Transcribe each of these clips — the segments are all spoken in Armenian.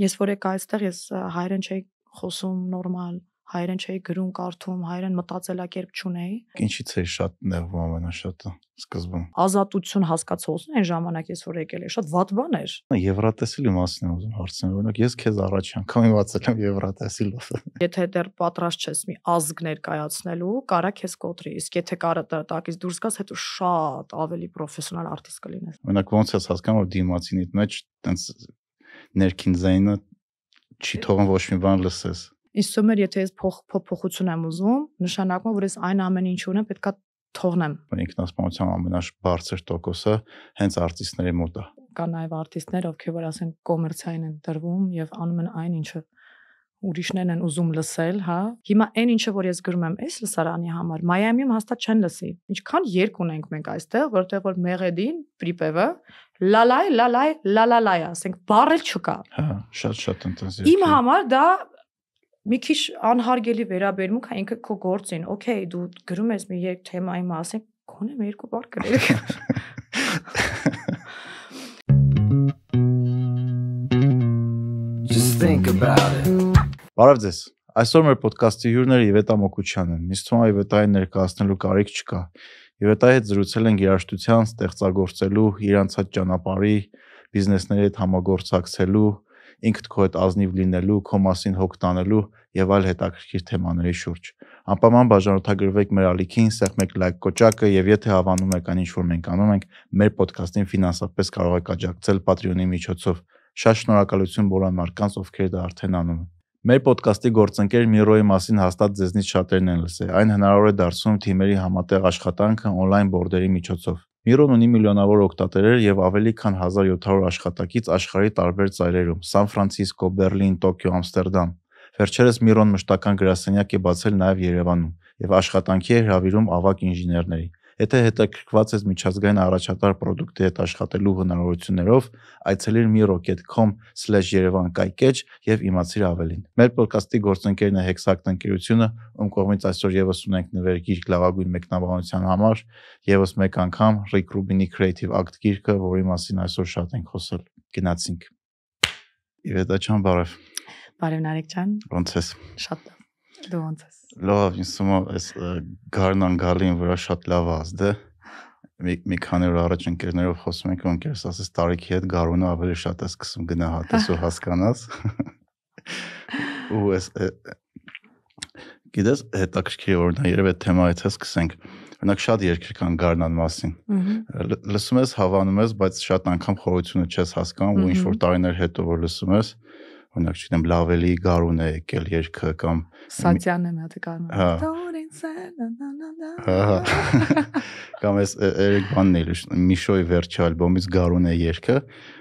Ես որ եկա այստեղ, ես հայերեն չէի խոսում նորմալ, հայերեն չէի գրում, կարդում, հայերեն մտածելակերպ չունեի։ Ինչից է շատ նեղվում ամենաշատը սկզբում։ Ազատություն հասկացողն այն ժամանակ ես որ եկել եմ, շատ վատ բան էր։ Եվրատեսիլի մասին եմ ուզում հարցնել, օրինակ ես քեզ առաջ անգամ իմացել եմ Եվրատեսիլով։ Եթե դեռ պատրաստ ես մի ազգ ներկայացնելու, կարա քեզ կոտրի, իսկ եթե կարա տակից դուրս գաս, հետո շատ ավելի պրոֆեսիոնալ արտիստ կլինես։ Օրինակ ոնց ես հասկանում, որ դիմացինիդ մեջ տենց ներքին զայնը չի թողում ոչ մի բան լսես թվում էր, եթե ես փոխ փոփոխություն եմ ուզում, նշանակում որ ես այն ամեն ինչ ունեմ, պետքա թողնեմ։ Ինքնասպանության ամենաբարձր տոկոսը հենց արտիստների մոտ է։ Կա նաև արտիստներ, ովքեր որ ասեն կոմերցիային են տրվում եւ անում են այն ինչը ուրիշներն են ուզում լսել, հա։ Հիմա այն ինչը որ ես գրում եմ այս լսարանի համար, Մայամիում հաստատ չեն լսի։ Ինչքան երկ ունենք մենք այստեղ, որտեղ որ Մեղեդին, Պրիպևը, լալայ, լալայ, լալալայ, ասենք, բառել չկա։ Հա, շատ-շատ ինտենսիվ։ Իմ համար դա մի քիչ անհարգելի վերաբերմունք է ինքը քո գործին։ Okay, դու գրում ես մի երկ թեմայի մասին, գոնե մի երկու բառ գրել։ Just think about it։ Բարև ձեզ։ Այսօր մեր ոդկասթի հյուրները Իվետա Մոկուչյանն են։ Իսկ թվում է Իվետային ներկայացնելու կարիք չկա։ Իվետայի հետ զրուցել ենք երաժշտության ստեղծագործելու, իրանց հետ ճանապարհի, բիզնեսների հետ համագործակցելու, ինքդ քո հետ ազնիվ լինելու, քո մասին հոգ տանելու եւ այլ հետաքրքիր թեմաների շուրջ։ Անպայման բաժանորդագրվեք մեր ալիքին, սեղմեք լայք կոճակը եւ եթե հավանում եք այն ինչ որ մենք անում ենք, մեր ոդքասթին ֆինանսապես կարող եք աջակցել Patreon-ի միջոցով։ Շատ շնորհակալություն բոլոր մարդկանց, ովքեր դա արդեն անում են։ Մեր ոդկասթի գործընկեր Միրոյի մասին հաստատ ձեզնից շատերն են լսել։ Այն հնարավոր է դարձնում թիմերի համատեղ աշխատանքը on-line բորդերի միջոցով։ Միրոն ունի միլիոնավոր օգտատերեր եւ ավելի քան 1700 աշխատակից աշխարհի տարբեր ծայրերում՝ Սան Ֆրանցիսկո, Բերլին, Տոկիո, Ամստերդամ։ Վերջերս Միրոն մշտական գրասենյակ է բացել նաեւ Երևանում եւ աշխատանքի է հravirում ավակ ինժեներների։ Եթե հետաքրքրված ես միջազգային առաջատար ապրանքի հետ աշխատելու հնարավորություններով, այցելիր miro.com/yerevan կայքեջ եւ իմացիր ավելին։ Մեր ոդկասթի գործընկերն է Hexact ընկերությունը, ում կողմից այսօր եւս ունենք նվեր գիրք լավագույն մեկնաբանության համար, եւս մեկ անգամ Rick Rubin-ի Creative Act գիրքը, որի մասին այսօր շատ ենք խոսել։ Գնացինք։ Իվետա ջան, բարև։ Բարև Նարեկ ջան։ Ոնց ես։ Շատ Դու ոնց ես։ Լավ, ինձ թվում է այս գարնան գալին վրա շատ լավ ազդ է։ Մի մի քանի օր առաջ ընկերներով խոսում ենք, ընկերս ասես տարիքի հետ գարունը ավելի շատ է սկսում գնահատես ու հասկանաս։ Ու այս գիտես հետաքրքիր օրինակ երևի թեմայից է սկսենք։ Օրինակ շատ երկրի կան գարնան մասին։ Լսում ես, հավանում ես, բայց շատ անգամ խորությունը չես հասկանում ու ինչ որ տարիներ հետո որ լսում ես, օրինակ չգիտեմ լավելի գարուն է եկել երգը կամ Սատյանն է մատը կարում։ Հա։ Կամ էս Էրիկ Վանն էլ Միշոյի վերջի ալբոմից գարուն է երգը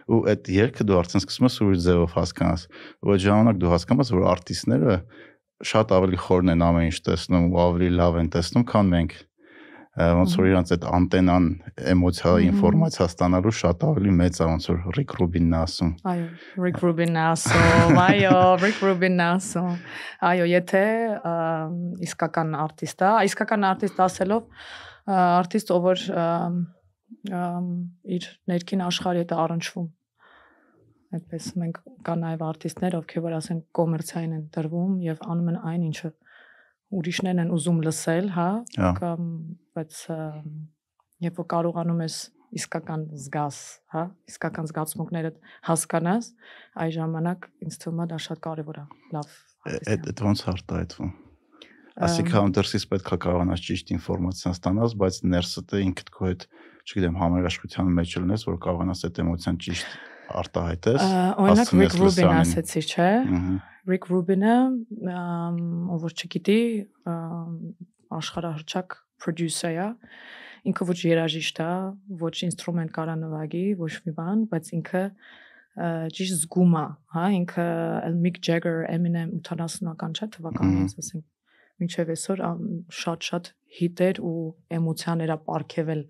ու այդ երգը դու արդեն սկսում ես ուրիշ ձևով հասկանաս։ Ու ժամանակ դու հասկանում ես, որ արտիստները շատ ավելի խորն են ամեն ինչ տեսնում ու ավելի լավ են տեսնում, քան մենք ոնց որ իրանց այդ անտենան էմոցիա ինֆորմացիա ստանալու շատ ավելի մեծ է ոնց որ Rick Rubin-ն ասում։ Այո, Rick Rubin-ն ասում, այո, Rick Rubin-ն ասում։ Այո, եթե իսկական արտիստ է, իսկական արտիստ ասելով արտիստ ով որ իր ներքին աշխարհի հետ առնչվում այդպես մենք կա նաև արտիստներ, ովքեր որ ասեն կոմերցիային են տրվում եւ անում են այն ինչը ուրիշներն են ուզում լսել, հա, հա։ կամ բայց երբ որ կարողանում ես իսկական զգաս, հա, իսկական զգացմունքները հասկանաս, այ ժամանակ ինձ թվում է դա շատ կարևոր է, լավ։ Այդ այդ ոնց արտահայտվում։ Այսինքն դրսից պետք է կարողանաս ճիշտ ինֆորմացիա ստանաս, բայց ներսդ ինքդ քո հետ, չգիտեմ, համերաշխության մեջ լինես, որ կարողանաս այդ էմոցիան ճիշտ արտահայտես։ Օրինակ Rick Rubin ասեցի, չէ։ Rick Rubin-ը, ով որ չգիտի, աշխարհահռչակ producer է։ Ինքը ոչ երաժիշտ է, ոչ ինստրումենտ կարա նվագի, ոչ մի բան, բայց ինքը ճիշտ զգում է, հա, ինքը Mick Jagger, Eminem 80-ական չէ թվականից, ասենք մինչև այսօր շատ-շատ հիտեր ու էմոցիաներ է ապարգևել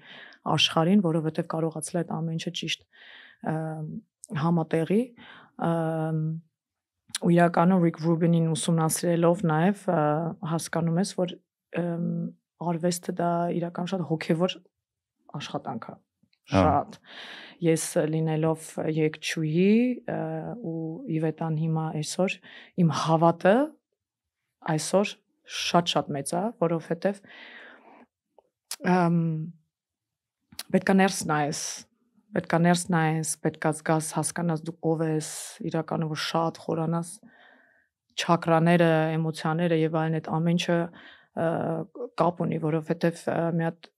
աշխարհին, որովհետև կարողացել է այդ ամեն ինչը ճիշտ համատեղի ու իրականում Rick Rubin-ին ուսումնասիրելով նաև հասկանում ես, որ արվեստը դա իրական շատ հոգևոր աշխատանք է։ Հա։ շատ ես լինելով եկչուհի ու իվետան հիմա այսօր իմ հավատը այսօր շատ-շատ մեծ է, որովհետև ըմ պետքա ներս նայես պետքա ներս նայես, պետքա զգաս, հասկանաս դու ով ես, իրականում որ շատ խորանաս չակրաները, էմոցիաները եւ այլն այդ ամեն ինչը կապ ունի, որովհետեւ մի հատ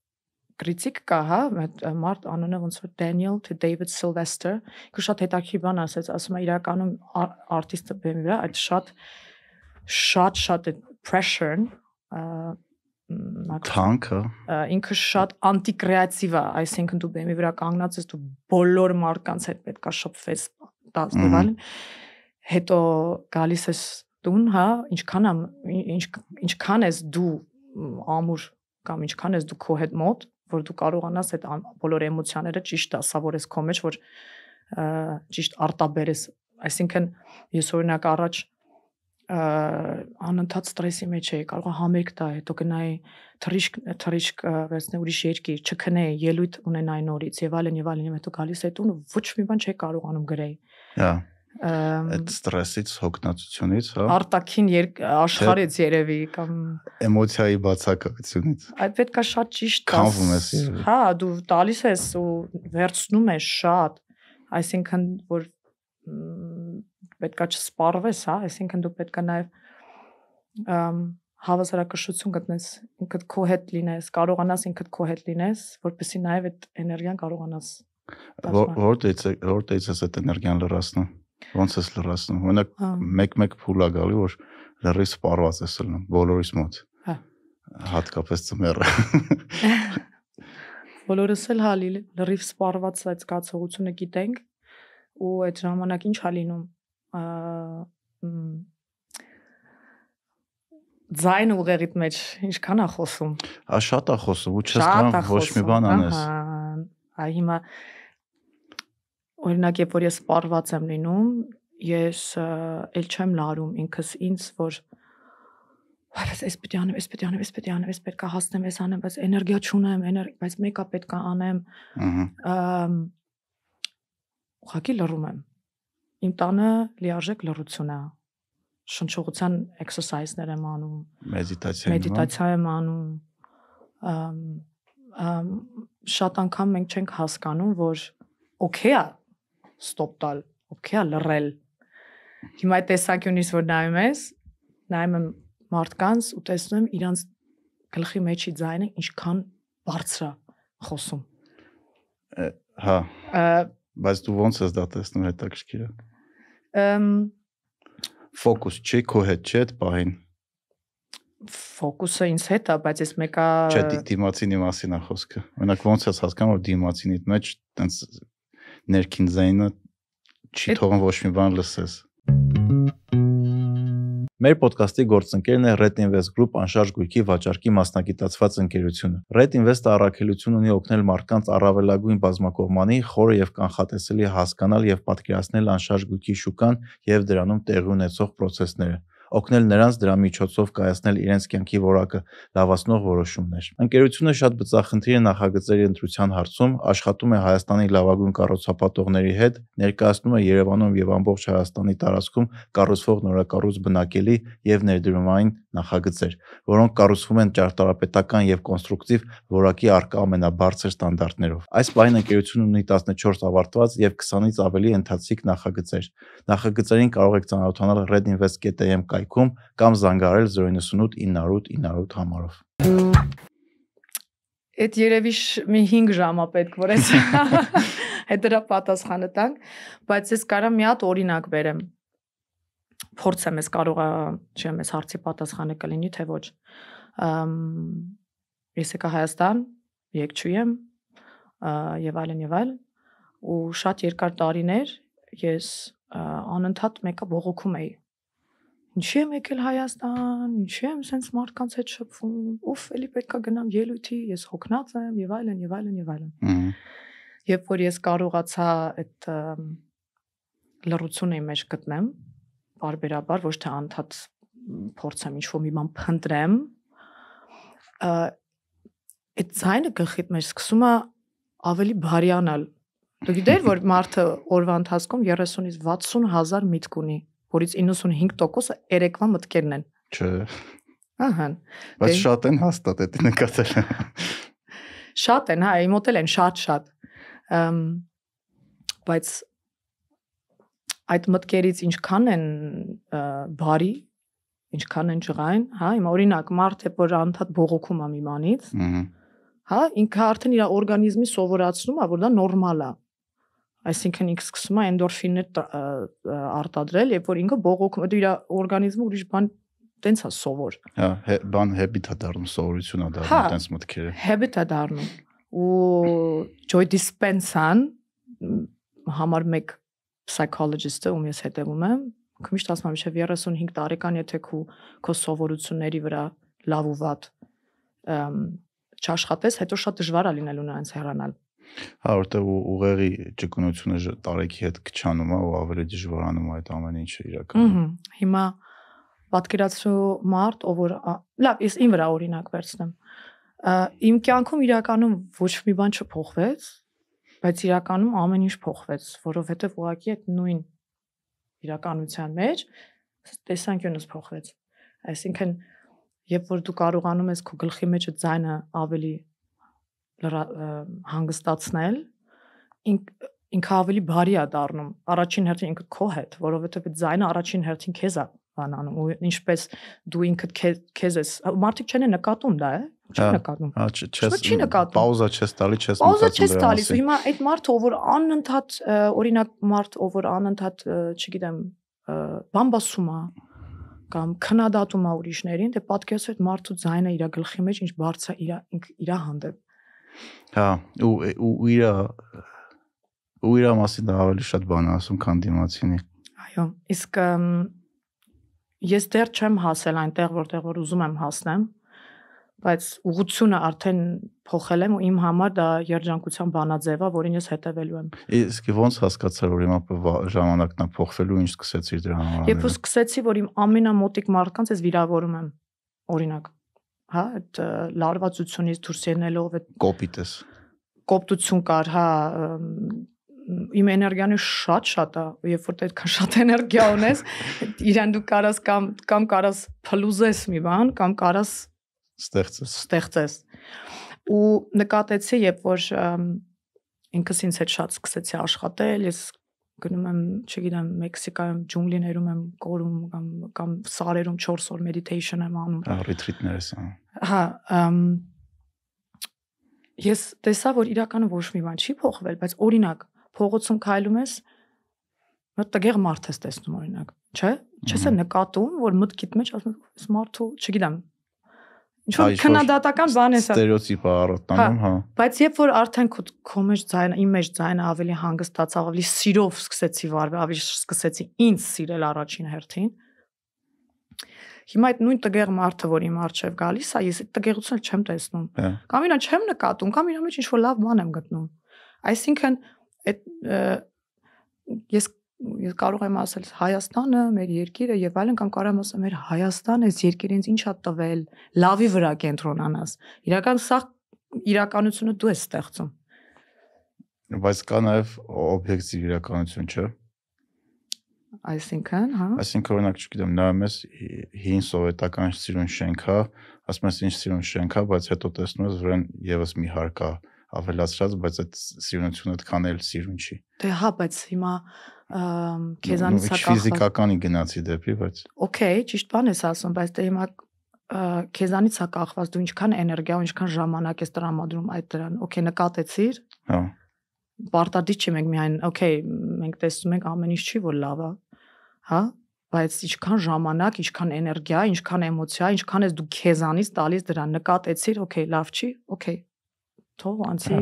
կրիտիկ կա, հա, այդ մարդ անունը ոնց որ Daniel to David Sylvester, ինքը շատ հետաքրքիր բան ասեց, ասում է իրականում արտիստը բեմի վրա այդ շատ շատ շատ pressure-ն թանկը ինքը շատ անտիկրեատիվ է, այսինքն դու բեմի վրա կանգնած ես, դու բոլոր մարդկանց հետ պետքա շփվես, տաս դեպալին։ Հետո գալիս ես տուն, հա, ինչքան ինչ ինչքան ես դու ամուր կամ ինչքան ես դու քո հետ մոտ, որ դու կարողանաս այդ բոլոր էմոցիաները ճիշտ ասավորես քո մեջ, որ ճիշտ արտաբերես։ Այսինքն ես օրինակ առաջ անընդհատ ստրեսի մեջ էի, կարող է համերգ տա, հետո գնայի թրիշկ թրիշկ վերցնե ուրիշ երկիր, չքնեի, ելույթ ունենայի նորից եւ այլն եւ այլն, հետո գալիս այդ տուն ոչ մի բան չի կարողանում գրեի։ Հա այդ ստրեսից, հոգնածությունից, հա։ Արտակին աշխարհից երևի կամ էմոցիայի բացակայությունից։ Այդ պետքա շատ ճիշտ կանվում ես Հա, դու տալիս ես ու վերցնում ես շատ, այսինքն որ պետքա չսպառվես, հա, այսինքն դու պետքա նաև հավասարակշռություն գտնես, ինքդ քո հետ լինես, կարողանաս ինքդ քո հետ լինես, որպեսզի նաև այդ էներգիան կարողանաս որտեղից որտեղից ես այդ էներգիան լրացնում ոնց ես լրացնում օրինակ մեկ-մեկ փուլա գալի որ լրի սպառված ես լինում բոլորիս մոտ հա հատկապես ծմերը բոլորս էլ հա լրիվ սպառված այդ զգացողությունը գիտենք ու այդ ժամանակ ինչ հա լինում ձայն ուղեղիդ մեջ ինչքան է խոսում։ Ա շատ է խոսում, ու չես կարող ոչ մի բան անես։ Այ հիմա օրինակ երբ որ ես սպառված եմ լինում, ես ել չեմ լարում ինքս ինձ, որ բայց էս պետք է անեմ, էս պետք է անեմ, էս պետք է անեմ, էս պետք է հասնեմ, էս անեմ, բայց էներգիա չունեմ, բայց մեկը պետք է անեմ։ Ահա։ Ուղղակի լռում եմ իմ տանը լիարժեք լռություն է շնչողության էքսերսայզներ եմ անում մեդիտացիա մեդիտացիա եմ անում շատ անգամ մենք չենք հասկանում որ օքեյ է ստոպ տալ օքեյ է լռել հիմա այդ տեսակյունից որ նայում ես նայում եմ մարդկանց ու տեսնում եմ իրանց գլխի մեջի ձայնը ինչքան բարձր է խոսում հա բայց դու ոնց ես դա տեսնում հետաքրքիր է ֆոկուս չի քո հետ չէ այդ պահին ֆոկուսը ինձ հետ է, բայց ես մեկը Չէ, դիմացինի մասին է խոսքը։ Օրինակ ոնց ես հասկանում, որ դիմացինիդ մեջ տենց ներքին զայնը չի թողում ոչ մի բան լսես։ Մեր ոդկասթի գործընկերն է Red Invest Group անշարժ գույքի վաճառքի մասնագիտացված ընկերությունը։ Red Invest-ը առաքելություն ունի օգնել մարդկանց առավելագույն բազմակողմանի, խորը եւ կանխատեսելի հասկանալ եւ պատկերացնել անշարժ գույքի շուկան եւ դրանում տեղի ունեցող process-ները օգնել նրանց դրա միջոցով կայացնել իրենց կյանքի որակը լավացնող որոշումներ։ Ընկերությունը շատ բծախնդիր է նախագծերի ընտրության հարցում, աշխատում է Հայաստանի լավագույն կառուցապատողների հետ, ներկայացնում է Երևանում եւ ամբողջ Հայաստանի տարածքում կառուցվող նորակառույց բնակելի եւ ներդրումային նախագծեր, որոնք կառուցվում են ճարտարապետական եւ կոնստրուկտիվ որակի արկա ամենաբարձր ստանդարտներով։ Այս պահին ընկերությունն ունի 14 ավարտված եւ 20-ից ավելի ընթացիկ նախագծեր։ Նախագծերին կարող եք ծանոթանալ redinvest.am կայքում կամ զանգարել 098 908 908 համարով։ Այդ երևի մի 5 ժամ է պետք, որ այս հետ դրա պատասխանը տանք, բայց ես կարամ մի հատ օրինակ բերեմ։ Փորձեմ ես կարող է, չեմ, այս հարցի պատասխանը կլինի թե ոչ։ Ամ ես եկա Հայաստան, եկչու եմ, եւ այլն եւ այլն, ու շատ երկար տարիներ ես անընդհատ մեկը բողոքում էի Ինչի եմ եկել Հայաստան, ինչի եմ սենց մարդկանց հետ շփվում, ուֆ, էլի պետքա գնամ ելույթի, ես հոգնած եմ եւ այլն եւ այլն եւ այլն։ Երբ որ ես կարողացա այդ լռությունը իմ մեջ գտնեմ, բարբերաբար ոչ թե անդադ փորձեմ ինչ-որ մի բան փնտրեմ, այդ ցայնը գլխիդ մեջ սկսում է ավելի բարյանալ։ Դու գիտեր, որ մարդը օրվա ընթացքում 30-ից 60 հազար միտք ունի, որից 95%-ը երեկվա մտքերն են։ Չէ։ Ահա։ Բայց շատ են հաստատ դա նկատել։ Շատ են, հա, իմ մոտ են շատ-շատ։ Ամ բայց այդ մտքերից ինչքան են բարի, ինչքան են ջղային, հա, հիմա օրինակ մարդ է, որ անդադ բողոքում է մի բանից, հա, ինքը արդեն իր օրգանիզմի սովորացնում է, որ դա նորմալ է։ Այսինքն ինքը սկսում է էնդորֆիններ արտադրել, երբ որ ինքը բողոքում, դա իր օրգանիզմը ուրիշ բան տենց է սովոր։ Հա, բան habit է դառնում, սովորություն է դառնում, հա, տենց մտքերը։ Habit է դառնում։ Ու Joy Dispenza-ն համար մեկ psychologist-ը, ում ես հետևում եմ, միշտ ասում եմ, շեվ 35 տարեկան, եթե քո քո սովորությունների վրա լավ ու վատ չաշխատես, հետո շատ դժվար է լինելու նրանց հեռանալ։ Հա, որտեղ ուղեղի ճկունությունը տարեկի հետ քչանում է ու ավելի դժվարանում է այդ ամեն ինչը իրականում։ Հիմա պատկերացրու մարդ, ով որ լավ, ես ին վրա օրինակ վերցնեմ։ Իմ կյանքում իրականում ոչ մի բան չփոխվեց, բայց իրականում ամեն ինչ փոխվեց, որովհետև ուղղակի այդ նույն իրականության մեջ տեսանկյունս փոխվեց։ Այսինքն, երբ որ դու կարողանում ես քո գլխի մեջ այդ ձայնը ավելի հանգստացնել, ինքը ավելի բարի է դառնում։ Առաջին հերթին ինքը քո հետ, որովհետև այդ ձայնը առաջին հերթին քեզ է բանանում ու ինչպես դու ինքդ քեզ ես մարդիկ չեն նկատում դա է չի նկատում չես չի նկատում պաուզա չես տալի չես պաուզա չես տալիս ու հիմա այդ մարդը ով որ անընդհատ օրինակ մարդ ով որ անընդհատ չգիտեմ բամբասում է կամ քննադատում է ուրիշներին դե պատկերացրու այդ մարդու ձայնը իր գլխի մեջ ինչ բարձա իր իր հանդեպ հա ու ու իր ու իր մասին ավելի շատ բան ասում քան դիմացինի այո իսկ ես դեռ չեմ հասել այնտեղ, որտեղ որ ուզում եմ հասնեմ, բայց ուղղությունը արդեն փոխել եմ ու իմ համար դա երջանկության բանաձև է, որին ես հետևելու եմ։ Իսկ ոնց հասկացար, որ հիմա ժամանակն է փոխվելու, ինչ սկսեցիր դրա համար։ Երբ որ սկսեցի, որ իմ ամենամոտիկ մարդկանց ես վիրավորում եմ, օրինակ, հա, այդ լարվածությունից դուրս ելնելով այդ կոպիտես կոպտություն կար, հա, իմ էներգիան շատ շատ է, երբ որ այդքան շատ էներգիա ունես, իրան դու կարաս կամ կամ կարաս փլուզես մի բան, կամ կարաս ստեղծես։ Ստեղծես։ Ու նկատեցի, երբ որ ինքս ինձ հետ շատ սկսեցի աշխատել, ես գնում եմ, չգիտեմ, Մեքսիկայում ջունգլիներում եմ կորում կամ կամ սարերում 4 օր մեդիտեյշն եմ անում։ Հա, ռիթրիտներ ես անում։ Հա, ես տեսա, որ իրականում ոչ մի բան չի փոխվել, բայց օրինակ փողոցում քայլում ես մի տղեղ մարդ ես տեսնում օրինակ, չէ՞։ Չես նկատում, որ մտքիդ մեջ ասում ես մարդու, չգիտեմ, ինչ որ քննադատական բան է սա։ Ստերեոտիպ է առոտանում, հա։ Բայց երբ որ արդեն քո մեջ ձայնը, իմ մեջ ձայնը ավելի հանգստացավ, ավելի սիրով սկսեցի վարվել, ավելի սկսեցի ինձ սիրել առաջին հերթին, Հիմա այդ նույն տղեղ մարդը, որ իմ առջև գալիս է, ես այդ տղեղությունը չեմ տեսնում։ հա։ Կամ իրան չեմ նկատում, կամ իր մեջ ինչ որ լավ բան եմ գտնում։ Այսինքն այդ ես ես կարող եմ ասել Հայաստանը, մեր երկիրը եւ այլն կամ կարող եմ ասել մեր Հայաստանը, այս երկիրը ինձ ինչա տվել, լավի վրա կենտրոնանաս։ Իրական սա իրականությունը դու ես ստեղծում։ Բայց կա նաեւ օբյեկտիվ իրականություն, չէ՞։ Այսինքն, հա։ Այսինքն օրինակ, չգիտեմ, նայում ես հին սովետական սիրուն շենք, հա, ասում ես ինչ սիրուն շենք, հա, բայց հետո տեսնում ես վրան եւս մի հարկ է ավելացրած, բայց այդ սիրունությունը այդքան էլ սիրուն չի։ Դե հա, բայց հիմա քեզանից հա կախված ֆիզիկականի գնացի դեպի, բայց Okay, ճիշտ բան ես ասում, բայց դե հիմա քեզանից է կախված դու ինչքան էներգիա ու ինչքան ժամանակ ես տրամադրում այդ դրան։ Okay, նկատեցիր։ Հա։ Պարտադիր չի մենք միայն, okay, մենք տեսնում ենք ամեն ինչ չի որ լավ է։ Հա, բայց ինչքան ժամանակ, ինչքան էներգիա, ինչքան էմոցիա, ինչքան ես դու քեզանից տալիս դրան նկատեցիր, okay, լավ չի, okay, թող անցի։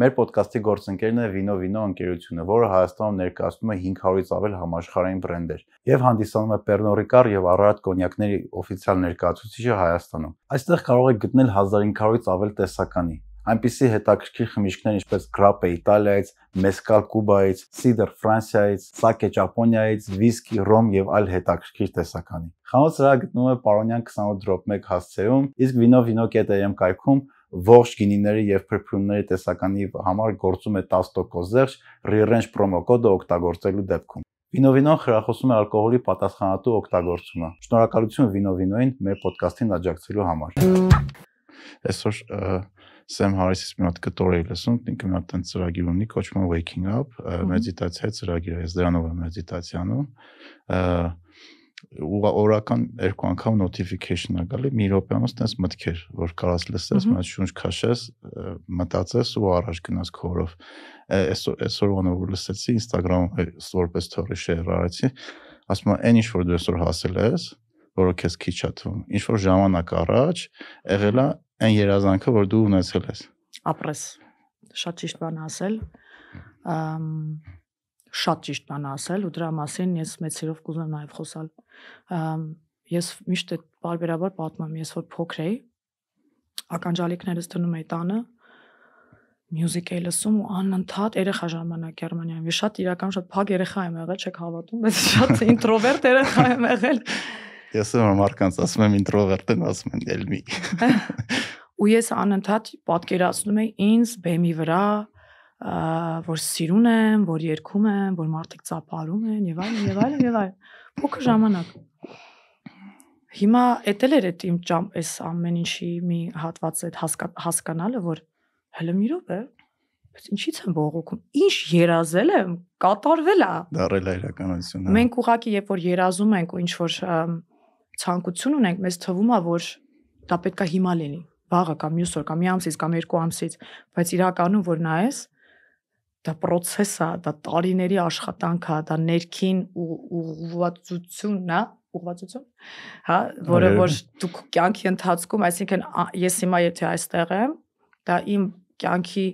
Մեր ոդկասթի գործընկերն է Vino Vino ընկերությունը, որը Հայաստանում ներկայացնում է 500-ից ավել համաշխարհային բրենդեր եւ հանդիսանում է Pernod Ricard եւ Ararat կոնյակների օֆիցիալ ներկայացուցիչը Հայաստանում։ Այստեղ կարող եք գտնել 1500-ից ավել տեսականի, այնպիսի հետաքրքիր խմիչքներ ինչպես Grappa Իտալիայից, Mezcal Կուբայից, Cider Ֆրանսիայից, Sake Ճապոնիայից, Whisky, Rom եւ այլ հետաքրքիր տեսականի։ Խանութը գտնվում է Պարոնյան 28 դրոպ 1 հասցեում, իսկ Vino Vino.am կայքում ողջ գինիների եւ փրփրումների տեսականի համար գործում է 10% զեղչ re-range promo կոդը օգտագործելու դեպքում։ Վինովինոն խրախուսում է ալկոհոլի պատասխանատու օգտագործումը։ Շնորհակալություն Վինովինոին մեր ոդկասթին աջակցելու համար։ Այսօր Սեմ Հարիսից մի հատ կտոր էի լսում, ինքը մի հատ տենց ծրագիր ունի, կոչվում է Waking Up, մեդիտացիա ծրագիր ես դրանով եմ մեդիտացիանում օրական երկու անգամ notification ա գալի մի րոպեանոց տես մտքեր որ կարաս լսես մա շունչ քաշես մտածես ու առաջ գնաս քորով այսօր այսօր ոնը լսեցի Instagram-ում որպես story share արեցի ասում եմ այն ինչ որ դու այսօր հասել ես որը քեզ քիչ է թվում ինչ որ ժամանակ առաջ եղել է այն երազանքը որ դու ունեցել ես ապրես շատ ճիշտ բան ասել շատ ճիշտ բան ասել ու դրա մասին ես մեծ սիրով կուզեմ նաև խոսալ ես միշտ այդ բարբերաբար պատմում ես որ փոքր էի ականջալիքներս դնում էի տանը մյուզիկ էի լսում ու անընդհատ երեխա ժամանակ Գերմանիայում։ Ես շատ իրական շատ փակ երեխա եմ եղել, չեք հավատում, բայց շատ ինտրովերտ երեխա եմ եղել։ Ես ում մարդկանց ասում եմ ինտրովերտ են, ասում են ելմի։ Ու ես անընդհատ պատկերացնում էի ինձ բեմի վրա, որ սիրուն եմ, որ երգում եմ, որ մարդիկ ծափարում են եւ այլն եւ այլն եւ այլն։ Փոքր ժամանակ։ Հիմա էտել էր այդ իմ այս ամեն ինչի մի հատված այդ հասկանալը, որ հələ մի րոպե, բայց ինչի՞ց եմ բողոքում։ Ինչ երազել եմ, կատարվել է։ Դարել է իրականություն, հա։ Մենք ուղակի երբ որ երազում ենք ու ինչ որ ցանկություն ունենք, մեզ թվում է, որ դա պետքա հիմա լինի վաղը կամ մյուս օր կամ մի ամսից կամ երկու ամսից, բայց իրականում որ նայես, դա process է, դա տարիների աշխատանք է, դա ներքին ուղղվածությունն է, ուղղվածություն, հա, որը որ դու կյանքի ընթացքում, այսինքն ես հիմա եթե այստեղ եմ, դա իմ կյանքի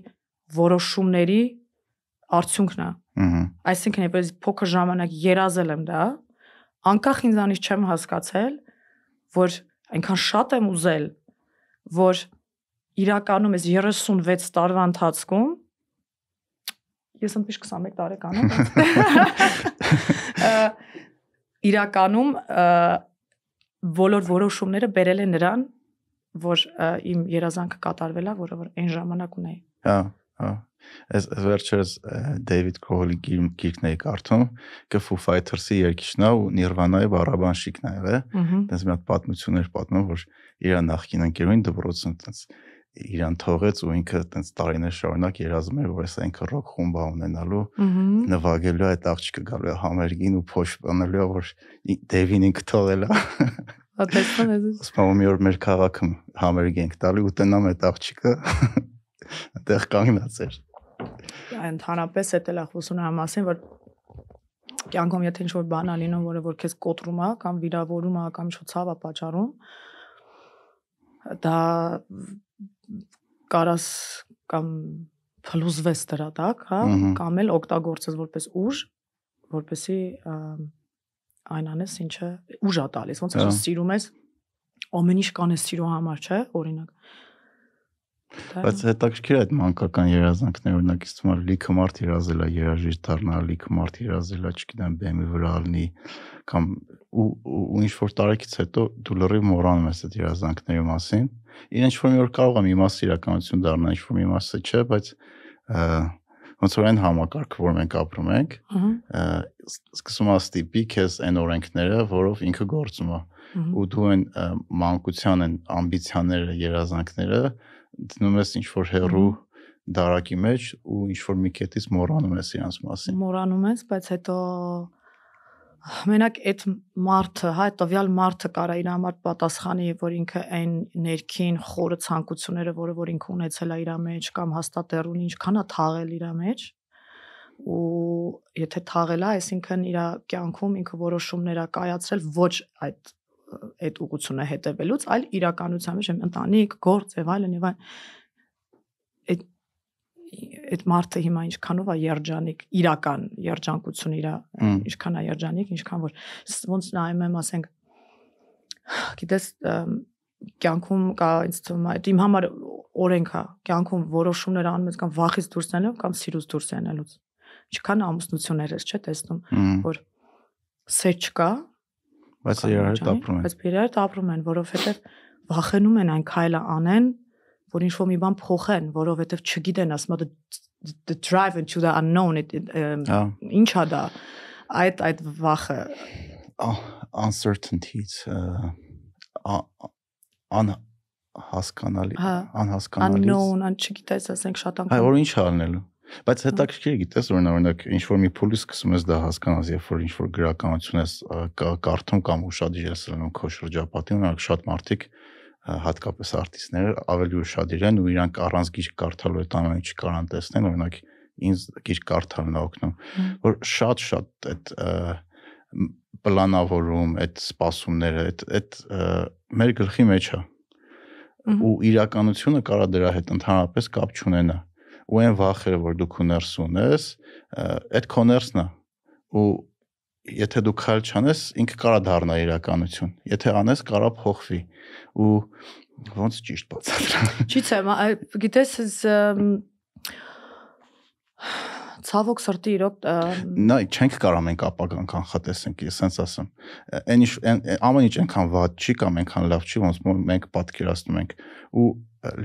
որոշումների արդյունքն է։ Ահա։ Այսինքն ես փոքր ժամանակ երազել եմ դա, անկախ ինձանից չեմ հասկացել, որ այնքան շատ եմ ուզել, որ իրականում ես 36 տարվա ընթացքում ես ընդմիշտ 21 տարեկան եմ իրականում բոլոր որոշումները բերել են նրան որ իմ երազանքը կատարվել է որը որ այն ժամանակ ունեի հա հա Այս վերջերս Դեյվիդ Քոհլի գիրքն էի կարդում, կը Foo Fighters-ի երգիչն է ու Nirvana-ի բարաբանշիկն է եղել։ Դες մի հատ պատմություններ պատմում, որ իր նախկին ընկերուին դպրոցում տենց իրան թողեց ու ինքը այտենց տարիներ շարունակ երազում էր, որ այս ինքը ռոք խումբ ունենալու, նվագելու այդ աղջիկը գալու է համերգին ու փոշ բանելու, որ Դեվին ինքը թողել է։ Ատեսան ես։ Սպասում մի օր մեր քաղաքում համերգ ենք տալի ու տնամ այդ աղջիկը այդտեղ կանգնած էր։ Ընդհանրապես էդ էլ է խոսում համասին, որ կյանքում եթե ինչ-որ բան ա լինում, որը որ քեզ կոտրում է կամ վիրավորում է կամ ինչ-որ ցավ է պատճառում, դա կարաս կամ փլուզվես դրա տակ, հա, կամ էլ օգտագործես որպես ուժ, որպեսի այն անես, ինչը ուժ է տալիս, ոնց որ սիրում ես, ամեն ինչ կանես սիրո համար, չէ, օրինակ։ Բայց հետաքրքիր է այդ մանկական երազանքները, օրինակ իսկ է լիքը մարդ երազել է երաժիշտ դառնալ, լիքը մարդ երազել է, չգիտեմ, բեմի վրա լինի կամ ու ու ինչ որ տարեկից հետո դու լրիվ մոռանում ես այդ երազանքների մասին իրեն ինչ որ մի օր կարող եմ իմաստ իրականություն դառնա, ինչ որ մի իմաստը չէ, բայց ոնց որ այն համակարգը, որ մենք ապրում ենք, սկսում է ստիպի քեզ այն օրենքները, որով ինքը գործում է ու դու այն մանկության այն ամբիցիաները, երազանքները դնում ես ինչ որ հերու դարակի մեջ ու ինչ որ մի կետից մոռանում ես իրանց մասին։ Մոռանում ես, բայց հետո մենակ այդ մարդը, հա, տվյալ մարդը կարա իր համար պատասխանի, որ ինքը այն ներքին խորը ցանկությունները, որը որ ինքը ունեցել է իր մեջ կամ հաստատեր ունի, ինչքան է թաղել իր մեջ ու եթե թաղել է, այսինքն իր կյանքում ինքը որոշումներ է կայացրել ոչ այդ այդ ուղությունը հետևելուց, այլ իրականության մեջ ընտանիք, գործ եւ այլն եւ այլն այդ այդ մարդը հիմա ինչքանով է երջանիկ, իրական երջանկություն իր, ինչքան է երջանիկ, ինչքան որ ոնց նայում եմ, ասենք, գիտես, կյանքում կա ինձ թվում է, իմ համար օրենք է, կյանքում որոշումներ անում ես կամ վախից դուրս ելնելով կամ սիրուց դուրս ելնելուց։ Ինչքան ամուսնություններ ես, չէ՞, տեսնում, որ սեր չկա, բայց հետ ապրում են։ Բայց հետ ապրում են, որովհետև վախենում են այն քայլը անեն, որ ինչ որ մի բան փոխեն, որովհետև չգիտեն, ասում the, the drive into the unknown ինչա դա այդ այդ վախը uncertainties ան հասկանալի անհասկանալի unknown ան չգիտես ասենք շատ անգամ այ որ ինչ անելու Բայց հետաքրքիր է գիտես օրինակ ինչ որ մի փուլի սկսում ես դա հասկանալ, երբ որ ինչ որ գրականություն ես կարդում կամ ուշադիր ես լինում քո շրջապատին, օրինակ շատ մարդիկ հատկապես արտիստները ավելի ուշադիր են ու իրանք առանց գիրք կարդալու այդ ամեն ինչը կարան տեսնեն, օրինակ ինձ գիրք կարդալն է օգնում, որ շատ-շատ այդ պլանավորում, այդ սպասումները, այդ այդ մեր գլխի մեջ է ու իրականությունը կարա դրա հետ ընդհանրապես կապ չունենա ու այն վախերը որ դու քո ներս ունես այդ քո ներսն է ու եթե դու քայլ չանես, ինքը կարա դառնա իրականություն։ Եթե անես, կարա փոխվի։ Ու ոնց ճիշտ բացատրեմ։ Չիցե, գիտես, ցավոք սրտի իրոք նա չենք կարող մենք ապագան կանխատեսենք, ես sense ասեմ։ Այն ինչ ամեն ինչ այնքան վատ չի կամ այնքան լավ չի, ոնց մենք պատկերացնում ենք ու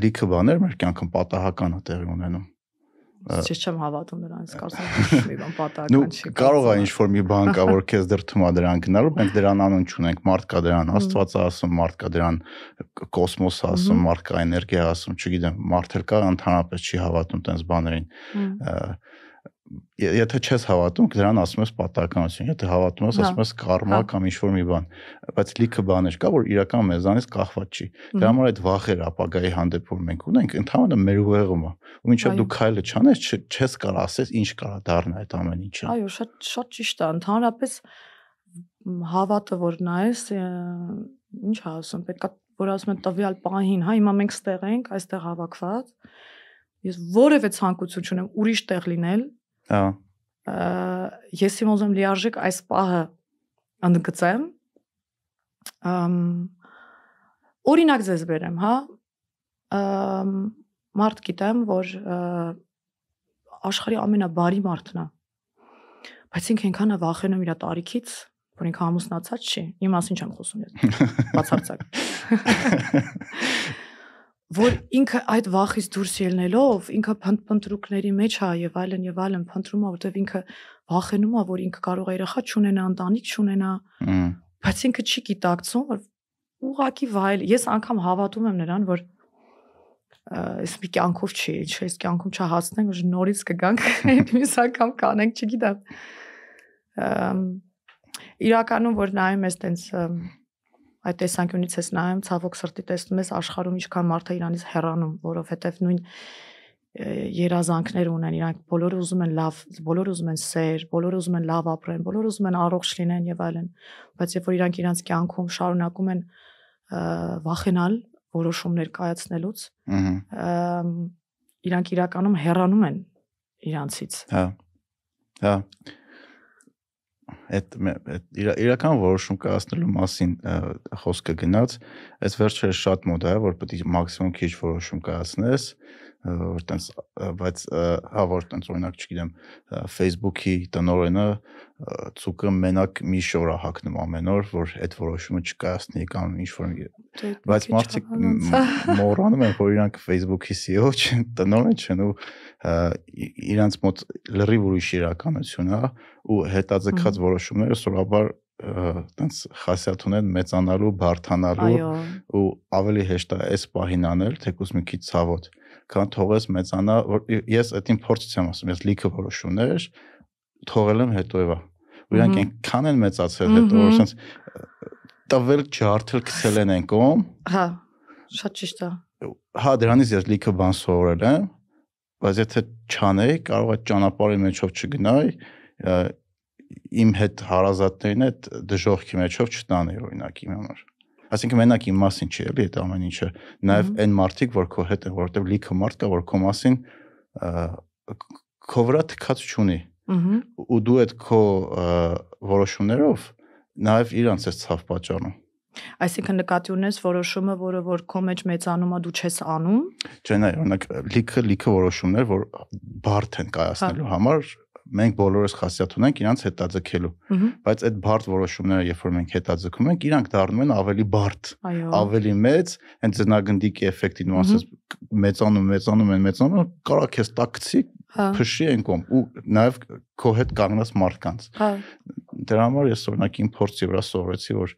լիքը բաներ մեր կյանքում պատահական է տեղի ունենում Ես չեմ հավատում նրանց, կարծում մի բան պատահական չի։ Կարող է ինչ-որ մի բան կա, որ քեզ դրթում է դրան գնալու, մենք դրան անուն չունենք, մարդ կա դրան Աստված ասում, մարդ կա դրան կոսմոս ասում, մարդ կա էներգիա ասում, չգիտեմ, մարդ էլ կա ընդհանրապես չի հավատում տենց բաներին եթե չես հավատում, դրան ասում ես պատահականություն, եթե հավատում ես, ասում ես կարմա կամ ինչ-որ մի բան, բայց լիքը բաներ կա, որ իրական մեզանից կախված չի։ Դրա համար այդ վախերը ապագայի հանդեպ որ մենք ունենք, ընդհանրապես մեր ուղեղում է։ Ու մինչև դու քայլը չանես, չես կարող ասես ինչ կարա դառնա այդ ամեն ինչը։ Այո, շատ շատ ճիշտ է, ընդհանրապես հավատը որ նայես, ինչ ասում, պետքա որ ասում են տվյալ պահին, հա, հիմա մենք ստեղ ենք, այստեղ հավաքված։ Ես որևէ ցանկություն չունեմ ուրիշ տեղ լինել, Հա։ Ես իմ ուզում լիարժեք այս պահը ընդգծեմ։ Ամ օրինակ ձեզ բերեմ, հա։ Ամ մարդ գիտեմ, որ աշխարհի ամենաբարի մարդն է։ Բայց ինքը ինքանը վախենում իր տարիքից, որ ինքը ամուսնացած չի։ Իմ մասին չեմ խոսում ես։ Բացարձակ որ ինքը այդ վախից դուրս ելնելով ինքը փնտրուկների մեջ է եւ այլն եւ այլն փնտրում է որտեվ ինքը վախենում է որ ինքը կարող է երեխա չունենա ընտանիք չունենա բայց ինքը չի գիտակցում որ ուղակի վայել ես անգամ հավատում եմ նրան որ այս մի կյանքով չի ինչ այս կյանքում չհասնենք որ նորից կգանք մյուս անգամ կանենք չգիտեմ իրականում որ նայում ես տենց այդ տեսանկյունից ես նայում, ցավոք սրտի տեսնում ես աշխարհում ինչքան մարդ է իրանից հեռանում, որովհետև նույն երազանքներ ունեն, իրանք բոլորը ուզում են լավ, բոլորը ուզում են սեր, բոլորը ուզում են լավ ապրեն, բոլորը ուզում են առողջ լինեն եւ այլն, բայց երբ որ իրանք իրանք կյանքում շարունակում են վախենալ որոշումներ կայացնելուց, իրանք իրականում հեռանում են իրանցից։ Հա։ Հա այդ իրական որոշում կայացնելու մասին խոսքը գնաց, այս վերջերս շատ մոդ է, որ պետք է մաքսիմում քիչ որոշում կայացնես, որ տենց բայց հա որ տենց օրինակ չգիտեմ Facebook-ի տնորենը ցուկը մենակ մի շոր է հակնում ամեն օր որ այդ որոշումը չկայացնի կամ ինչ որ բայց մարդիկ մոռանում են որ իրանք Facebook-ի CEO չեն տնորեն չեն ու իրանց մոտ լրիվ ուրիշ իրականություն է ու հետաձգած որոշումները սովորաբար տենց խասյաթ ունեն մեծանալու, բարթանալու ու ավելի հեշտ է այս պահին անել, թեկուզ մի քիչ ցավոտ քան թողես մեծանա, որ ես այդ իմ փորձից եմ ասում, ես լիքը որոշումներ թողել եմ հետոևա։ իրանք այնքան են մեծացել հետո, որ sense տվել ջարդել գցել են այն կողմ։ Հա, շատ ճիշտ է։ Հա, դրանից ես լիքը բան սովորել եմ, բայց եթե չանեի, կարող է ճանապարհի մեջով չգնայի, իմ հետ հարազատներին այդ դժողքի մեջով չտանեի օրինակ իմ համար Այսինքն մենակ իմ մասին չի էլի այդ ամեն ինչը, նաև այն մարդիկ, որ քո հետ են, որովհետև լիքը մարդ կա, որ քո մասին քո վրա թքած չունի։ Ու դու այդ քո որոշումներով նաև իրանց ես ցավ պատճառում։ Այսինքն նկատի ունես որոշումը, որը որ քո մեջ մեծանում է, դու չես անում։ Չէ, նայ, օրինակ լիքը լիքը որոշումներ, որ բարդ են կայացնելու հա։ համար, մենք բոլորս խասյաթ ունենք իրանց հետաձգելու բայց այդ բարդ որոշումները երբ որ մենք հետաձգում ենք իրանք դառնում են ավելի բարդ ավելի մեծ այն ձնագնդիկի էֆեկտի նույնիսկ մեծանում մեծանում են մեծանում կարա քեզ տակցի հա։ փշի են կողմ ու նաև քո հետ կանգնած մարդկանց հա դրա համար ես օրինակ իմ փորձի վրա սովորեցի որ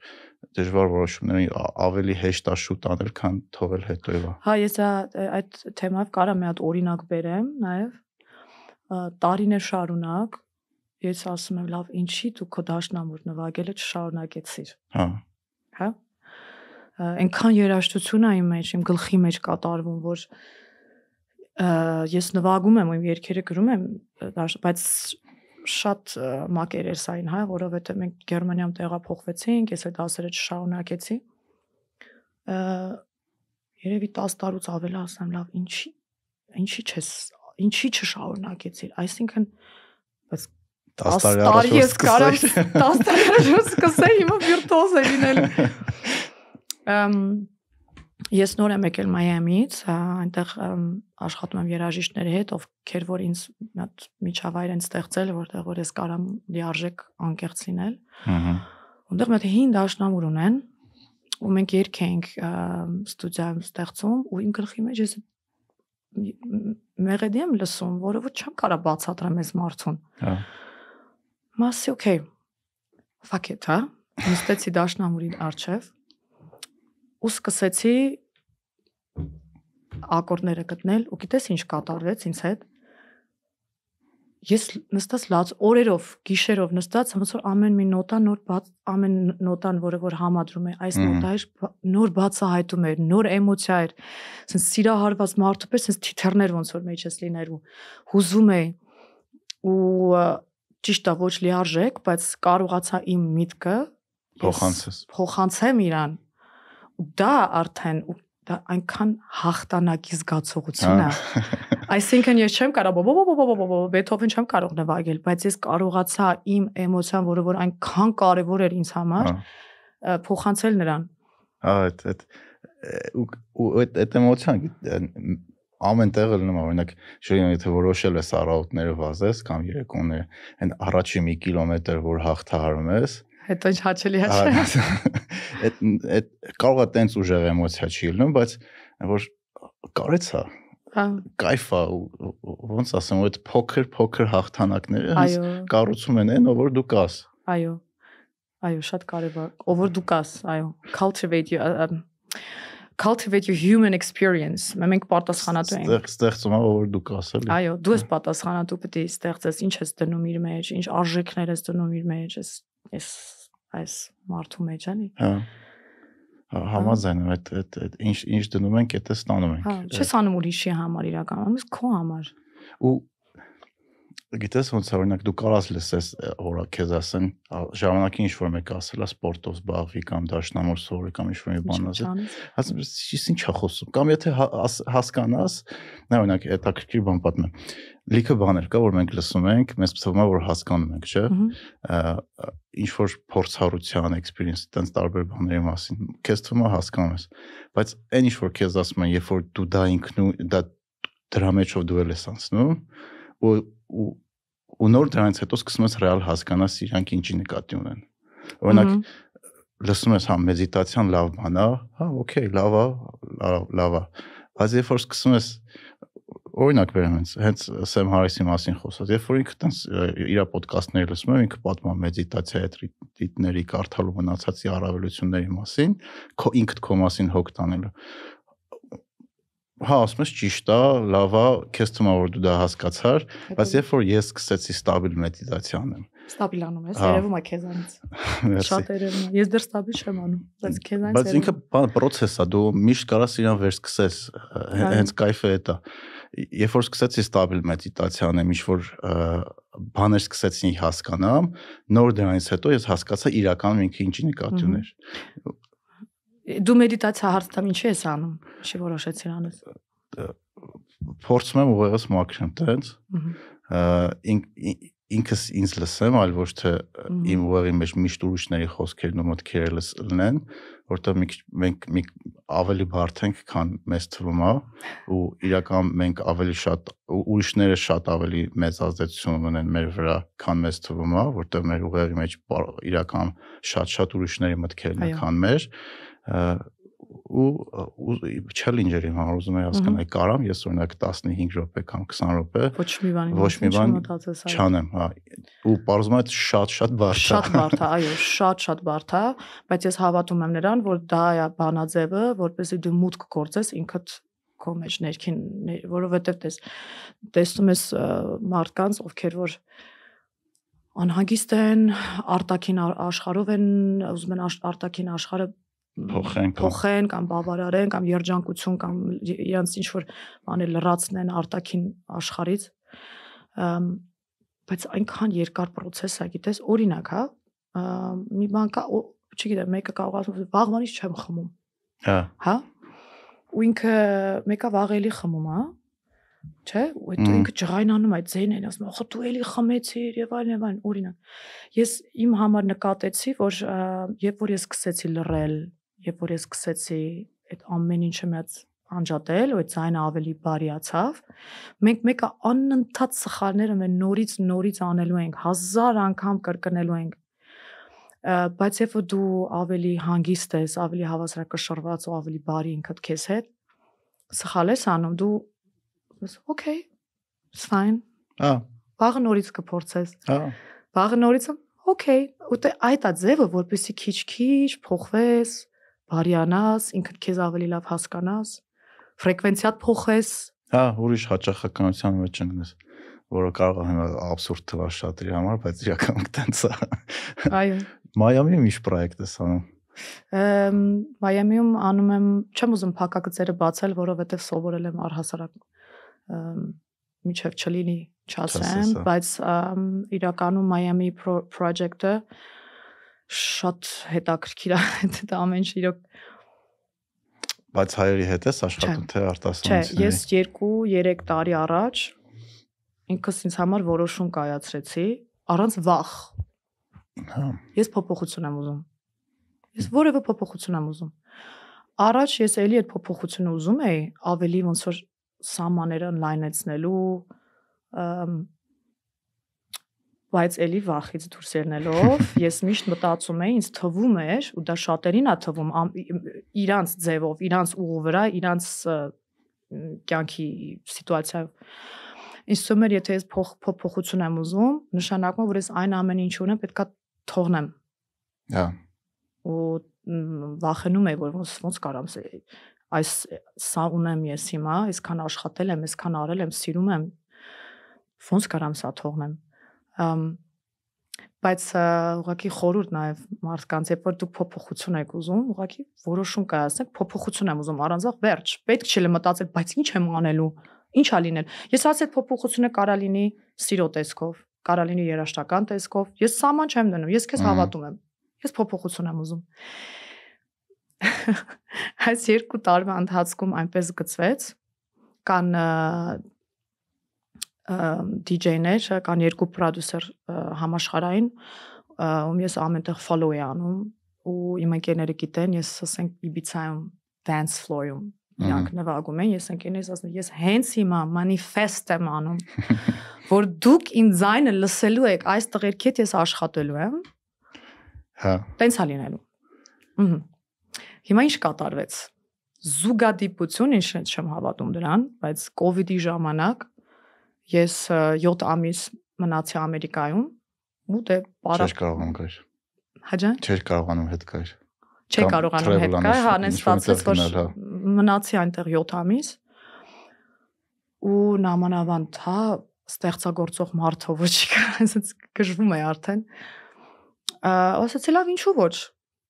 դժվար որոշումների ավելի հեշտ է շուտ անել, քան թողել հետոյվա։ Հա, ես այդ թեմայով կարամ մի հատ օրինակ բերեմ, նաև տարիներ շարունակ ես ասում եմ, լավ, ինչի դու քո դաշնամուր նվագելը չշարունակեցիր։ Հա։ Հա։ Այնքան երաժշտություն է իմ մեջ, իմ գլխի մեջ կատարվում, որ ես նվագում եմ, իմ երգերը գրում եմ, բայց շատ մակեր էր սային, հա, որովհետեւ մենք Գերմանիայում տեղափոխվեցինք, ես այդ դասերը չշարունակեցի։ Երևի 10 տարուց ավել ասեմ, լավ, ինչի ինչի չես ինչի չշարունակեցիր։ Այսինքն բայց 10 տարի առաջ ես կարամ 10 տարի սկսեի, հիմա վիրտուոզ է լինել։ Ամ Ես նոր եմ եկել Մայամից, այնտեղ աշխատում եմ երաժիշտների հետ, ովքեր որ ինձ մի հատ միջավայր են ստեղծել, որտեղ որ ես կարամ լիարժեք անկեղծ լինել։ Ահա։ Այնտեղ մի հատ հին դաշնամուր ունեն, ու մենք երգ ենք ստուդիայում ստեղծում, ու իմ գլխի մեջ ես մեղեդի եմ լսում, որը որ չեմ կարա բացատրեմ այս մարդուն։ Հա։ Մասի, okay։ Fuck it, հա։ Նստեցի դաշնամուրի առջև ու սկսեցի ակորդները գտնել ու գիտես ինչ կատարվեց ինձ հետ ես նստած լաց օրերով, գիշերով նստած ոնց որ ամեն մի նոտա նոր բաց ամեն նոտան, որը որ համադրում է, այս նոտայր նոր բացահայտում էր, նոր էմոցիա էր։ Սենց սիրահարված մարդու պես սենց թիթեռներ ոնց որ մեջս լիներ ու հուզում է ու ճիշտ է ոչ լիարժեք, բայց կարողացա իմ միտքը փոխանցես։ Փոխանցեմ իրան դա արդեն դա այնքան հաղթանակի զգացողություն է։ Այսինքն ես չեմ կարող Բեթհովեն չեմ կարող նվագել, բայց ես կարողացա իմ էմոցիան, որը որ այնքան կարևոր էր ինձ համար, փոխանցել նրան։ այդ այդ ու այդ այդ էմոցիան ամեն տեղը լինում է օրինակ շուտով եթե որոշել ես առավոտները վազես կամ երեկոները այն առաջի մի կիլոմետր որ հաղթահարում ես հետո ինչ հաճելի է չէ այդ այդ կարող է տենց ուժեղ էմոցիա չի լինում բայց որ կարեցա հա կայֆ է ոնց ասեմ այդ փոքր փոքր հաղթանակները հենց կառուցում են այն որ դու կաս այո այո շատ կարևոր ով որ դու կաս այո cultivate your cultivate your human experience մենք պատասխանատու ենք ստեղ ստեղծում ով որ դու կաս էլի այո դու ես պատասխանատու պետք է ստեղծես ինչ ես դնում իր մեջ ինչ արժեքներ ես դնում իր մեջ ես այս այս մարդու մեջ էլի։ Հա։ Համաձայն եմ այդ այդ ինչ ինչ դնում ենք, դա ստանում ենք։ Հա, չես անում ուրիշի համար իրականում, իսկ քո համար։ Ու գիտես ոնց է օրինակ դու կարաս լսես որա քեզ ասեն ժամանակի ինչ որ մեկը ասելա սպորտով զբաղվի կամ դաշնամուր սովորի կամ ինչ որ մի բան ասի ասում ես ինչ է խոսում կամ եթե հասկանաս նա օրինակ հետաքրքիր բան պատմեմ լիքը բաներ կա որ մենք լսում ենք մեզ թվում է որ հասկանում ենք չէ ինչ որ փորձառության experience տենց տարբեր բաների մասին քեզ թվում է հասկանում ես բայց այն ինչ որ քեզ ասում են երբ որ դու դա ինքնու դա դրա մեջով դու ես անցնում ու ու ու նոր դրանից հետո սկսում ես ռեալ հասկանալ իրանք ինչի նկատի ունեն։ Օրինակ լսում ես հա մեդիտացիան լավ բան է, հա օքեյ, լավ է, լավ է։ Բայց երբ որ սկսում ես օրինակ վերեմ հենց հենց Սեմ Հարիսի մասին խոսած, երբ որ ինքը տենց իր ոդկասթները լսում եմ, ինքը պատմում է մեդիտացիայի տրիտների կարդալու մնացածի առավելությունների մասին, քո ինքդ քո մասին հոգ տանելու հա ասում ես ճիշտ է, լավ է, քեզ թվում է որ դու դա հասկացար, բայց երբ որ ես սկսեցի ստաբիլ մեդիտացիա անեմ։ Ստաբիլանում ես, հա։ երևում է քեզանից։ Շատ երևում է։ Ես դեռ ստաբիլ չեմ անում, բայց քեզանից։ Բայց ինքը process է, դու միշտ կարաս իրան վերսկսես, հենց кайֆը է դա։ Երբ որ սկսեցի ստաբիլ մեդիտացիա անեմ, ինչ որ բաներ սկսեցի հասկանամ, նոր դրանից հետո ես հասկացա իրականում ինքը ինչի նկատի ուներ։ Դու մեդիտացիա հարցամ ինչի ես անում։ Ինչի որոշեցիր անես։ Փորձում եմ ուղեղս մաքրեմ տենց։ ինքս ինձ լսեմ, այլ ոչ թե իմ ուղեղի մեջ միշտ ուրիշների խոսքերն ու մտքերը լնեն, որտեղ մի մենք մի ավելի բարդ ենք, քան մեզ թվում է, ու իրական մենք ավելի շատ ուրիշները շատ ավելի մեծ ազդեցություն ունեն մեր վրա, քան մեզ թվում է, որտեղ մեր ուղեղի մեջ իրական շատ-շատ ուրիշների մտքերն են, քան մեր ու չելենջերի համար ուզում եմ հասկանալ կարամ ես օրինակ 15 րոպե կամ 20 րոպե ոչ մի բանի ոչ մի բան չանեմ հա ու բարձում է շատ շատ բարդ է շատ բարդ է այո շատ շատ բարդ է բայց ես հավատում եմ նրան որ դա է բանաձևը որպեսզի դու մուտք գործես ինքդ քո մեջ ներքին որովհետև դες տեսնում ես մարդկանց ովքեր որ անհագիստ են արտակին աշխարհով են ուզում են արտակին աշխարհը փոխեն փոխեն կամ բավարարեն կամ երջանկություն կամ իրանց ինչ որ բաներ լրացնեն արտաքին աշխարից բայց այնքան երկար process է գիտես օրինակ հա մի բան կա չգիտեմ մեկը կարող ասում վաղվանից չեմ խմում հա հա ու ինքը մեկը վաղ էլի խմում հա չէ ու այդ ինքը ջղայնանում այդ ձենն ասում ախ դու էլի խմեցիր եւ այլն եւ այլն օրինակ ես իմ համար նկատեցի որ երբ որ ես սկսեցի լռել երբ որ ես սկսեցի այդ ամեն ինչը մեծ անջատել, ու այդ ձայնը ավելի բարիացավ, մենք մեկը անընդհատ սխալները մենք նորից նորից անելու ենք, հազար անգամ կրկնելու ենք բայց որ դու ավելի հանգիստ ես, ավելի հավասարակշռված ու ավելի բարի ինքդ քեզ հետ, սխալ ես անում, դու okay, it's fine։ Ահա։ Վաղը նորից կփորձես։ Ահա։ Վաղը նորից okay, ու այդ է ձևը, որպեսի քիչ-քիչ փոխվես, բարյանաս, ինքդ քեզ ավելի լավ հասկանաս, ֆրեկվենցիադ փոխես։ Հա, ուրիշ հաճախականության մեջ ընկնես, որը կարող է հիմա абսուրդ թվա շատերի համար, բայց իրականում տենց է։ Այո։ Մայամիում ինչ պրոյեկտ ես անում։ Ամ Մայամիում անում եմ, չեմ ուզում փակագծերը բացել, որովհետև սովորել եմ առհասարակ միջև չլինի չասեմ, բայց իրականում Miami project-ը շատ հետաքրքիր է դա ամեն ինչ իրոք բայց հայերի հետ ես աշխատում թե արտասահմանցիների Չէ, ես 2-3 տարի առաջ ինքս ինձ համար որոշում կայացրեցի առանց վախ։ Հա։ Ես փոփոխություն եմ ուզում։ Ես որևէ փոփոխություն եմ ուզում։ Առաջ ես էլի այդ փոփոխությունը ուզում էի ավելի ոնց որ սահմանները լայնեցնելու բայց էլի վախից դուրս ելնելով ես միշտ մտածում էի ինձ թվում էր ու դա շատերին է թվում իրանց ձևով, իրանց ուղու վրա, իրանց կյանքի սիտուացիայով ինձ թվում էր եթե ես փոփոխություն եմ ուզում, նշանակում որ ես այն ամեն ինչ ունեմ պետքա թողնեմ։ Հա։ Ու վախենում եմ որ ոնց ոնց կարամ այս սա ունեմ ես հիմա, այսքան աշխատել եմ, այսքան արել եմ, սիրում եմ ոնց կարամ սա թողնեմ բայց ուղղակի խորուրդ նաև մարդկանց, երբ որ դուք փոփոխություն եք ուզում, ուղղակի որոշում կայացնեք, փոփոխություն եմ ուզում առանձավ վերջ։ Պետք չէ մտածել, բայց ինչ եմ անելու, ինչ ա լինել։ Ես ասած այդ փոփոխությունը կարա լինի սիրո տեսքով, կարա լինի երաշտական տեսքով։ Ես սահման չեմ դնում, ես քեզ հավատում եմ։ Ես փոփոխություն եմ ուզում։ Այս երկու տարվա ընթացքում այնպես գծվեց, կան DJ-ներ, կան երկու պրոդյուսեր համաշխարհային, ում ես ամենտեղ follow եմ անում ու իմ ընկերները գիտեն, ես ասենք Իբիցայում dance floor-ում իրանք նվագում են, ես ընկերներս ասում ես հենց հիմա manifest եմ անում, որ դուք իմ ձայնը լսելու եք, այս տղերքի հետ ես աշխատելու եմ։ Հա։ Տենց է լինելու։ Ահա։ Հիմա ինչ կատարվեց։ Զուգադիպություն, ինչ չեմ հավատում դրան, բայց իդի ժամանակ Ես 7 ամիս մնացի Ամերիկայում ու դե պարա Չէր կարողանում գալ։ Հաջան։ Չէր կարողանում հետ գալ։ Չէր կարողանում հետ գալ, հա, նենց ստացվեց, որ հա։ մնացի այնտեղ 7 ամիս ու նամանավանդ, հա, ստեղծագործող մարդը ոչ կա, ասած գժվում է արդեն։ Ասացի լավ, ինչու ոչ։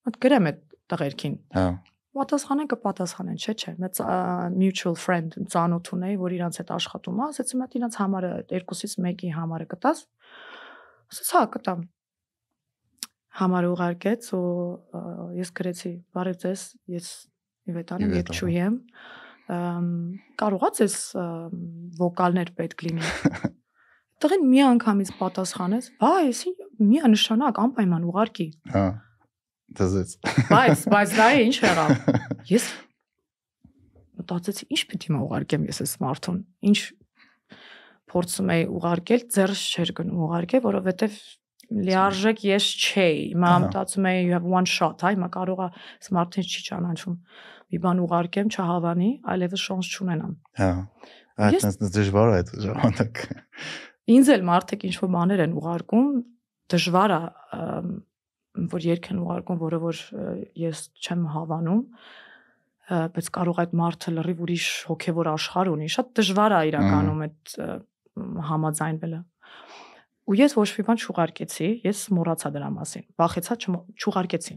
Մոտ գրեմ այդ տղերքին։ Հա պատասխանեն կպատասխանեն, չէ, չէ։ Մեծ mutual friend ծանոթ ունեի, որ իրանց հետ աշխատում է, ասեցի մատ իրանց համարը երկուսից մեկի համարը կտաս։ Ասաց հա, կտամ։ Համարը ուղարկեց ու ես գրեցի, բարև ձեզ, ես Իվետան եմ, Եփչուհի եմ։ Կարողաց ես վոկալներ պետք լինի։ տղեն մի անգամից պատասխանեց վայ էսի միանշանակ անպայման ուղարկի Հա։ Դզեց։ բայց բայց դա է ինչ եղավ ես մտածեցի ինչ պետք է ուղարկեմ ես այս մարդուն ինչ փորձում էի ուղարկել ձեռս չէր գնում ուղարկել որովհետև լիարժեք ես չէի հիմա մտածում էի you have one shot հա հիմա կարողա smart-ին չի ճանաչում մի բան ուղարկեմ չհավանի այլևս շանս չունենամ Հա։ Այդ դժվար է այդ ժամանակ։ ինձ էլ մարդիկ ինչ որ բաներ են ուղարկում դժվար է որ երկ են ուղարկում, որը որ ես չեմ հավանում, բայց կարող այդ մարդը լրիվ ուրիշ հոգևոր աշխարհ ունի։ Շատ դժվար է իրականում այդ համաձայնվելը։ Ու ես ոչ մի բան չուղարկեցի, ես մոռացա դրա մասին։ Վախեցա չուղարկեցի։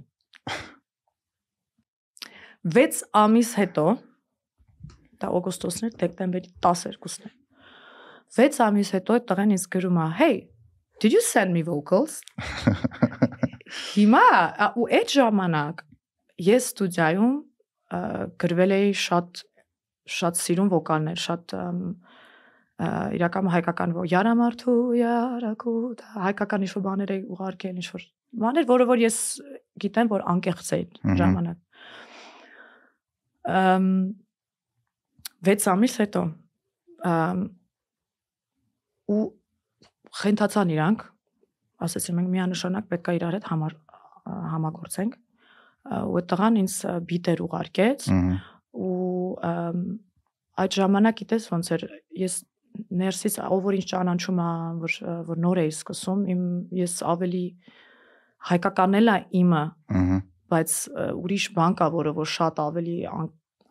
6 ամիս հետո դա օգոստոսն էր, դեկտեմբերի 12-ն է։ 6 ամիս հետո այդ տղեն ինձ գրում է. «Hey, did you send me vocals?» Հիմա ու այդ ժամանակ ես ստուդիայում գրվել էի շատ շատ սիրուն վոկալներ, շատ իրական հայկական յարամարթու յարակուտ հայկական ինչ-որ բաներ էի ուղարկել, ինչ-որ բաներ, որը որ ես գիտեմ, որ անկեղծ էին ժամանակ։ Ամ 6 ամիս հետո ամ ու խենթացան իրանք ասեցին մենք միանշանակ պետքա իրար հետ համար համագործենք ու այդ տղան ինձ բիտեր ուղարկեց ու այդ ժամանակ գիտես ոնց էր ես ներսից ով որ ինձ ճանաչում է որ որ նոր էի սկսում իմ ես ավելի հայկականն է իմը բայց ուրիշ բան կա որը որ շատ ավելի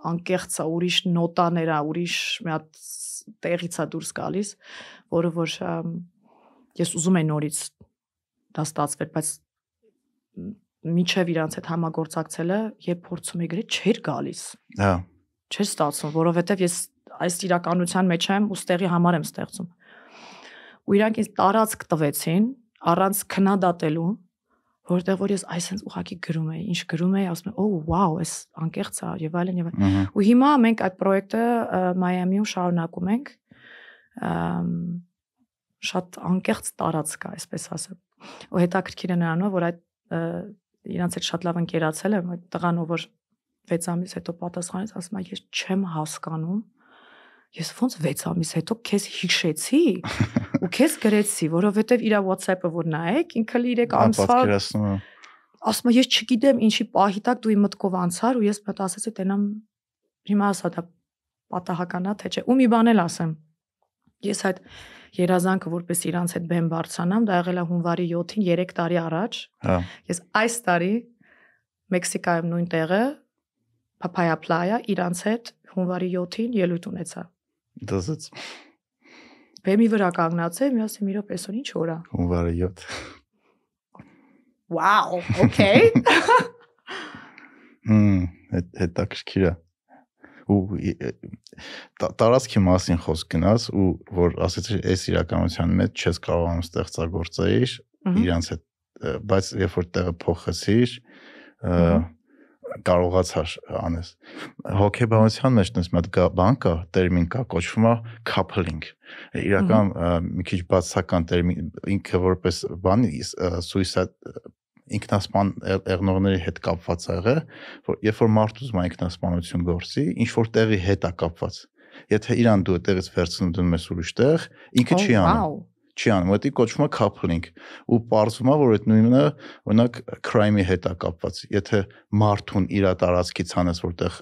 անկեղծ է ուրիշ նոտաներ է ուրիշ մի հատ տեղից է դուրս գալիս որը որ ես ուզում եմ նորից դա ստացվեր, բայց միջև իրանց հետ համագործակցելը, երբ փորձում եի գրել, չէր գալիս։ Հա։ Չէր ստացվում, որովհետև ես այս իրականության մեջ եմ ու ստեղի համար եմ ստեղծում։ Ու իրանք ինձ տարածք տվեցին առանց քննադատելու, որտեղ որ ես այսպես ուղակի գրում եի, ինչ գրում եի, ասում եմ, «Օ, վաու, այս անկեղծ է» եւ այլն եւ այլն։ Ու հիմա մենք այդ պրոյեկտը Մայամիում շարունակում ենք շատ անկեղծ տարածք է, այսպես ասեմ ու հետաքրքիր է նրանով, որ այդ իրանց հետ շատ լավ ընկերացել եմ, այդ տղան ով որ 6 ամիս հետո պատասխանեց, ասում է ես չեմ հասկանում ես ոնց 6 ամիս հետո քեզ հիշեցի ու քեզ գրեցի, որովհետև իր WhatsApp-ը որ նայեք, ինքը լի 3 ամսվա ասում է ես չգիտեմ ինչի պահի տակ դու իմ մտքով անցար ու ես մտածեցի տենամ հիմա ասա դա պատահականա թե չէ ու մի բան էլ ասեմ ես այդ երազանքը որպես իրանց հետ բեմ բարձանամ, դա եղել է հունվարի 7-ին 3 տարի առաջ։ Հա։ Ես այս տարի Մեքսիկայում նույն տեղը Papaya Playa իրանց հետ հունվարի 7-ին ելույթ ունեցա։ Դասից։ Բեմի վրա կանգնացել, մի ասեմ, իրոք էսօր ինչ օր է։ Հունվարի 7։ Wow, okay։ Հմ, հետաքրքիր է ու տարածքի մասին խոսք գնաց ու որ ասեցի այս իրականության մեջ չես կարողանում ստեղծագործեիր իրանց հետ բայց երբ որ տեղը փոխեցիր կարողացար անես հոգեբանության մեջ դες մի հատ բան կա տերմին կա կոչվում է coupling իրական մի քիչ բացական տերմին ինքը որպես բան suicide ինքնասպան եղնողների հետ կապված ա եղել, որ երբ որ մարդու զմա ինքնասպանություն գործի, ինչ որ տեղի հետ է կապված։ Եթե իրան դու այդտեղից վերցնում դնում ես ուրիշ տեղ, ինքը չի անում չի անում, դա կոչվում է coupling ու ողջում է որ այդ նույնը օրինակ crime-ի հետ է կապված։ Եթե մարդուն իր տարածքից անես որտեղ,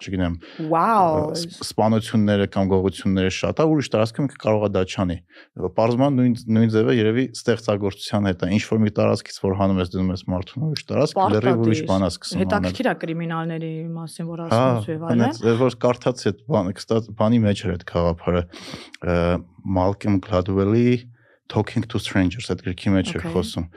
չգիտեմ, wow, սպանությունները կամ գողությունները շատ է, ուրիշ տարածքում կարող է դա չանի։ Ողջում է նույն նույն ձևը երևի ստեղծագործության հետ է, ինչ որ մի տարածքից որ հանում ես դնում ես մարդուն ուրիշ տարածք, լրիվ ուրիշ բան է սկսում անել։ Հետաքրքիր է կրիմինալների մասին որ ասում ես եւ այլն։ Հա, որ կարդացի այդ բանը, կստա բանի մեջ էր այդ խաղապարը Malcolm Gladwell-ի Talking to Strangers այդ գրքի մեջ է խոսում։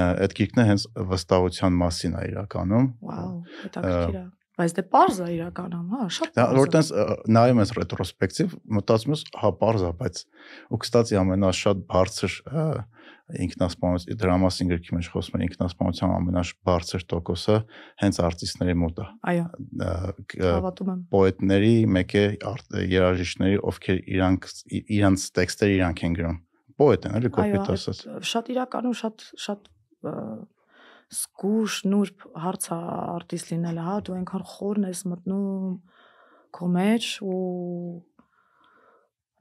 Այդ գիրքն է հենց վստահության մասին է իրականում։ Վաու, հետաքրքիր է։ Բայց դե པարզ է իրականում, հա, շատ Դա որտենց նայում ես ռետրոսպեկտիվ, մտածում ես, հա, པարզ է, բայց ու կստացի ամենաշատ բարձր ինքնասպանություն դրա մասին գրքի մեջ խոսում է ինքնասպանության ամենաբարձր տոկոսը հենց արտիստների մոտ է։ Այո։ Հավատում եմ։ Պոետների, մեկ է երաժիշտների, ովքեր իրանք իրանց տեքստերը իրանք են գրում պոետ են, էլի կոպիտ Այո, ասած։ շատ իրականում շատ շատ ը, զգուշ նուրբ հարց է արտիստ լինելը, հա, դու այնքան խորն ես մտնում քո մեջ ու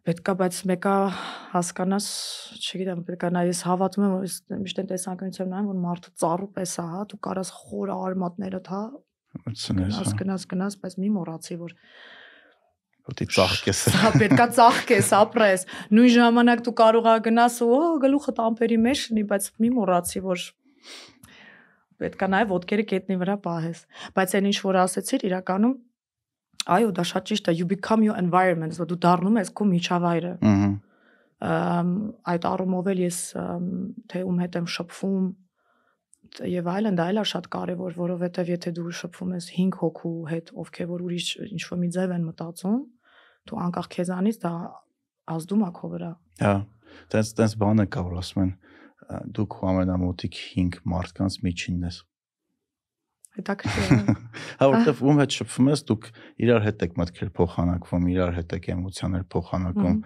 պետքա բայց մեկը հասկանաս, չգիտեմ, պետքա նա ես հավատում եմ, որ ես միշտ այն տեսանկյունից եմ նայում, որ մարդը ծառու պես է, հա, դու կարաս խորը արմատներդ, հա, Մտցնես, գնաս, գնաս, գնաս, բայց մի մոռացի, որ որտի ծաղկես։ Սա պետքա ծաղկես, ապրես։ Նույն ժամանակ դու կարող ես գնաս ու «Ո, գլուխը տամպերի մեջ լինի, բայց մի մոռացի, որ պետքա նաև ոտքերը կետնի վրա պահես։ Բայց այն ինչ որ ասեցիր, իրականում այո, դա շատ ճիշտ է, you become your environment, որ դու դառնում ես քո միջավայրը։ Ահա։ Այդ առումով էլ ես թե ում հետ եմ շփվում եւ այլն դա էլ է շատ կարեւոր, որովհետեւ եթե դու շփվում ես 5 հոգու հետ, ովքեր որ ուրիշ ինչ որ մի ձև են մտածում, դու անկախ քեզանից դա ազդում է քո վրա։ Հա։ Տենց տենց բանը կա, որ ասում են դու քո ամենամոտիկ 5 մարդկանց միջինն ես։ Հետաքրքիր է։ Հա, որտեվ ում հետ շփվում ես, դուք իրար հետ եք մտքեր փոխանակվում, իրար հետ եք էմոցիաներ փոխանակում,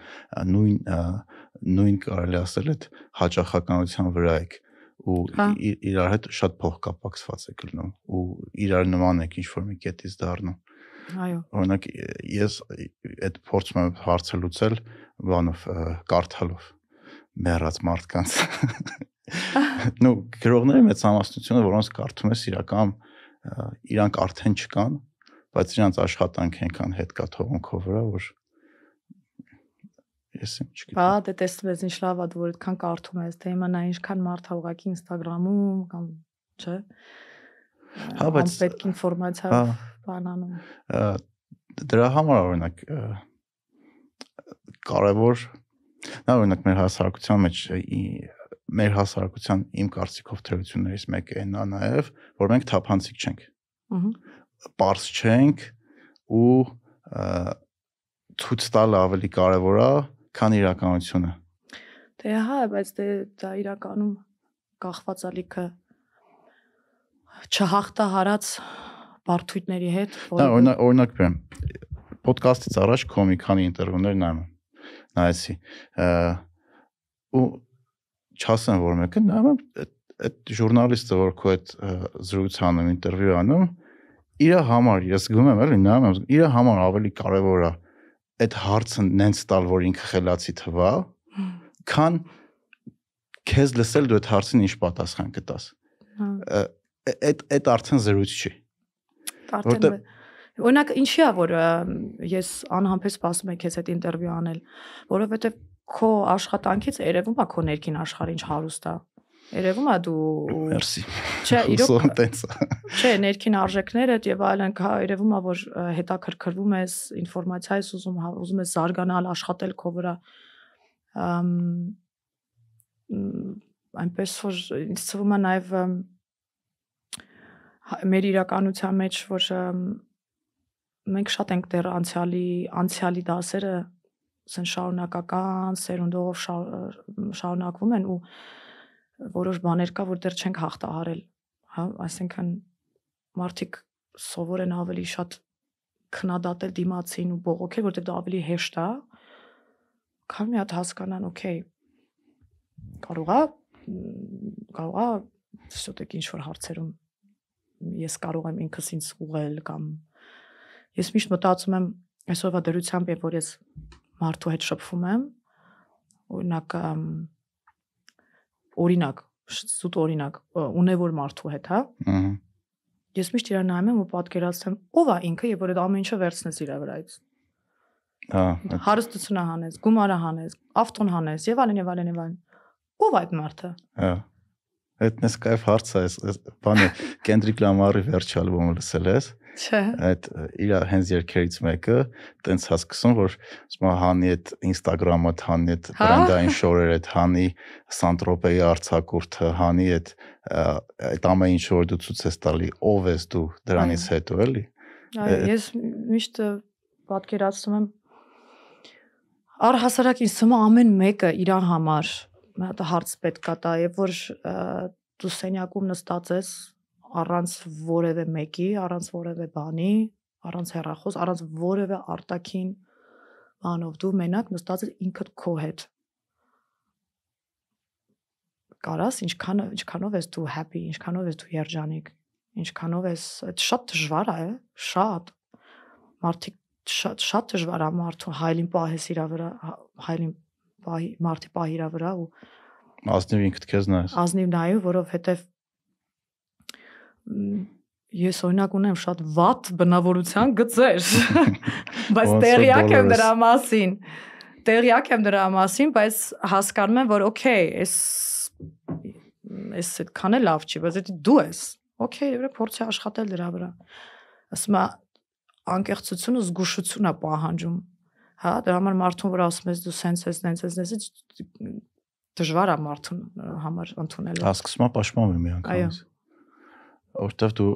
նույն նույն կարելի ասել այդ հաճախականության վրա եք ու Հա։ իրար հետ շատ փոխկապակցված եք լինում ու իրար նման եք ինչ որ մի կետից դառնում։ Այո։ Օրինակ ես այդ փորձում եմ հարցը լուծել բանով կարդալով մեռած մարդկանց։ Նու գրողների մեծ համաստությունը, որոնց կարդում ես իրական իրանք արդեն չկան, բայց իրանք աշխատանք այնքան հետ կա թողուն քո վրա, որ ես եմ չգիտեմ։ Բա դե տեսնում ես ինչ լավ է որ այդքան կարդում ես, թե հիմա նա ինչքան մարդ է ուղակի Instagram-ում կամ չէ։ Հա, բայց- պետք ինֆորմացիա Հա, բանանում։ դրա համար օրինակ կարևոր նա օրինակ մեր հասարակության մեջ մեր հասարակության իմ կարծիքով թերություններից մեկը է նաև որ մենք թափանցիկ չենք Ահա։ པարս չենք ու ցույց տալը ավելի կարևոր է քան իրականությունը Դե հա, բայց դե դա իրականում կախված է լիքը չհաղթահարած բարթույթների հետ, դա օրինակ բերեմ ոդկասթից առաջ քո մի քանի ինտերվյուներ նայում նայեցի ու չասեմ որ մեկը նայում այդ- ժուրնալիստը որ քո այդ զրույցանում ինտերվյու անում իր համար ես զգում եմ էլի նայում եմ իր համար ավելի կարևոր է այդ հարցը նենց տալ որ ինքը խելացի թվա քան քեզ լսել դու այդ հարցին ինչ պատասխան կտաս Հա, այդ այդ արդեն զրույց չի արդեն որտե- բե- Օրինակ ինչի է որ ես անհամբեր սպասում եմ քեզ այդ ինտերվյու անել, որովհետև քո աշխատանքից երևում է քո ներքին աշխարհ ինչ հարուստ է։ Երևում է դու մերսի Չէ, իրոք տենց Չէ, ներքին արժեքներդ եւ այլն կա, երևում է որ հետաքրքրվում ես, ինֆորմացիա ես ուզում, հա- ուզում ես զարգանալ, աշխատել քո վրա։ Ամ այնպես որ ինձ թվում է նաեւ հա- մեր իրականության մեջ որ մենք շատ ենք դեռ անցյալի անցյալի դասերը ասեն շարունակական սերունդով շա- շարունակվում են ու որոշ բաներ կա որ դեռ չենք հաղթահարել հա այսինքն մարդիկ սովոր են ավելի շատ քննադատել դիմացին ու բողոքել, որտեղ դա ավելի հեշտ է։ Քան մի հատ հասկանան, օքեյ։ Կարողա կարողա շուտեք ինչ որ հարցերում ես կարող եմ ինքս ինձ ուղղել կամ ես միշտ մտածում եմ այսօրվա դրությամբ երբ որ ես մարդու հետ շփվում եմ օրինակ օրինակ սուտ օրինակ ունևոր մարդու հետ, հա Ես միշտ իրան նայում եմ ու պատկերացնում ով է ինքը եւ որ այդ ամեն ինչը վերցնես իր վրայից։ Հա, Հարստությունը հանես, գումարը հանես, ավտոն հանես եւ այլն եւ այլն եւ այլն։ Ով այդ մարդը։ հա։ Այդ նես կայֆ հարց է, այս բանը Կենդրիկ Լամարի վերջ ալբոմը լսել ես։ Չէ։ Այդ իր հենց երկերից մեկը տենց հասկացում որ ասում հանի այդ Instagram-ը, հանի այդ Հա։ բրենդային շորերը, այդ հանի Սանտրոպեի արցակուրդը, հանի այդ այդ ամեն ինչ որ դու ցույց ես տալի, ով ես դու դրանից հետո էլի։ Այո, ես միշտ պատկերացնում եմ առհասարակ ինձ թվում ամեն մեկը իր համար մի հատ հարց պետք է տա, եւ որ դու սենյակում նստած ես առանց որևէ մեկի, առանց որևէ բանի, առանց հեռախոս, առանց որևէ արտաքին բանով դու մենակ նստած ես ինքդ քո հետ։ կարաս, ինչքան ինչքանով ես դու happy, ինչքանով ես դու երջանիկ, ինչքանով ես այդ շատ դժվար է, շատ մարդիկ շատ շատ դժվար է մարդու հայլին պահես իրա վրա, հայլին մարդի պահի իրա վրա ու ազնիվ ինքդ քեզ նայես։ Ազնիվ նայու, որովհետև ես օրինակ ունեմ շատ վատ բնավորության գծեր, բայց տեղյակ եմ դրա մասին։ Տեղյակ եմ դրա մասին, բայց հասկանում եմ, որ օքեյ, այս այս այդքան է լավ չի, բայց դա դու ես։ Օքեյ, դե փորձի աշխատել դրա վրա։ Ասում եմ անկեղծությունը զգուշություն է պահանջում։ Հա, դրա համար մարդուն որ ասում ես դու սենց ես, նենց ես, նենց դժվար է մարդուն համար ընդունելու։ Հասկացում եմ, պաշտպանում եմ միանգամից։ Այո որտեվ դու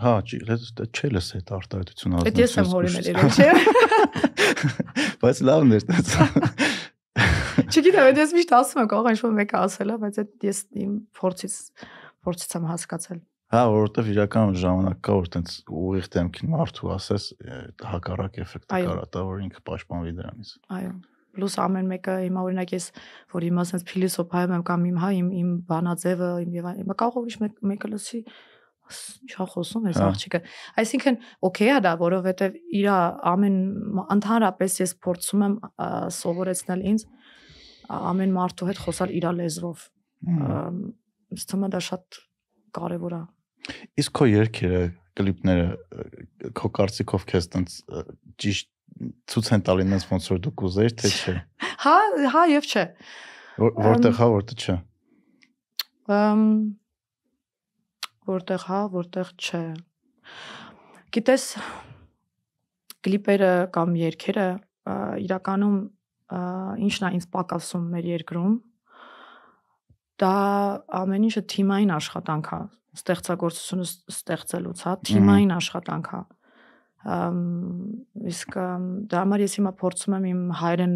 հա դա չէ լս այդ արտահայտությունը ասում։ Դա ես եմ հորինել իրեն, չէ։ Բայց լավն էր դա։ Չգիտեմ, ես միշտ ասում եմ, կարող ինչ-որ մեկը ասել է, բայց այդ ես իմ փորձից փորձից եմ հասկացել։ Հա, որովհետև իրական ժամանակ կա որ տենց ուղիղ դեմքին մարդու ասես հակառակ էֆեկտը կարա տա, որ ինքը պաշտպանվի դրանից։ Այո պլյուս ամեն մեկը հիմա օրինակ ես որ հիմա sense փիլիսոփայում եմ կամ իմ հա իմ իմ բանաձևը իմ եւ հիմա կարող ուրիշ մեկը լսի ինչա խոսում ես աղջիկը այսինքն օքեյ է դա որովհետեւ իր ամեն ընդհանրապես ես փորձում եմ սովորեցնել ինձ ամեն մարդու հետ խոսալ իր լեզվով ինձ թվում է դա շատ կարեւոր է իսկ քո երգերը կլիպները քո կարծիքով քեզ տենց ճիշտ ցույց են տալի ինձ ոնց որ դու կուզեիր թե չէ? Հա հա եւ չէ որտեղ հա որտեղ չէ ըմ որտեղ հա, որտեղ չէ։ Գիտես կլիպերը կամ երգերը իրականում ինչն է ինձ պակասում մեր երկրում դա ամեն ինչը թիմային աշխատանք է ստեղծագործությունը ստեղծելուց հա թիմային աշխատանք է իսկ դա համար ես հիմա փորձում եմ իմ հայրեն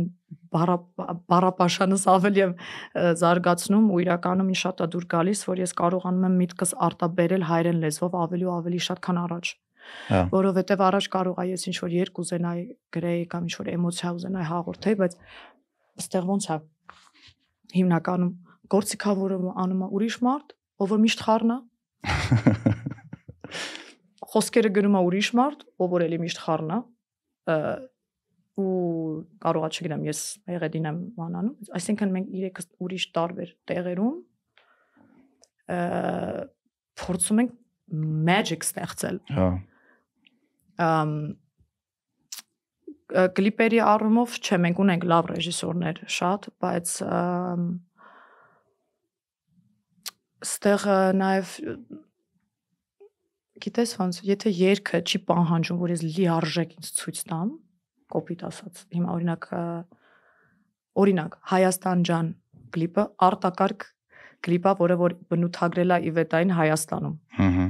բառապաշանս ավելի եմ զարգացնում ու իրականում ինձ շատ է դուր գալիս, որ ես կարողանում եմ միտքս արտաբերել հայրեն լեզվով ավելի ու ավելի շատ քան առաջ։ Հա։ Որովհետև առաջ կարող է ես ինչ որ երկ ուզենայի գրեի կամ ինչ որ էմոցիա ուզենայի հաղորդեի, բայց այստեղ ոնց է հիմնականում գործիքավորը անում է ուրիշ մարդ, ով որ միշտ խառնա խոսքերը գրում է ուրիշ մարդ, ով որ էլի միշտ խառնա ու կարողա չգիտեմ ես եղեդին եմ բանանում այսինքն մենք իրեքը ուրիշ տարբեր տեղերում փորձում ենք magic ստեղծել հա ըմ կլիպերի առումով չէ մենք ունենք լավ ռեժիսորներ շատ բայց ստեղ նաև գիտես ոնց եթե երգը չի պահանջում որ ես լիարժեք ինձ ցույց տամ կոպիտ ասած հիմա օրինակ օրինակ Հայաստան ջան կլիպը արտակարգ կլիպա որը որ բնութագրել է Իվետային Հայաստանում հհ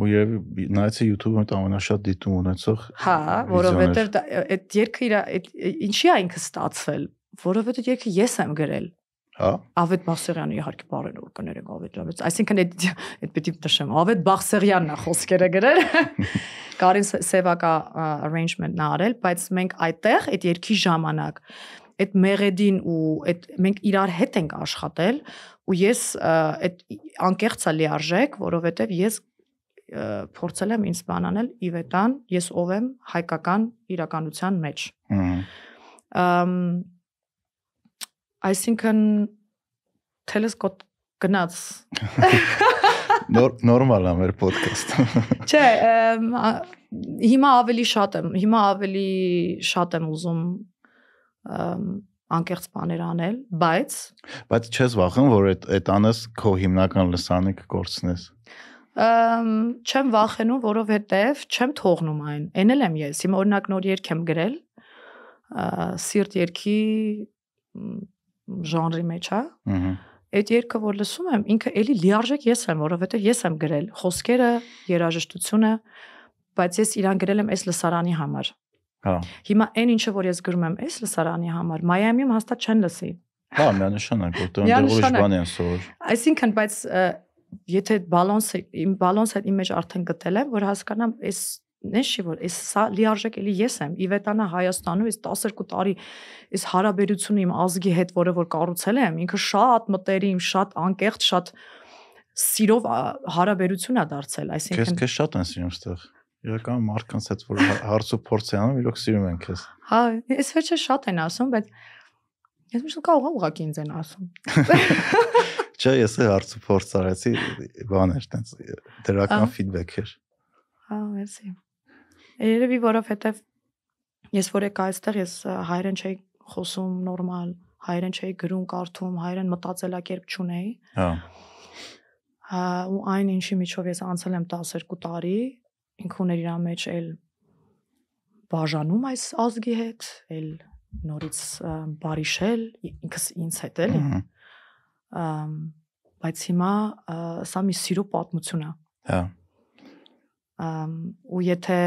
ու եւ նայեցի YouTube-ում այդ ամենաշատ դիտում ունեցող հա որովհետեւ այդ երգը իր ինչի է ինքը ստացվել որովհետեւ երգը ես եմ գրել Հա։ Ավետ Բախսերյանը իհարկե բարեն որ կներեք Ավետ Ջավետ։ Այսինքն այդ այդ պիտի նշեմ։ Ավետ Բախսերյանն է խոսքերը գրել։ Կարին Սևակա arrangement-ն արել, բայց մենք այդտեղ այդ երկի ժամանակ այդ մեղեդին ու այդ մենք իրար հետ ենք աշխատել ու ես այդ անկեղծա լիարժեք, որովհետև ես փորձել եմ ինձ բանանել Իվետան, ես ով եմ հայկական իրականության մեջ։ Ամ Այսինքն telescope գնաց նորմալ է մեր ոդքասթը։ Չէ, հիմա ավելի շատ եմ, հիմա ավելի շատ եմ ուզում անկեղծ բաներ անել, բայց բայց չես վախեն, որ այդ այդ անես քո հիմնական լսանը կկորցնես։ Ամ չեմ վախենում, որովհետև չեմ թողնում այն։ Էն էլ եմ ես։ Հիմա օրինակ նոր երգ եմ գրել, սիրտ երգի ժանրի մեջ, հա։ Ահա այդ երգը որ լսում եմ, ինքը էլի լիարժեք ես եմ, որովհետև ես եմ գրել խոսքերը, երաժշտությունը, բայց ես իրան գրել եմ այս լսարանի համար։ Հա։ Հիմա այն ինչը որ ես գրում եմ այս լսարանի համար, Մայամիում հաստատ չեն լսի։ Հա, միանշանակ, որտեղ այնտեղ ուրիշ բան են սովոր։ Այսինքն, բայց եթե բալանսը իմ բալանսը իմ մեջ արդեն գտել եմ, որ հասկանամ այս նշի որ այս սա լիարժեք էլի ես եմ իվետանա Հայաստանում այս 12 տարի այս հարաբերությունը իմ ազգի հետ որը որ կառուցել եմ ինքը շատ մտերիմ շատ անկեղծ շատ սիրով հարաբերություն է դարձել այսինքն Քեզ քեզ շատ են սիրում ստեղ իրական մարդկանց հետ որ հարց ու փորձ անում իրոք սիրում են քեզ հա այս վերջը շատ են ասում բայց ես միշտ կարող եմ ուղակի ինձ են ասում Չէ, ես է հարց ու փորձ արեցի, բաներ, տենց դրական ֆիդբեք էր։ Հա, մերսի։ Երևի որովհետև ես որ եկա այստեղ, ես հայերեն չէի խոսում նորմալ, հայերեն չէի գրում, կարդում, հայերեն մտածելակերպ չունեի։ Հա։ Հա, ու այն ինչի միջով ես անցել եմ 12 տարի, ինքը ուներ իր մեջ էլ բաժանում այս ազգի հետ, էլ նորից բարիշել ինքս ինձ հետ էլի։ Ահա բայց հիմա սա մի սիրո պատմություն է։ Հա։ ու եթե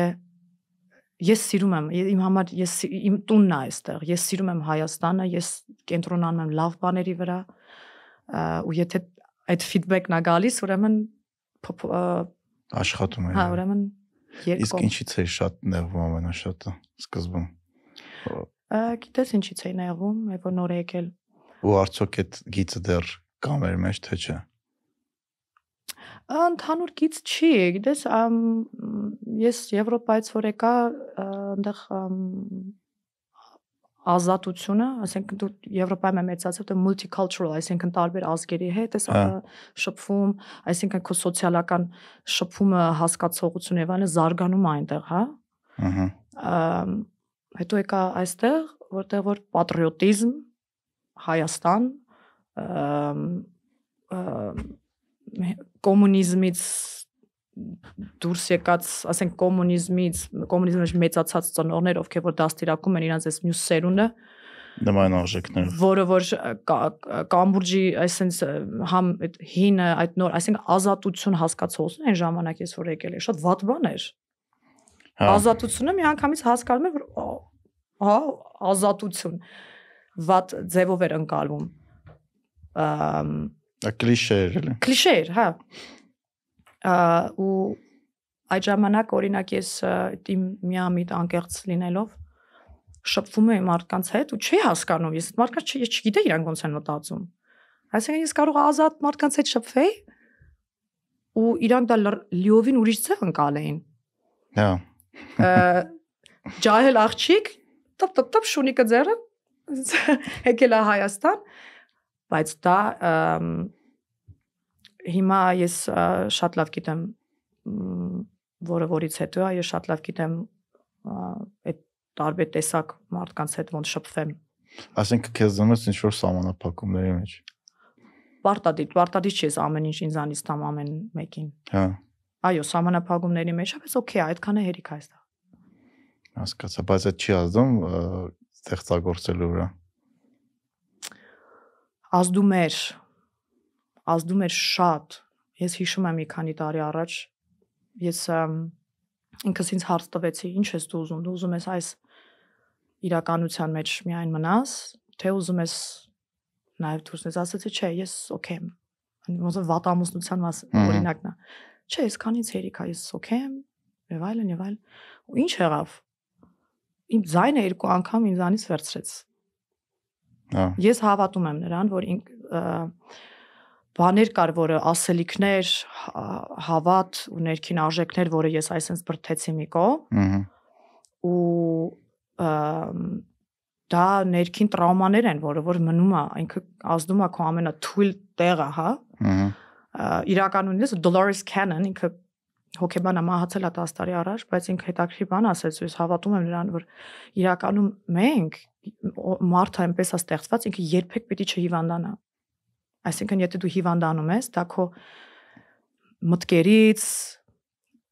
ես սիրում եմ իմ համար ես իմ տունն է այստեղ ես սիրում եմ Հայաստանը ես կենտրոնանում եմ լավ բաների վրա ու եթե այդ ֆիդբեքն է գալիս ուրեմն աշխատում է հա ուրեմն երկու իսկ ինչից է շատ նեղվում ամենաշատը սկզբում? Գիտես ինչից է նեղվում որ նոր եկել ու արդյոք այդ գիծը դեռ կա մեր մեջ թե չէ ընդհանուր գիծ չի գիտես ես եվրոպայից որ եկա այնտեղ ազատությունը, ասենք դու Եվրոպայում ես մեծացել, դու multicultural, այսինքն տարբեր ազգերի հետ ես շփվում, այսինքն քո սոցիալական շփումը, հասկացողությունը եւ այլն զարգանում է այնտեղ, հա։ Ահա։ Հետո եկա այստեղ, որտեղ որ պատրիոտիզմ Հայաստան կոմունիզմից դուրս եկած, ասենք կոմունիզմից, կոմունիզմից մեծացած ծնողներ, ովքեր որ դաստիարակում են իրանց այս մյուս սերունդը, նման արժեքներ որը որ կամբուրջի այսենց համ այդ հինը այդ նոր այսինքն ազատություն հասկացողն այն ժամանակ ես որ եկել է շատ վատ բան էր հա ազատությունը մի անգամից հասկանում էր որ հա ազատություն վատ ձևով էր ընկալվում կլիշե էր էլի կլիշե էր հա ու այդ ժամանակ օրինակ ես իմ միամիտ անկեղծ լինելով շփվում եմ մարդկանց հետ ու չի հասկանում ես մարդկանց ես չգիտեի իրանք ոնց են մտածում այսինքն ես կարող ազատ մարդկանց հետ շփվեի ու իրանք դա լիովին ուրիշ ձև ընկալեին հա ջահել աղջիկ տապ տապ տապ շունիկը ձեռը եկել է Հայաստան բայց դա հիմա ես շատ լավ գիտեմ որը որից հետո է ես շատ լավ գիտեմ այդ տարբեր տեսակ մարդկանց հետ ոնց շփվեմ ասենք քեզ դնես ինչ որ սահմանափակումների մեջ պարտադիր պարտադիր չի ամեն ինչ ինձանից տամ ամեն մեկին հա այո սահմանափակումների մեջ բայց օքեյ այդքան է հերիք այստեղ հասկացա բայց այդ չի ազդում ստեղծագործելու վրա ազդում էր ազդում էր շատ։ Ես հիշում եմ մի քանի տարի առաջ ես ինքս ինձ հարց տվեցի, ինչ ես դու ուզում, դու ուզում ես այս իրականության մեջ միայն մնաս, թե ուզում ես նաև դուրս ես ասացի, չէ, ես օքեյ եմ։ Ոնց վատամուսնության մաս օրինակն է։ Չէ, ես քանից հերիքա, ես օքեյ եմ, եւ այլն եւ այլն։ Ու ինչ եղավ։ Իմ ձայնը երկու անգամ ինձանից վերցրեց։ Ես հավատում եմ նրան, որ ինք բաներ կար, որը ասելիքներ, հավատ ու ներքին արժեքներ, որը ես այսպես բրթեցի մի կողմ։ ու դա ներքին տրավմաներ են, որը որ մնում է, ինքը ազդում է քո ամենաթույլ տեղը, հա։ Ահա։ Իրականում ես Dolores Cannon ինքը հոկեբան մահացել է 10 տարի առաջ, բայց ինքը հետաքրքիր բան ասեց, ես հավատում եմ նրան, որ իրականում մենք մարդը այնպես է ստեղծված, ինքը երբեք պիտի չհիվանդանա։ Այսինքն եթե դու հիվանդանում ես, դա քո մտքերից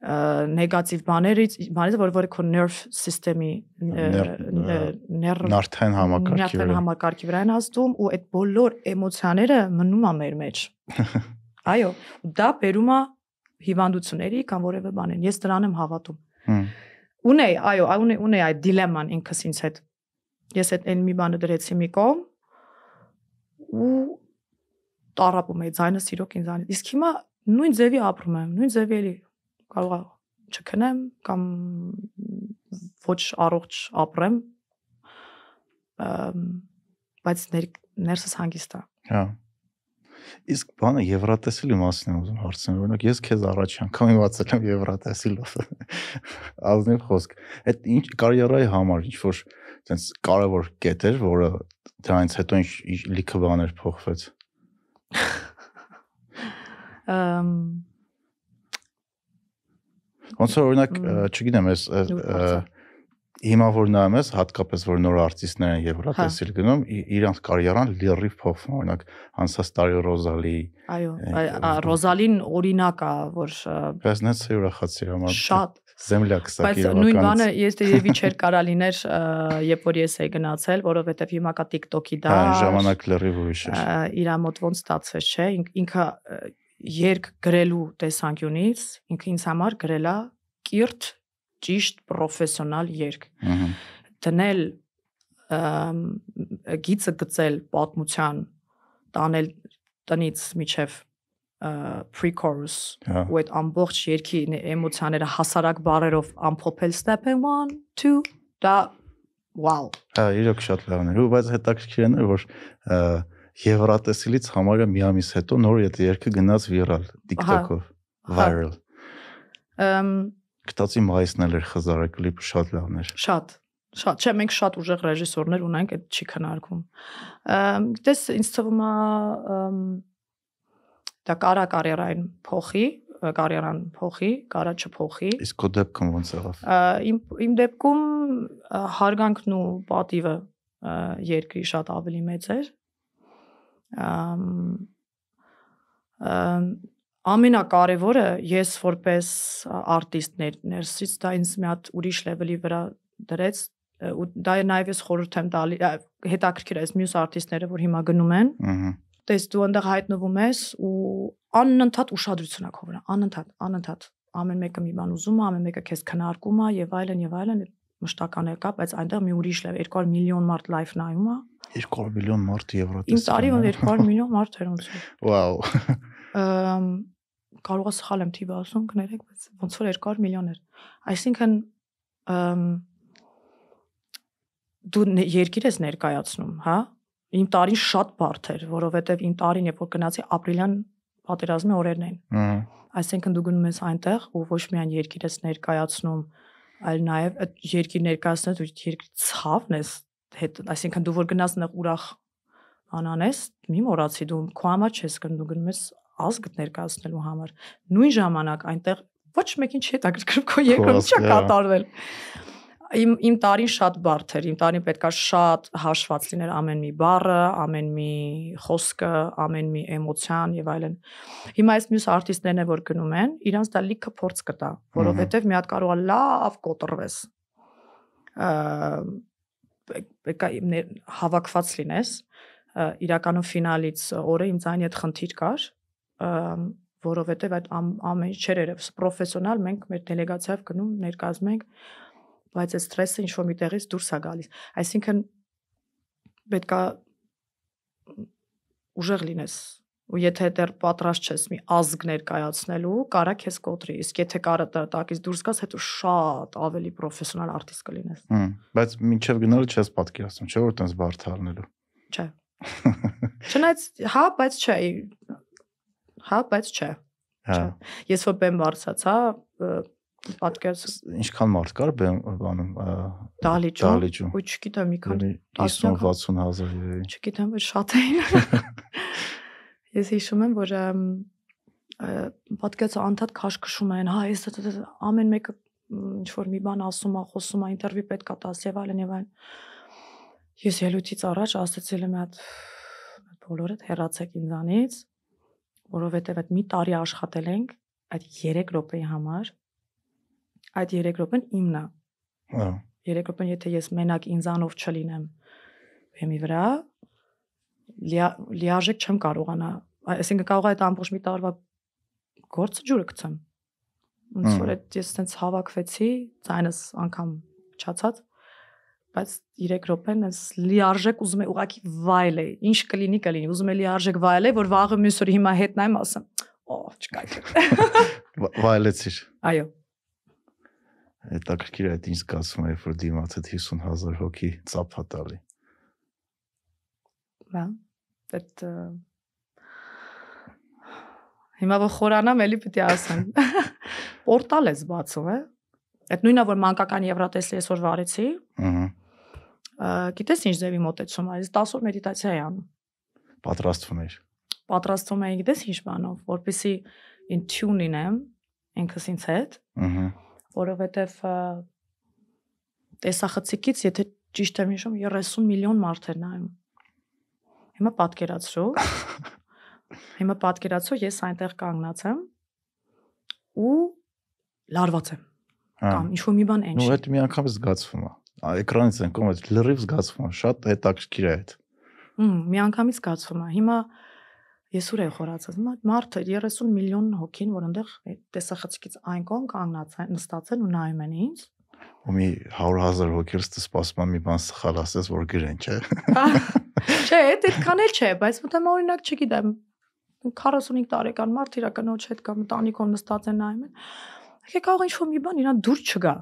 նեգատիվ բաներից, բաներից, որ որ քո nerve system-ի nerve նարդային համակարգի վրա համակարգի վրա են ազդում ու այդ բոլոր էմոցիաները մնում է մեր մեջ։ Այո, դա բերում է հիվանդությունների կամ որևէ բանին։ Ես դրան եմ հավատում։ Ունեի, այո, ունեի այդ դիլեման ինքս ինձ հետ։ Ես այդ այն մի բանը դրեցի մի կողմ ու տարապում էի ձայնը սիրոք ինձանից։ Իսկ հիմա նույն ձևի ապրում եմ, նույն ձևի էլի կարող չքնեմ կամ ոչ առողջ ապրեմ բայց ներ, ներսս հանգիստ է հա Իսկ բանը Եվրատեսիլի մասին եմ ուզում հարցնել։ Օրինակ ես քեզ առաջ անգամ իմացել եմ Եվրատեսիլով։ Ազնիվ խոսք։ Այդ ինչ կարիերայի համար ինչ որ այդպես կարևոր կետ էր, որը դրանից հետո ինչ լիքը բաներ փոխվեց։ Ամ Ոնց որ օրինակ, չգիտեմ, ես հիմա որ նայում ես, հատկապես որ նոր արտիստներ են Եվրատեսիլ հա։ գնում, իրանց կարիերան լիռիվ փոխվում, օրինակ անցած տարի Ռոզալի։ Այո, Ռոզալին օրինակ է, որ Բայց նենց է ուրախացի համար։ Շատ Zemlyak սա Բայց նույն բանը ես երևի չէր կարա լիներ, երբ որ ես էի գնացել, որովհետև հիմա կա TikTok-ի դա։ Այն ժամանակ լրիվ ուրիշ էր։ Իրա մոտ ոնց ստացվեց, չէ, ինքը երկ գրելու տեսանկյունից ինքը ինձ համար գրելա կիրթ ճիշտ պրոֆեսիոնալ երգ։ Դնել գիծը գծել պատմության տանել տնից միջև pre-chorus հա։ ու այդ ամբողջ երգի էմոցիաները հասարակ բառերով ամփոփել step 1 2 դա wow հա իրոք շատ լավն էր ու բայց հետաքրքիր է որ Եվրատեսիլից համարյա մի ամիս հետո նոր այդ երգը գնաց viral TikTok-ով viral ըմ Գտածի մայիսն էլ էր խզարը կլիպը շատ լավն էր։ Շատ շատ չէ մենք շատ ուժեղ ռեժիսորներ ունենք այդ չի քննարկվում գիտես ինձ թվում է դա կարա կարիերային փոխի կարիերան փոխի, կարա չփոխի։ Իսկ քո դեպքում ո՞նց եղավ։ Իմ իմ դեպքում հարգանքն ու պատիվը երկրի շատ ավելի մեծ էր։ Ամ ամենակարևորը ես որպես արտիստ ներ, ներսից դա ինձ մի հատ ուրիշ լեվելի վրա դրեց ու դա նաև ես խորհուրդ եմ տալի հետաքրքիր է այս մյուս արտիստները որ հիմա գնում են ըհը տես դու այնտեղ հայտնվում ես ու անընդհատ ուշադրություն ա քո վրա անընդհատ անընդհատ ամեն մեկը մի բան ուզում է ամեն մեկը քեզ քննարկում է եւ այլն եւ այլն մշտական է կա բայց այնտեղ մի ուրիշ լեվ 200 միլիոն մարդ լայվ նայում է 200 միլիոն մարդ եվրոպա Իմ տարի 200 միլիոն մարդ էր ոնց Վաու կարող է սխալ եմ թիվը ասում, կներեք, բայց ոնց որ 200 միլիոն էր։ Այսինքն դու երկիր ես ներկայացնում, հա? Իմ տարին շատ բարդ էր, որովհետև իմ տարին երբ որ գնացի ապրիլյան պատերազմի օրերն էին։ Ահա։ Այսինքն դու գնում ես այնտեղ ու ոչ միայն երկիր ես ներկայացնում, այլ նաև այդ երկիր ներկայացնես ու երկրի ցավն ես հետ, այսինքն դու որ գնաս նեղ ուրախ անանես, մի մոռացի դու քո համար չես գնում, դու գնում ես ազգ ներկայացնելու համար։ Նույն ժամանակ այնտեղ ոչ մեկին չի հետաքրքրում քո երկրում չի կատարվել։ Իմ իմ տարին շատ բարդ էր։ Իմ տարին պետքա շատ հաշված լիներ ամեն մի բառը, ամեն մի խոսքը, ամեն մի էմոցիան եւ այլն։ Հիմա այս մյուս արտիստներն է որ գնում են, իրանց դա լիքը փորձ կտա, որովհետեւ մի հատ կարող է լավ կոտրվես։ Պետքա հավաքված լինես իրականում ֆինալից օրը իմ ձայնի հետ խնդիր կար որովհետև այդ ամեն ինչ չէր երևս պրոֆեսիոնալ մենք մեր դելեգացիայով գնում ներկայացնենք բայց այդ սթրեսը ինչ որ միտեղից դուրս է գալիս այսինքն պետքա ուժեղ լինես ու եթե դեռ պատրաստ չես մի ազգ ներկայացնելու, կարա քեզ կոտրի։ Իսկ եթե կարա տակից դուրս գաս, հետո շատ ավելի պրոֆեսիոնալ արտիստ կլինես։ Հմ, բայց մինչև գնալը չես պատկերացնում, չէ՞ որ տես բարդ հալնելու։ Չէ։ Չնայած հա, բայց չէ, Հա, բայց չէ։ Հա։ Ես որ բեմ բարձացա, պատկերս ինչքան մարդ կար բանում դալիճում դալիճում ու չգիտեմ մի քանի 50-60 հազար երևի չգիտեմ որ շատ էին ես հիշում եմ որ պատկերս անդադ քաշքշում են հա ես ամեն մեկը ինչ որ մի բան ասում է խոսում է ինտերվյու պետք է տաս եւ այլն եւ այլն ես ելույթից առաջ ասացի լեմ հատ բոլորդ հեռացեք ինձանից որովհետև այդ մի տարի աշխատել ենք այդ 3 րոպեի համար այդ 3 րոպեն իմն է հա 3 րոպեն եթե ես մենակ ինձանով չլինեմ բեմի վրա լիարժեք չեմ կարողանա այսինքն կարող է այդ ամբողջ մի տարվա գործը ջուրը գցեմ ոնց որ այդ ես տենց հավաքվեցի ցայնս անգամ չացած բայց 3 րոպեն ես լիարժեք ուզում եմ ուղակի վայել է ինչ կլինի կլինի ուզում եմ լիարժեք վայել է որ վաղը մյուս օրը հիմա հետ նայեմ ասեմ օ չկա վայելեցիր այո հետաքրքիր է այդ ինչ զգացում է, որ դիմաց այդ 50000 հոգի ծափա տալի։ Բա, այդ Հիմա որ խորանամ, էլի պիտի ասեմ։ Պորտալ է բացում, է։ Այդ նույնը որ մանկական Եվրատեսլի այսօր վարեցի։ Ահա։ Գիտես ինչ ձևի մոտեցում է, 10 օր մեդիտացիա է անում։ Պատրաստվում էր։ Պատրաստվում եմ, գիտես ինչ բանով, որպեսի in tune լինեմ ինքս ինձ հետ։ Ահա որովհետև տեսախցիկից, եթե ճիշտ եմ հիշում, 30 միլիոն մարդ էր նայում։ Հիմա պատկերացրու։ Հիմա պատկերացրու, ես այնտեղ կանգնած եմ ու լարված եմ։ հա։ Կամ ինչ որ մի բան այն չի։ Ու այդ մի անգամ զգացվում է։ Էկրանից են կողմ այդ լրիվ զգացվում է, շատ հետաքրքիր է այդ։ Հմ, մի անգամից զգացվում է։ Հիմա ես ուր եմ խորացած։ Մարդը 30 միլիոն հոգին, որ այնտեղ տեսախցիկից այն կողմ կանգնած են, նստած են ու նայում են ինձ։ Ու մի 100.000 հոգի ըստ սպասում մի բան սխալ ասես, որ գրեն, չէ։ Չէ, այդ այդքան էլ չէ, բայց մտեմ օրինակ չգիտեմ 45 տարեկան մարդ իր կնոջ հետ կամ տանիքով նստած են նայում են։ Եկե կարող ինչ-որ մի բան իրան դուր չգա։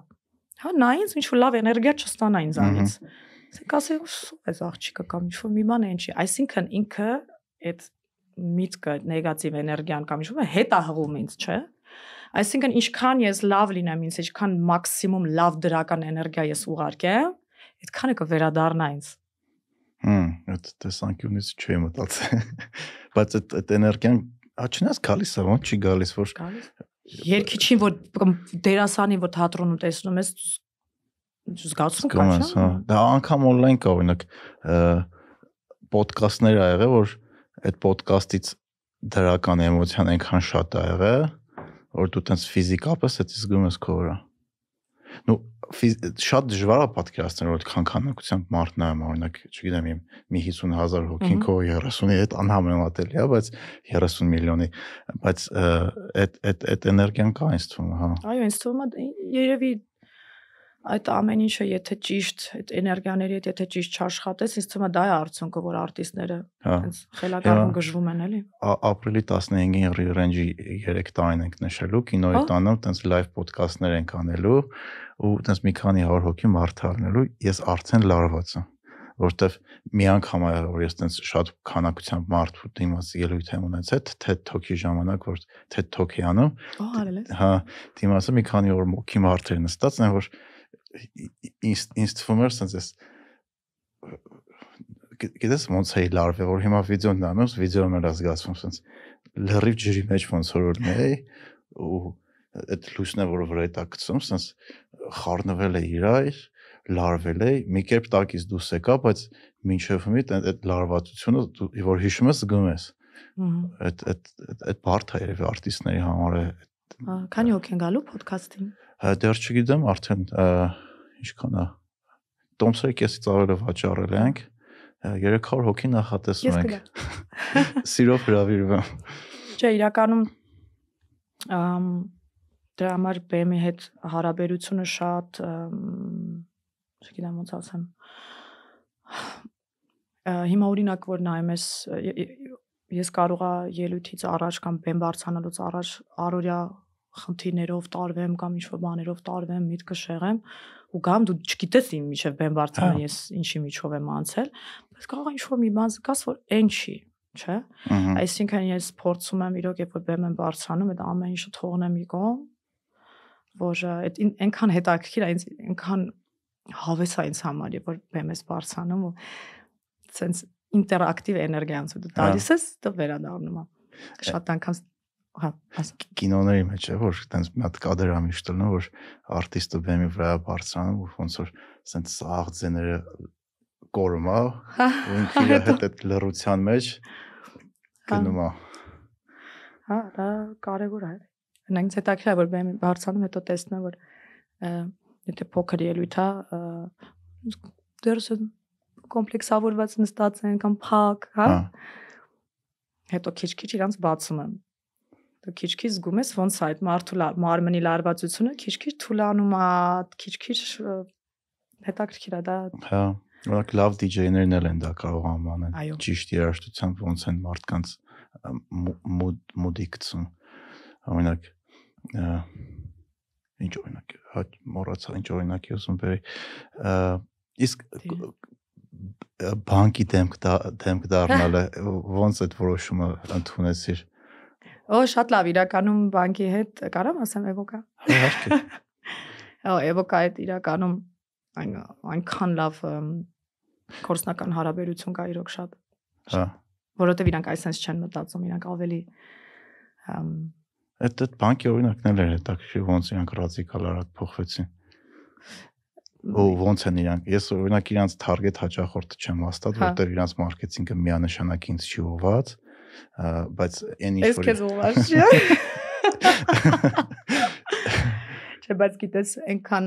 Հա, նայից ինչ-որ լավ էներգիա չստանա ինձանից։ ասել, «Սու էս աղջիկը կամ ինչ-որ մի բան են չի»։ Այսինքն ինքը այդ միտքը նեգատիվ էներգիան կամ ինչ-որ հետ է հղում ինձ, չէ՞։ Այսինքն ինչքան ես լավ լինեմ ինձ, ինչքան մաքսիմում լավ դրական էներգիա ես ուղարկեմ, այդքանը կվերադառնա ինձ։ Հմ, այդ տեսանկյունից չի մտածել։ Բայց այդ այդ էներգիան աչնաս գալիս է, ոնց չի գալիս, որ երկիչին որ դերասանին որ թատրոնում տեսնում ես զգացում կա, չէ՞։ Դա անգամ on-line կա, օրինակ ոդկասթներ ա եղել, որ այդ ոդկասթից դրական էմոցիան այնքան շատ ա եղել, որ դու տենց ֆիզիկապես այդ զգում ես քո վրա։ Ну, շատ դժվար է պատկերացնել, որ քանքանակությամբ մարդն է, օրինակ, չգիտեմ, մի 50000 հոգին քո 30-ի հետ անհամեմատելի է, բայց 30 միլիոնի, բայց այդ այդ այդ էներգիան կա ինձ թվում, հա։ Այո, ինձ թվում է երևի այդ ամեն ինչը եթե ճիշտ այդ էներգիաների հետ եթե ճիշտ չաշխատես, ինձ թվում է դա է արդյունքը, որ արտիստները հենց խելագարվում գժվում են, էլի։ Ապրիլի 15-ին Re-Range-ի 3 տարին ենք նշելու, կինոյի տանում տենց լայվ ոդկասթներ ենք անելու ու տենց մի քանի 100 հոգի մարդ առնելու, ես արդեն լարված եմ որտեվ մի անգամ ա որ ես տենց շատ քանակությամբ մարդ ու դիմաց ելույթ եմ ունեցել TED Talk-ի ժամանակ որ TED Talk-ի անում հա դիմացը մի քանի օր մոքի մարդ էր նստած այն որ ինձ ինձ թվում էր sense էս գիտես ոնց է լարվել որ հիմա վիդեոն նայում վիդեոն էլ զգացվում sense լրիվ ջրի մեջ ոնց որ ունեի ու այդ լույսն է որ վրա է տակցում sense խառնվել է իրար լարվել է մի կերպ տակից դուրս եկա բայց մինչև հիմա այդ լարվածությունը որ հիշում ես զգում ես այդ այդ այդ բարդ է երևի արտիստների համար է քանի հոգ են գալու ոդքասթին դեռ չգիտեմ արդեն ինչքան է Տոմսերի կեսից ավելը վաճառել ենք 300 հոգի նախատեսում ենք սիրով հրավիրվում չէ իրականում դրա համար բեմի հետ հարաբերությունը շատ չգիտեմ ոնց ասեմ հիմա օրինակ որ նայում ես ես կարողա ելույթից առաջ կամ բեմ բարձրանալուց առաջ առօրյա խնդիրներով տարվեմ կամ ինչ-որ բաներով տարվեմ, միտքը շեղեմ ու գամ դու չգիտես իմ միջև բեմ բարձրանը հա։ ես ինչի միջով եմ անցել, բայց կարող է ինչ-որ մի բան զգաս, որ այն չի, չէ՞։ Այսինքն ես փորձում եմ իրոք երբ որ բեմ եմ բարձրանում, այդ ամեն ինչը թողնեմ մի կողմ, որ այդ այնքան հետաքրքիր է, այնքան հավես է ինձ համար, երբ որ բեմ ես բարձրանում ու sense ինտերակտիվ էներգիան դու տալիս ես, դա վերադառնում է։ Շատ անգամ հա, կինոների մեջ է որ տենց մի հատ կադր ա միշտ լնում որ արտիստը բեմի վրա բարձրանում ու ոնց որ սենց սաղ ձեները կորում ա հա, ու ինքը իր հետ այդ լռության մեջ գնում ա հա դա կարևոր է նայից հետաքրքիր է որ բեմի բարձրանում հետո տեսնում որ եթե փոքր ելույթ է դերս կոմպլեքսավորված նստած են կամ փակ հա, հա։ հետո քիչ-քիչ իրանց բացում եմ քիչ-քիչ զգում ես ոնց այդ մարդու մարմնի լարվածությունը քիչ-քիչ թուլանում է, քիչ-քիչ հետաքրքիր է դա։ Հա, օրինակ լավ DJ-ներն էլ են դա կարող անվանել։ Ճիշտ երաժշտությամբ ոնց են մարդկանց մոդի գցում։ Օրինակ ինչ օրինակ հա մոռացա ինչ օրինակի ուզում բերի իսկ բանկի դեմք դեմք դառնալը ոնց այդ որոշումը ընդունեցիր Օ շատ լավ իրականում բանկի հետ կարամ ասեմ Էվոկա Իհարկե Հա Էվոկա հետ իրականում այն այնքան լավ կորսնական հարաբերություն կա իրոք շատ Հա որովհետև իրանք այսպես չեն մտածում իրանք ավելի Այդ այդ բանկի օրինակներ էր հետաքրքիր ոնց իրանք ռադիկալ արագ փոխվեցին ու ոնց են իրանք ես օրինակ իրանք target հաճախորդը չեմ հաստատ հա։ որտեղ իրանք մարքեթինգը միանշանակ ինձ չի ուղված բայց այն ինչ որ Ես քեզ ուղղած չի Չէ բայց գիտես այնքան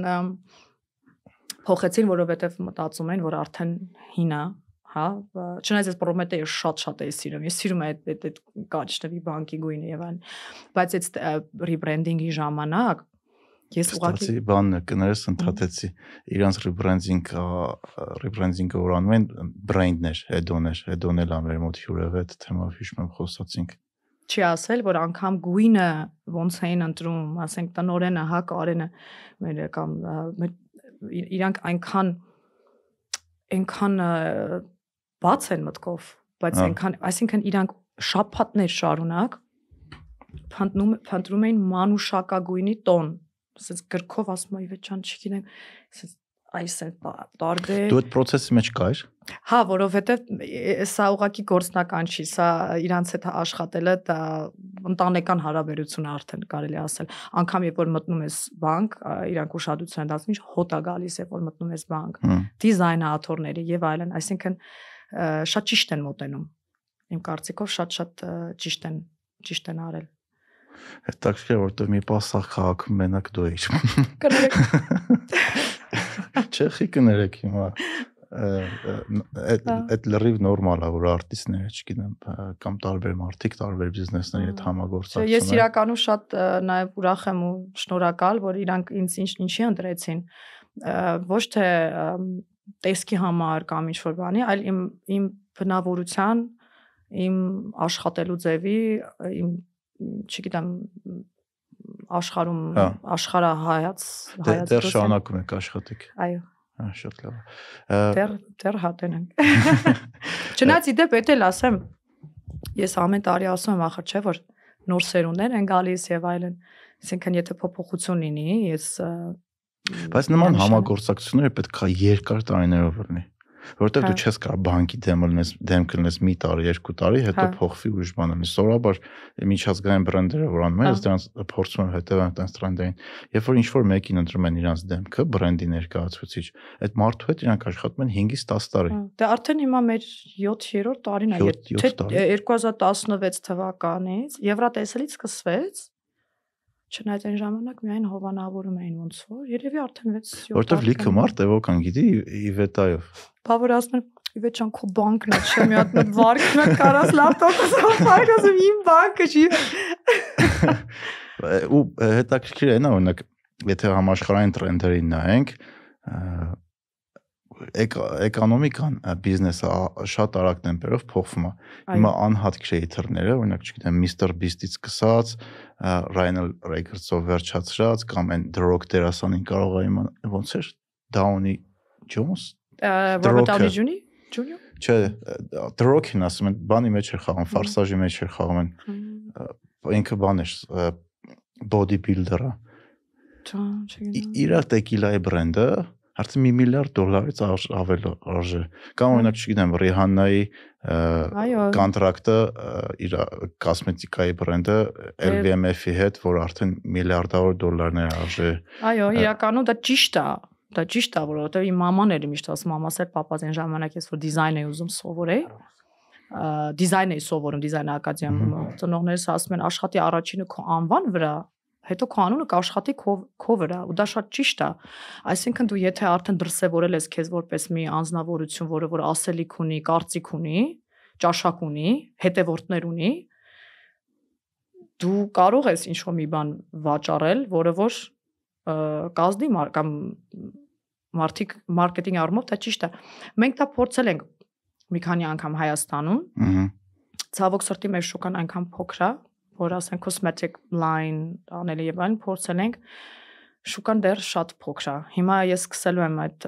փոխեցին որովհետև մտածում են որ արդեն հինա հա չնայած ես Prometheus շատ-շատ էի սիրում ես սիրում եմ այդ այդ այդ կաչնվի բանկի գույնը եւ այն բայց այդ ռիբրենդինգի ժամանակ ես ուղղակի բանը կներես ընդհատեցի իրանց ռիբրենդինգ ռիբրենդինգը որ անում են բրենդներ հետոներ հետոնել ամեր մոտ հյուրեղը այդ թեմով հիշում եմ խոսացինք չի ասել որ անգամ գույնը ոնց էին ընտրում ասենք տնորենը հա կարենը մեր կամ իրանք այնքան այնքան բաց են մտքով, բայց այնքան, այսինքն իրանք շապատներ շարունակ փնտրում փնտրում էին մանուշակագույնի տոն ասես գրքով ասում եմ իվեջան չգիտեմ ասես այս է տարբեր Դու այդ process-ի մեջ կայր Հա, որովհետև սա ուղակի գործնական չի, սա իրանց հետ աշխատելը դա ընտանեկան հարաբերություն արդեն կարելի ասել։ Անկամ երբ որ մտնում ես բանկ, իրանք ուշադրություն են դարձնում, հոտ է գալիս, երբ որ մտնում ես բանկ, դիզայնատորների եւ այլն, այսինքն շատ ճիշտ են մոտենում։ Իմ կարծիքով շատ-շատ ճիշտ են ճիշտ են արել։ Հետաքրքիր որտեղ մի պասախ քաղաքում մենակ դու ես։ Կներեք։ Չեխի կներեք հիմա այդ այդ լրիվ նորմալ է որ արտիստները, չգիտեմ, կամ տարբեր մարդիկ, տարբեր բիզնեսների հետ համագործակցում են։ Ես իրականում շատ նաև ուրախ եմ ու շնորհակալ, որ իրանք ինձ ինչ ինչի ընտրեցին։ Ոչ թե տեսքի համար կամ ինչ որ բանի, այլ իմ իմ բնավորության, իմ աշխատելու ձևի, իմ չգիտեմ աշխարհում հա։ աշխարհահայաց հայաց դեռ շարունակում եք աշխատեք այո հա շատ լավ դեռ դեռ հատենանք չնայած իդեպ էտել ասեմ ես ամեն տարի ասում եմ ախր չէ որ նոր սերունդներ են գալիս եւ այլն այսինքն եթե փոփոխություն լինի ես Բայց նման համագործակցությունները պետք է երկար տարիներով լինի որովհետև դու հա։ չես կարող բանկի դեմ լինես դեմ կլինես մի տարի, երկու տարի, հետո հա։ փոխվի ուրիշ բան լինի։ Սովորաբար միջազգային բրենդերը որ անում են, ես հա։ դրանց փորձում եմ հետևել տենց տրենդային։ Երբ որ ինչ-որ մեկին ընտրում են իրանց դեմքը, բրենդի ներկայացուցիչ, այդ մարդու հետ իրանք աշխատում են 5-ից 10 տարի։ Դե արդեն հիմա մեր 7-րդ տարին է, թե 2016 թվականից Եվրատեսելից սկսվեց Չնայած այն ժամանակ միայն հովանավորում էին ոնց որ, երևի արդեն 6-7 Որտեվ լիքը մարդ էվոկան գիտի Իվետայով։ Բա որ ասում են Իվեչան քո բանկն է, չէ՞ մի հատ մոտ վարկն է կարաս լապտոպը սափայր, ասում իմ բանկը չի։ Ու հետաքրքիր է նա օրինակ եթե համաշխարհային տրենդերին նայենք, էկոնոմիկան, բիզնեսը շատ արագ տեմպերով փոխվում է։ Հիմա անհատ creator-ները, օրինակ, չգիտեմ, Mr Beast-ից սկսած, Ryan Records-ով վերջացրած կամ այն The-Rock դերասանին կարող է իման ոնց էր Downey Jones, Robert Downey Jr. Jr. Չէ, The-Rock-ին ասում են, բանի մեջ էր խաղում, ֆարսաժի մեջ էր խաղում են։ Ինքը բան էր, bodybuilder-ը։ Չէ, չգիտեմ։ Իրա տեկիլայի բրենդը արդեն 1 միլիարդ դոլարից ավել արժե։ Կամ օրինակ, չգիտեմ, Rihanna-ի կոնտրակտը իր կոսմետիկայի բրենդը LVMH-ի հետ, որ արդեն միլիարդավոր դոլարներ արժե։ Այո, իրականում դա ճիշտ է դա ճիշտ է, որովհետև իմ մաման էր միշտ ասում, մամաս էր papas այն ժամանակ ես որ դիզայն էի ուզում սովորեի, դիզայն էի սովորում դիզայն ակադեմիայում։ Ծնողներս ասում են աշխատի առաջինը քո անվան վրա, հետո քո անունը կաշխատի քո քո վրա ու դա շատ ճիշտ է այսինքն դու եթե արդեն դրսևորել ես քեզ որպես մի անznավորություն որը որ ասելիք ունի կարծիք ունի ճաշակ ունի հետևորդներ ունի դու կարող ես ինչ որ մի բան վաճառել որը որ կազդի կամ մարտիկ մարքեթինգ առումով դա ճիշտ է մենք դա փորձել ենք մի քանի անգամ Հայաստանում ցավոք սրտի մեր շուկան այնքան փոքր է որ ասենք cosmetic line անելի եւ այլն փորձել ենք շուկան դեռ շատ փոքր է։ Հիմա ես սկսելու եմ այդ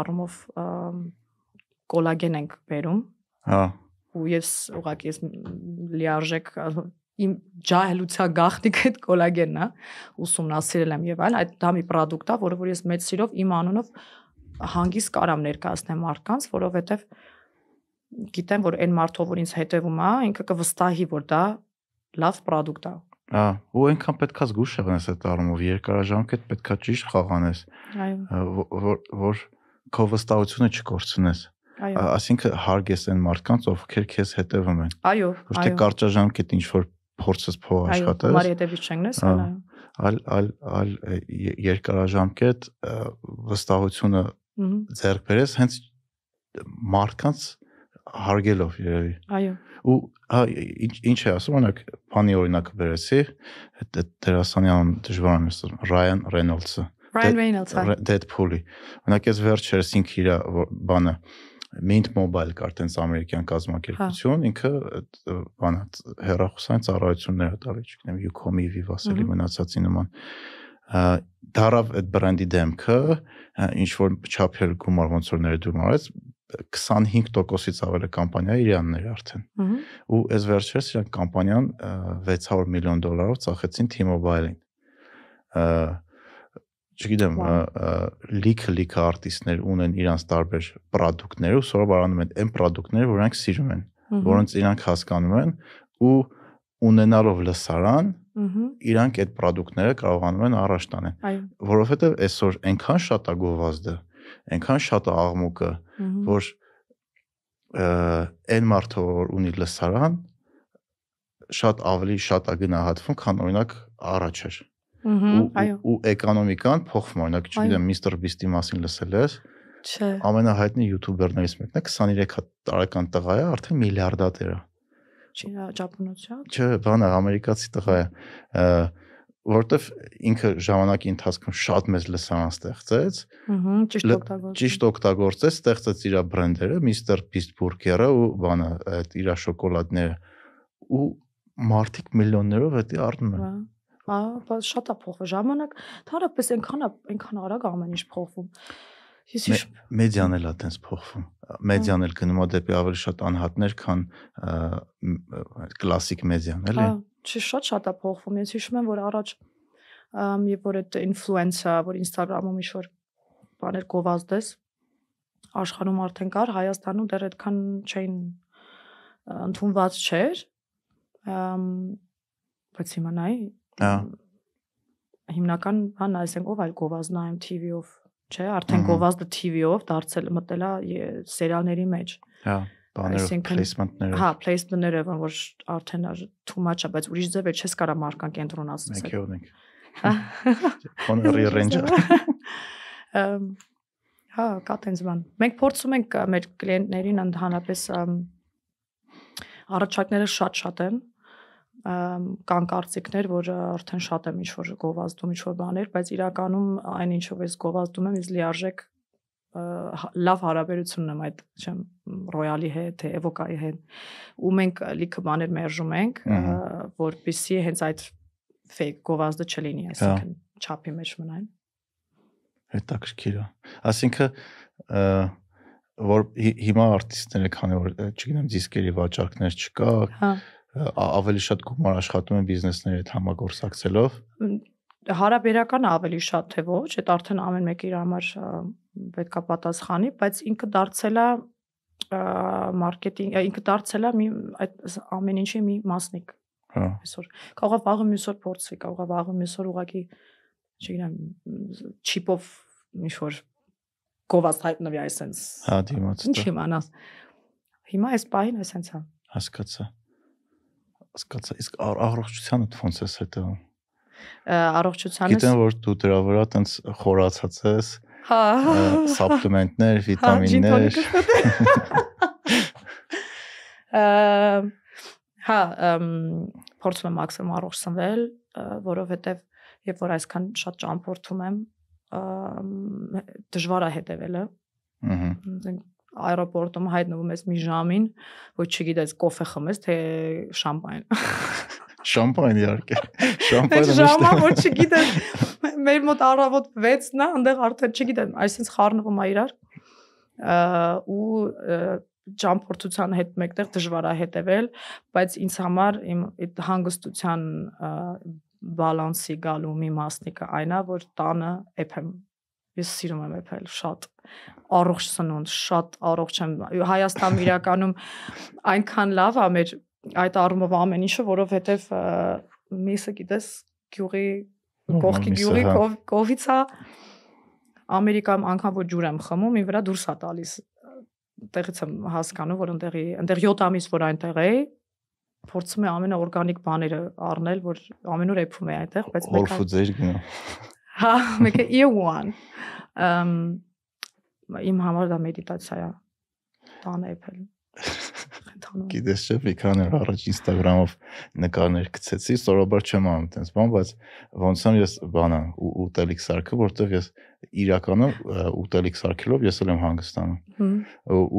առումով կոլագեն ենք բերում։ Հա։ Ու ես ուղղակի ես լիարժեք իմ ջահելության գաղտնիքը այդ կոլագենն է ուսումնասիրել եմ եւ այլ այդ դա մի product է որը որ ես մեծ սիրով իմ անունով հանգիստ կարամ ներկայացնեմ մարդկանց որովհետեւ գիտեմ որ այն մարդով որ ինձ հետևում է ինքը կվստահի որ դա լավ product է Ահա, ու այնքան պետքա զգուշ եղնես այդ առումով, երկարաժամկետ պետքա ճիշտ խաղանես։ Այո։ Որ որ քո վստահությունը չկորցնես։ Այո։ Այսինքն հարգես այն մարդկանց, ովքեր քեզ հետևում են։ Այո, Ոչ թե կարճաժամկետ ինչ որ փորձես փող աշխատես։ Այո, մարի հետևից չենգնես, այո։ Այլ այլ այլ երկարաժամկետ վստահությունը ձեռք բերես հենց մարդկանց հարգելով երևի։ Այո։ Ու հա ինչ ինչ է ասում, օրինակ, բանի օրինակը բերեցի, այդ դերասանի անուն դժվար եմ ասում, Ryan Reynolds-ը։ Ryan Reynolds-ը։ Deadpool-ի։ Օրինակ ես վերջերս ինքը իր բանը Mint Mobile կար տենց ամերիկյան կազմակերպություն, ինքը բանա հերախոսային ծառայություններ է տալի, չգիտեմ, Ucom-ի, Viva-սելի մնացածի նման դարավ այդ բրենդի դեմքը ինչ որ չափել գումար ոնց որ ներդրում արեց 25%-ից ավել է կամպանիա իրանն էր արդեն։ Ու այս վերջերս իրանք կամպանիան 600 միլիոն դոլարով ծախեցին T-Mobile-ին չգիտեմ, լիքը լիքը արտիստներ ունեն իրանց տարբեր ապրանքներ ու սովորաբար անում են այն ապրանքները, որ իրանք սիրում են, որոնց իրանք հասկանում են ու ունենալով լսարան, իրանք այդ ապրանքները կարողանում են առաջ տանել, որովհետև այսօր այնքան շատ է գովազդը, այնքան շատ է աղմուկը, որ այն մարդը որ ունի լսարան շատ ավելի շատ է գնահատվում, քան օրինակ առաջ էր այո ու էկոնոմիկան փոխվում օրինակ չգիտեմ Mr Beast-ի մասին լսել ես չէ ամենահայտնի յութուբերներից մեկն է 23 տարեկան տղա է արդեն միլիարդատեր է չի ճապոնոցիա չէ բանը ամերիկացի տղա է որովհետև ինքը ժամանակի ընթացքում շատ մեծ լսարան ստեղծեց ճիշտ օգտագործեց ճիշտ օգտագործեց ստեղծեց իր բրենդերը Mr Beast Burger-ը ու բանը այդ իր շոկոլադները ու մարդիկ միլիոններով դա առնում են Հա, բայց շատ է փոխվում ժամանակ, թարապես այնքան է, այնքան արագ ամեն ինչ փոխվում։ Ես հիշում մեդիան էլ է տենց փոխվում։ Մեդիան էլ գնում է դեպի ավելի շատ անհատներ, քան կլասիկ մեդիան, էլի։ Հա, չի շատ շատ է փոխվում։ Ես հիշում եմ, որ առաջ երբ որ այդ ինֆլուենսա, որ Instagram-ում ինչ որ բաներ գովազդես, աշխարհում արդեն կար, Հայաստանում դեռ այդքան չէին ընդունված չէր։ Բայց հիմա նայ Հա։ Հիմնական բանն այսինքն ով այլ գովազդ նայում TV-ով, չէ, արդեն գովազդը TV-ով դարձել մտել է սերիալների մեջ։ Հա, բաներով, placement-ներով։ Հա, placement-ները, որ արդեն too much է, բայց ուրիշ ձև է չես կարա մարքան կենտրոնացնել։ Մենք ունենք։ Connery Ranger։ հա, կա տենց բան։ Մենք փորձում ենք մեր կլիենտներին ընդհանրապես առաջարկները շատ-շատ են, կան կարծիքներ, որ արդեն շատ եմ ինչ որ գովազդում ինչ որ բաներ, բայց իրականում այն ինչով ես գովազդում եմ, ես լիարժեք լավ հարաբերություն ունեմ այդ չեմ ռոյալի հետ, թե էվոկայի հետ։ Ու մենք լիքը բաներ մերժում ենք, որպեսզի հենց այդ fake գովազդը չլինի, այսինքն չափի մեջ մնան։ Հետաքրքիր է։ Այսինքն որ հիմա արտիստները քանի որ չգիտեմ դիսկերի վաճառքներ չկա, հա ավելի շատ գումար աշխատում են բիզնեսների հետ համագործակցելով հարաբերական ավելի շատ թե ոչ, այդ արդեն ամեն մեկը իր համար պետքա պատասխանի, բայց ինքը դարձել է մարքեթինգ, ինքը դարձել է մի այդ ամեն ինչի մի մասնիկ։ Հա։ Այսօր կարող է վաղը մյուսօր փորձի, կարող է վաղը մյուսօր ուղակի չգիտեմ, չիպով ինչ որ գովազ հայտնվի այսենց։ Հա, դիմաց։ Ինչ իմանաս։ Հիմա այս պահին այսենց է։ Հասկացա հասկացա իսկ առողջությանը ոնց ես հետևում առողջությանս։ Գիտեմ, որ դու դրա վրա տենց խորացած ես։ Հա։ Սապլեմենտներ, հա, վիտամիններ։ Հա, փորձում եմ մաքսիմալ առողջ սնվել, որովհետև երբ որ այսքան շատ ճամփորդում եմ, դժվար է հետևելը։ Ահա аэроպորտում հայտնվում ես մի ժամին, ոչ չգիտես կոֆե խմես, թե շամպայն։ Շամպայն իհարկե։ Շամպայնը ժամը որ չգիտես մեր մոտ առավոտ 6-ն է, այնտեղ արդեն չգիտեմ, այսինքն խառնվում է իրար ու ճամփորդության հետ մեկտեղ դժվար է հետևել, բայց ինձ համար իմ այդ հանգստության բալանսի գալու մի մասնիկը այն է, որ տանը էփեմ ես սիրում եմ էփել շատ առողջ սնունդ, շատ առողջ եմ։ Հայաստանում իրականում այնքան լավ է մեր այդ առումով ամեն ինչը, որովհետև միսը գիտես գյուղի կողքի գյուղի կովից է Ամերիկայում անգամ որ ջուր եմ խմում, ին վրա դուրս է տալիս տեղից եմ հասկանում, որ այնտեղի այնտեղ 7 ամիս որ այնտեղ էի, փորձում եմ ամենաօրգանիկ բաները առնել, որ ամենուր էփում է այնտեղ, բայց մեկը Whole Foods-եր գնա։ Հա, մեկը E1։ Ամ իմ համար դա մեդիտացիա է։ Տան էփել ընթանում։ Գիտես չէ, մի քանի օր առաջ Instagram-ով նկարներ գցեցի, սովորաբար չեմ անում այդպես բան, բայց ոնց եմ ես բանը ուտելիք սարքը, որտեղ ես իրականում ուտելիք սարքելով ես էլ եմ հանգստանում։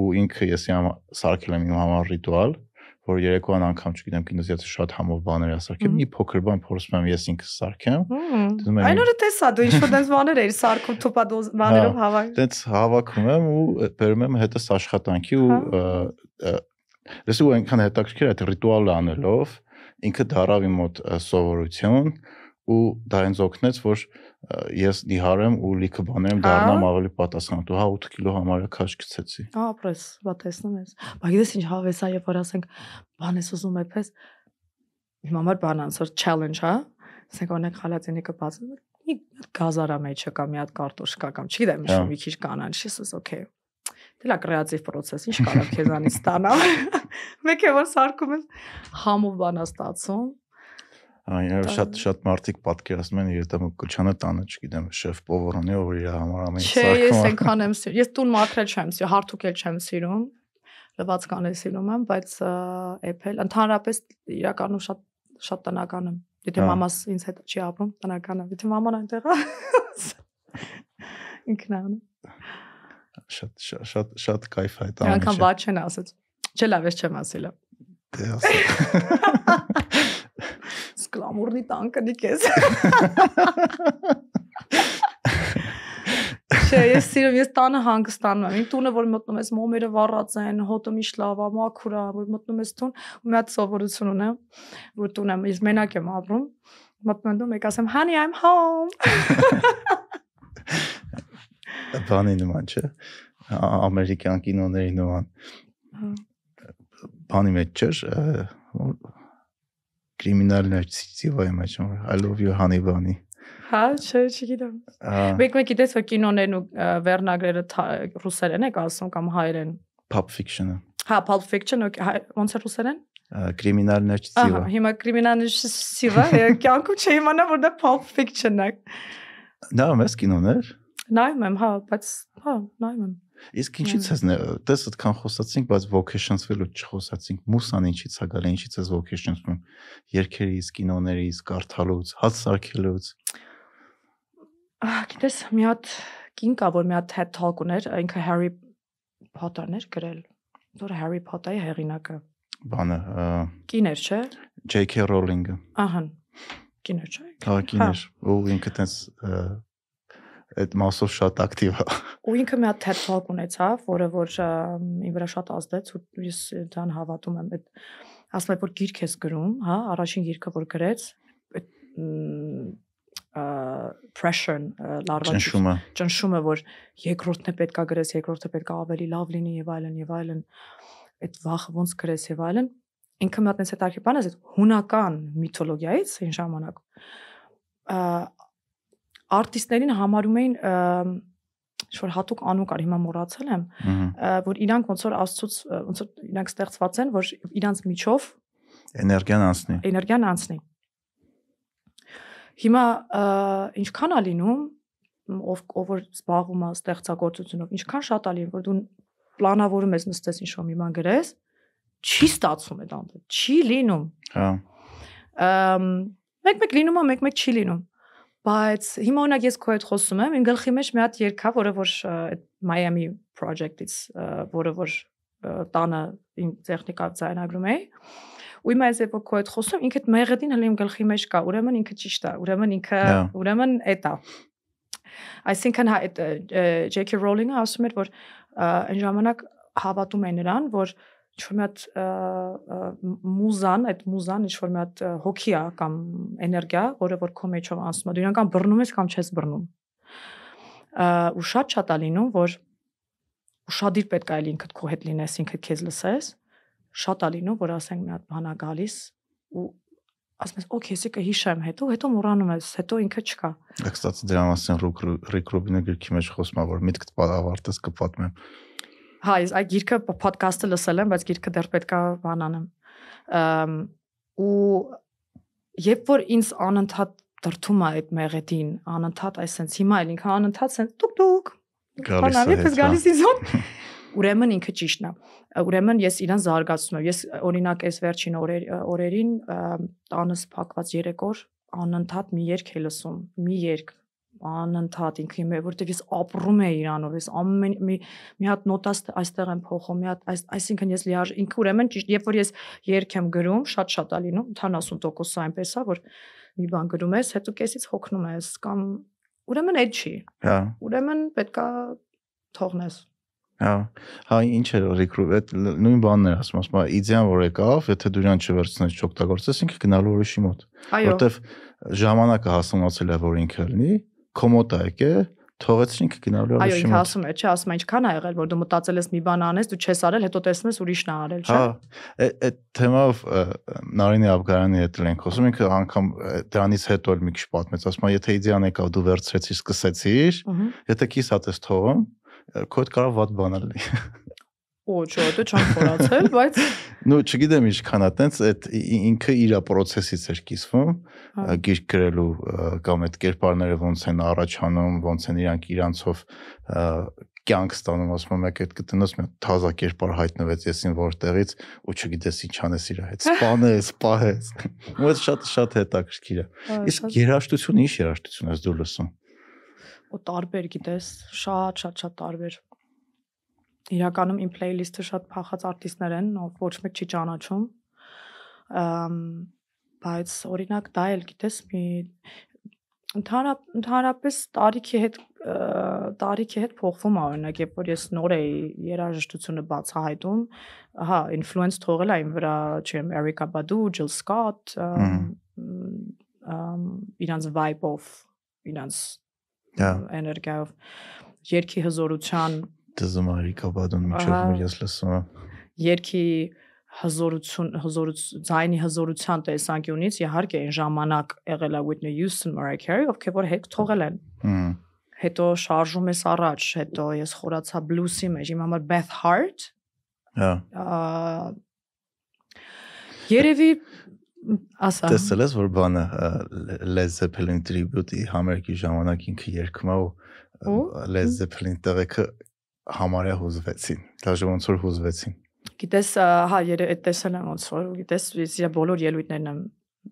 Ու ինքը ես իմ սարքել եմ իմ համար ռիտուալ, որ երեկոյան անգամ, չգիտեմ, կինոս եթե շատ համով բաներ ասարկեմ, մի փոքր բան փորձում եմ ես ինքս սարքեմ։ Այն օրը տեսա դու ինչ-որ դες բաներ էիր սարքում թոպադոզ բաներով հավաք։ Դենց հավաքում եմ ու բերում եմ հետս աշխատանքի ու Լսու այնքան հետաքրքիր այդ ռիտուալը անելով ինքը դարավ իմ մոտ սովորություն ու դա ինձ օգնեց որ ես դիհարեմ ու լիքը բաներում դառնամ ավելի պատասխանատու հա 8 կիլո համարը քաշ գցեցի ապրես բա տեսնում ես բա գիտես ինչ հավես երբ որ ասենք բան ես ուզում եփես իմ համար բան անսոր challenge հա ասենք օրինակ խալաթինիկը բացում մի գազարա մեջը կամ մի հատ կարտոշկա կամ չգիտեմ ինչ մի քիչ կանանչ ես okay Դե լա կրեատիվ process, ինչ կարող քեզանից ստանալ։ Մեկ է որ սարկում ես համով բանա ստացում։ Այո, շատ շատ մարդիկ պատկերացնում են երիտասարդ կոչանը տանը, չգիտեմ, շեֆ պովորոնի որ իր համար ամեն ինչ սարքում։ Չէ, ես այնքան եմ սիրում։ Ես տուն մաքրել չեմ սիրում, հարթուկել չեմ սիրում։ Լվացքան եմ սիրում եմ, բայց Apple ընդհանրապես իրականում շատ շատ տնական եմ։ Եթե մամաս ինձ հետ չի ապրում, տնական եմ։ Եթե մաման այնտեղ է, ինքն է անում շատ շատ շատ кайֆ է դա։ Անկան բաց չեն ասած։ Չէ լավ, ես չեմ ասել։ Դե ասա։ Սկլամուրնի տանկնի քեզ։ Չէ, ես սիրում, ես տանը հանգստանում եմ։ Իմ տունը, որ մտնում ես, մոմերը վառած են, հոտը միշտ լավ է, մաքուր է, որ մտնում ես տուն, ու մի հատ սովորություն ունեմ, որ տուն եմ, իր մենակ եմ ապրում։ Մտնում եմ, մեկ ասեմ, «Honey, I'm home»։ բանի նման չէ ամերիկյան կինոների նման բանի մեջ չէր կրիմինալներ ցիվայի մեջ I love you honey bunny Հա, չէ, չգիտեմ։ Մեկ մեկ գիտես որ կինոներն ու վերնագրերը ռուսերեն եք ասում կամ հայերեն։ Pulp Fiction-ը։ Հա, Pulp Fiction ոնց է ռուսերեն։ Կրիմինալներ ցիվա։ Ահա, հիմա կրիմինալներ ցիվա, կյանքում չէի իմանա որ դա Pulp Fiction-ն է։ Դա մեծ կինոներ։ Նայում եմ, հա, բայց հա, նայում եմ։ Իսկ ինչի՞ց ես դες այդքան խոսացինք, բայց vocations-վելուց չխոսացինք։ Մուսան ինչի՞ց է գալի, ինչի՞ց ես vocations-ում երկերից, կինոներից, կարդալուց, հաց սարքելուց։ Ահա, գիտես, մի հատ կին կա, որ մի հատ TED Talk ուներ, ինքը Harry Potter-ն էր գրել։ Որ Harry Potter-ի հեղինակը։ Բանը, կին էր, չէ։ J.K. Rowling-ը։ Ահա։ Կին էր, չէ։ Հա, կին էր։ Ու ինքը տես այդ մասով շատ ակտիվ է։ Ու ինքը մի հատ TED Talk ունեցավ, որը որ ինձ վրա շատ ազդեց ու ես դրան հավատում եմ։ Այդ ասում եմ որ գիրք ես գրում, հա, առաջին գիրքը որ գրեց, pressure լարված ճնշումը ճնշումը որ երկրորդն է պետքա գրես երկրորդը պետքա ավելի լավ լինի եւ այլն եւ այլն այդ վախը ոնց գրես եւ այլն ինքը մի հատ այնպես հետարքի բան է հունական միթոլոգիայից այն ժամանակ արտիստներին համարում էին ինչ-որ հատուկ անուն կար, հիմա մոռացել եմ, որ իրանք ոնց որ աստծուց ոնց որ իրանք ստեղծված են, որ իրանք միջով էներգիան անցնի։ Էներգիան անցնի։ Հիմա ինչքան է լինում ով ով որ զբաղվում է ստեղծագործությունով, ինչքան շատ է լինում, որ դու պլանավորում ես նստես ինչ-որ մի բան գրես, չի ստացվում այդ ամբողջ, չի լինում։ Հա։ Ամ մեկ-մեկ լինում է, մեկ-մեկ չի լինում բայց հիմա օրինակ ես քո հետ խոսում եմ, իմ գլխի մեջ մի հատ երգ կա, որը որ այդ Miami project-ից, որը որ տանը իմ տեխնիկա ձայնագրում էի ու հիմա ես երբ քո հետ խոսում ինքդ մեղեդին հենց իմ գլխի մեջ կա ուրեմն ինքը ճիշտ է ուրեմն ինքը ուրեմն էդ է այսինքն հա այդ J.K. Rowling-ը ասում էր որ այն ժամանակ հավատում է նրան որ ինչ-որ մի հատ մուզան, այդ մուզան ինչ-որ մի հատ հոգի է կամ էներգիա, որը որ քո մեջով անցնում է։ Դու իրական բռնում ես կամ չես բռնում։ Ու շատ շատ է լինում, որ ուրشادիր պետք է այլ ինքդ քո հետ լինես, ինքդ քեզ լսես։ Շատ է լինում, որ ասենք մի հատ բան է գալիս ու ասում ես, օքեյ, ես կհիշեմ հետո, հետո մոռանում ես, հետո ինքը չկա։ Կստացի դրա մասին Ռիկ Ռուբինը գրքի մեջ խոսում է, որ միտքդ ավարտես կպատմեմ։ Հա, այդ գիրքը ոդքասթը լսել եմ, բայց գիրքը դեռ պետքա բան անեմ։ Ամ ու երբ որ ինձ անընդհատ դրթում է այդ մեղեդին, անընդհատ այսենց հիմա էլ ինքը անընդհատ սենց տուկ տուկ գալիս է։ Ես գալիս իզոն։ Ուրեմն ինքը ճիշտն է։ Ուրեմն ես իրան զարգացնում եմ։ Ես օրինակ այս վերջին օրեր օրերին տանս փակված 3 օր անընդհատ մի երգ է լսում, մի երգ անընդհատ ինքը իմ որտեվ ես ապրում եմ իրանով, ես ամեն մի մի հատ նոտա այստեղ եմ փոխում, մի հատ այս այսինքն ես լիարժ ինքը ուրեմն ճիշտ, երբ որ ես երգ եմ գրում, շատ-շատ է լինում, 80% այնպես է, որ մի բան գրում ես, հետո կեսից հոգնում ես կամ ուրեմն այդ չի։ Հա։ Ուրեմն պետքա թողնես։ Հա, հա ինչ է recruit, այդ նույն բանն է ասում, ասում իդեան որ եկավ, եթե դու իրան չվերցնես, չօգտագործես, ինքը գնալու ուրիշի մոտ։ Որտեվ ժամանակը հասունացել է, որ ինքը լինի, կոմոդ է եկե, թողեցին ինքը գնալու մոտ։ Այո, ինքը ասում է, չէ, ասում է, ինչքան ա եղել, որ դու մտածել ես մի բան անես, դու չես արել, հետո տեսնում ես ուրիշն է արել, չէ։ Հա, այդ թեմով Նարինի Աբգարյանի հետ ենք խոսում, ինքը անգամ դրանից հետո էլ մի քիչ պատմեց, ասում է, եթե իդեան եկավ դու վերցրեցիր, սկսեցիր, եթե կիս հատես թողում, քո հետ կարող վատ բան լինի։ Չէ, դու չեմ խորացել, բայց նու չգիտեմ ինչքան է, տենց այդ ինքը իր process-ից էր կիսվում, հա։ գիրք գրելու կամ այդ կերպարները ոնց են առաջանում, ոնց են իրանք իրանցով կյանք ստանում, ասում եմ, եք այդ կտնես մի թազա կերպար հայտնվեց եսին որտեղից ու չգիտես ինչ անես իր հետ։ Սպանես, սպահես։ Ու այդ շատ շատ հետաքրքիր է։ Իսկ երաժշտությունը ի՞նչ երաժշտություն ես դու լսում։ Ու տարբեր գիտես, շատ շատ շատ տարբեր իրականում իմ playlist-ը շատ փախած արտիստներ են, ով ոչ մեկ չի ճանաչում։ Ամ բայց օրինակ դա էլ գիտես մի ընդհանրապես տարիքի հետ տարիքի հետ փոխվում է օրինակ երբ որ ես նոր էի երաժշտությունը բացահայտում հա ինֆլուենս թողել է իմ վրա չեմ Erykah Badu, Jill Scott ամ իրանց vibe-ով իրանց էներգիայով երկի հզորության դզում Արիկա Բադուն միջով ես լսում եմ։ Երկի հզորություն հզորուց ձայնի հզորության տեսանկյունից իհարկե այն ժամանակ եղել է Whitney Houston, Mariah Carey, ովքեր որ հետ թողել են։ հետո շարժում ես առաջ, հետո ես խորացա բլուսի մեջ, իմ համար Beth Hart։ Հա։ Երևի ասա։ Տեսել ես որ բանը Led Zeppelin tribute-ի համերգի ժամանակ ինքը երգում է ու Led Zeppelin տեղեքը համարյա հուզվեցին։ Դաժե ոնց որ հուզվեցին։ Գիտես, հա, այդ տեսել եմ ոնց որ, գիտես, ես բոլոր ելույթներն եմ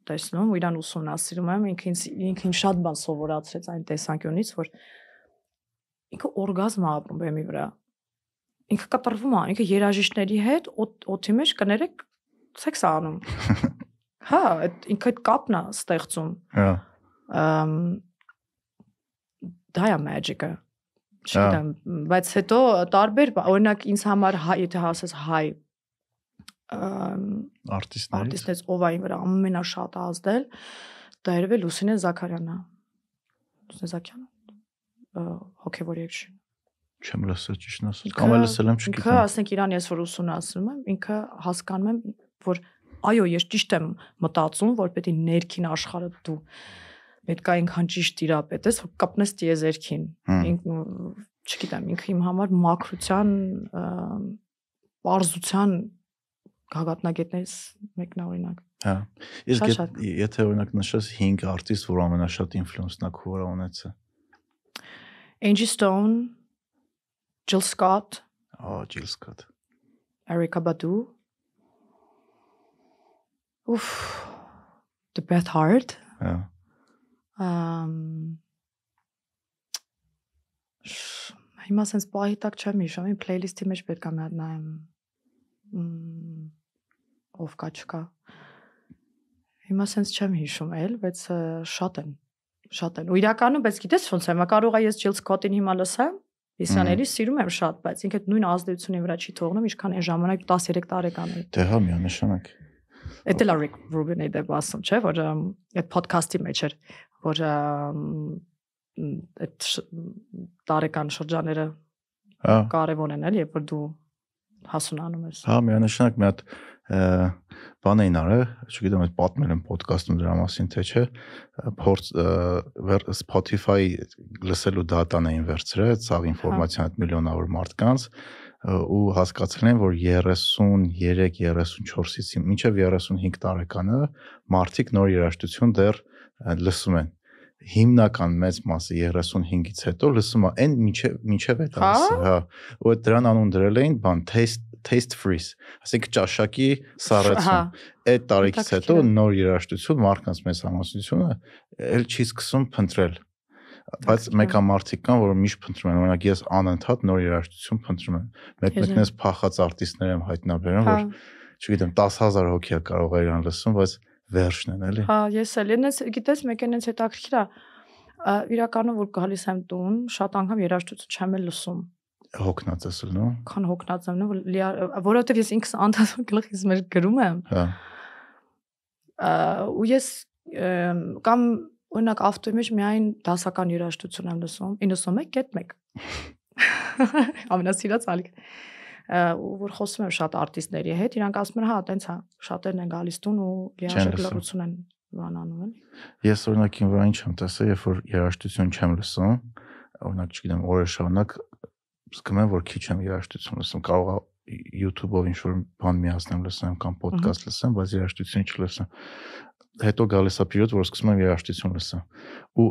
տեսնում, ու իրան ուսումնասիրում եմ, ինքը ինձ ինքին շատ բան սովորացրեց այն տեսանկյունից, որ ինքը օրգազմ է ապրում բեմի վրա։ Ինքը կտրվում է, ինքը երաժիշտների հետ օթի մեջ կներեք սեքս անում։ Հա, այդ ինքը այդ կապն է ստեղծում։ Հա։ Ամ դա է magic-ը չգիտեմ, բայց հետո տարբեր օրինակ ինձ համար հայ, եթե հասես հայ արտիստներից արտիստներից ով այն վրա ամենաշատ ազդել, դա երևի Լուսինե Զաքարյանն է։ Լուսինե Զաքարյանը հոգևոր երգչին։ Չեմ լսել ճիշտ ասած, կամ էլ լսել եմ, չգիտեմ։ Ինքը ասենք իրան ես որ ուսումնասիրում եմ, ինքը հասկանում եմ, որ այո, ես ճիշտ եմ մտածում, որ պետք է ներքին աշխարհը դու պետք է այնքան ճիշտ տիրապետես, որ կապնես տիեզերքին։ Ինք չգիտեմ, ինքը իմ համար մակրության པարզության գագաթնագետներից մեկն օրինակ։ Հա։ Իսկ եթե օրինակ նշես 5 արտիստ, որ ամենաշատ ինֆլուենսն է քո վրա ունեցել։ Angie Stone, Jill Scott, Oh, Jill Scott. Erykah Badu. Ուֆ. The Beth Hart. Հա հիմա sense պահի տակ չեմ հիշում, իմ playlist-ի մեջ պետք է մի հատ նայեմ։ ով կա չկա։ Հիմա sense չեմ հիշում էլ, բայց շատ են շատ են։ Ու իրականում, բայց գիտես ոնց է, մա կարող է ես Jill Scott-ին հիմա լսեմ, Իսյաների սիրում եմ շատ, բայց ինքը նույն ազդեցությունի վրա չի թողնում, ինչքան այն ժամանակ 13 տարեկան էր։ Դե հա, միանշանակ։ Էդ էլ Rick Rubin-ի դեպ ասում, չէ, որ այդ podcast-ի մեջ էր, որ այդ տարեկան շրջանները հա կարևոր են, էլի, երբ որ դու հասունանում ես։ Հա, միանշանակ մի հատ բան էին արել, չգիտեմ, այդ պատմել եմ ոդկասթում դրա մասին թե չէ, փորձ Spotify լսելու դատան էին վերցրել, ցավ ինֆորմացիան այդ միլիոնավոր մարդկանց ու հասկացել են, որ 33-34-ից մինչև 35 տարեկանը մարդիկ նոր երաժշտություն դեռ լսում են հիմնական մեծ մասը 35-ից հետո լսում է այն միջև միջև այդ ասը, հա, ու դրան անուն դրել էին բան taste taste freeze, ասենք ճաշակի սառեցում։ Այդ տարիքից հետո նոր երաժշտություն մարդկանց մեծ համասությունը էլ չի սկսում փնտրել բայց մեկամարտիկ կան, որ միշտ փնտրում են, օրինակ ես անընդհատ նոր երաժշտություն փնտրում եմ։ Մեկ-մեկն էս փախած արտիստներ եմ հայտնաբերում, որ չգիտեմ 10000 հոգի է կարող է իրան լսում, բայց վերջն են, էլի։ Հա, ես էլ ինձ գիտես, մեկ են ինձ հետաքրքիր է իրականում որ գալիս եմ տուն, շատ անգամ երաժշտություն չեմ էլ լսում հոգնած ես լնո։ Քան հոգնած եմ, որովհետև ես ինքս անդադար գլխից մեր գրում եմ։ Հա։ ու ես կամ օրինակ ավտոյի մեջ միայն դասական երաժշտություն եմ լսում 91.1 ամենասիրած ալիք որ խոսում եմ շատ արտիստների հետ իրանք ասում են հա տենց հա շատերն են գալիս տուն ու լիարժեք լրություն են բանանում էլի ես օրինակ ին վրա ինչ եմ տեսել երբ որ երաժշտություն չեմ լսում օրինակ չգիտեմ օրեր շարունակ զգում եմ որ քիչ եմ երաժշտություն լսում կարող է YouTube-ով ինչ որ բան միացնեմ լսեմ կամ ոդկաստ լսեմ, բայց երաժշտություն չլսեմ հետո գալիս է պերիոդ, որ սկսում եմ երաժշտություն լսեմ։ Ու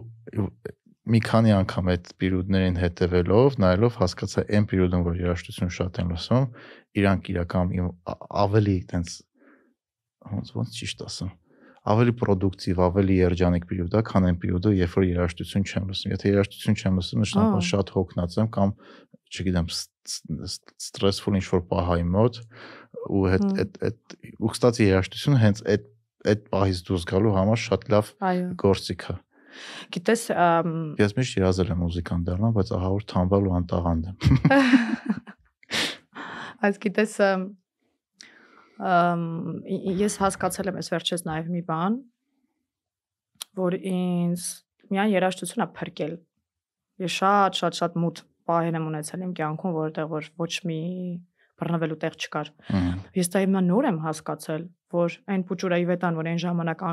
մի քանի անգամ այդ պերիոդներին հետևելով, նայելով հասկացա այն պերիոդում, որ երաժշտություն շատ են լսում, իրանք իրական ավելի տենց ոնց ոնց ճիշտ ասեմ ավելի պրոդուկտիվ, ավելի երջանիկ պերիոդ է, քան այն պերիոդը, երբ որ երաժշտություն չեմ լսում։ Եթե երաժշտություն չեմ լսում, նշանակում շատ հոգնած եմ կամ չգիտեմ, ստրեսֆուլ ինչ որ պահայի մոտ ու այդ այդ այդ ու կստացի երաժշտությունը հենց այդ այդ պահից դուրս գալու համար շատ լավ գործիք է։ Գիտես, ես միշտ երազել եմ մուզիկան դառնալ, բայց ահա որ թամբալ ու անտաղանդ եմ։ Այս գիտես, ես հասկացել եմ այս վերջերս նաև մի բան, որ ինձ միայն երաժշտությունն է փրկել։ Ես շատ շատ շատ մութ պահեր եմ ունեցել իմ կյանքում, որտեղ որ ոչ մի բռնվելու տեղ չկար։ Ես դա հիմա նոր եմ հասկացել, որ այն Պուճուրայի վետան, որ այն ժամանակ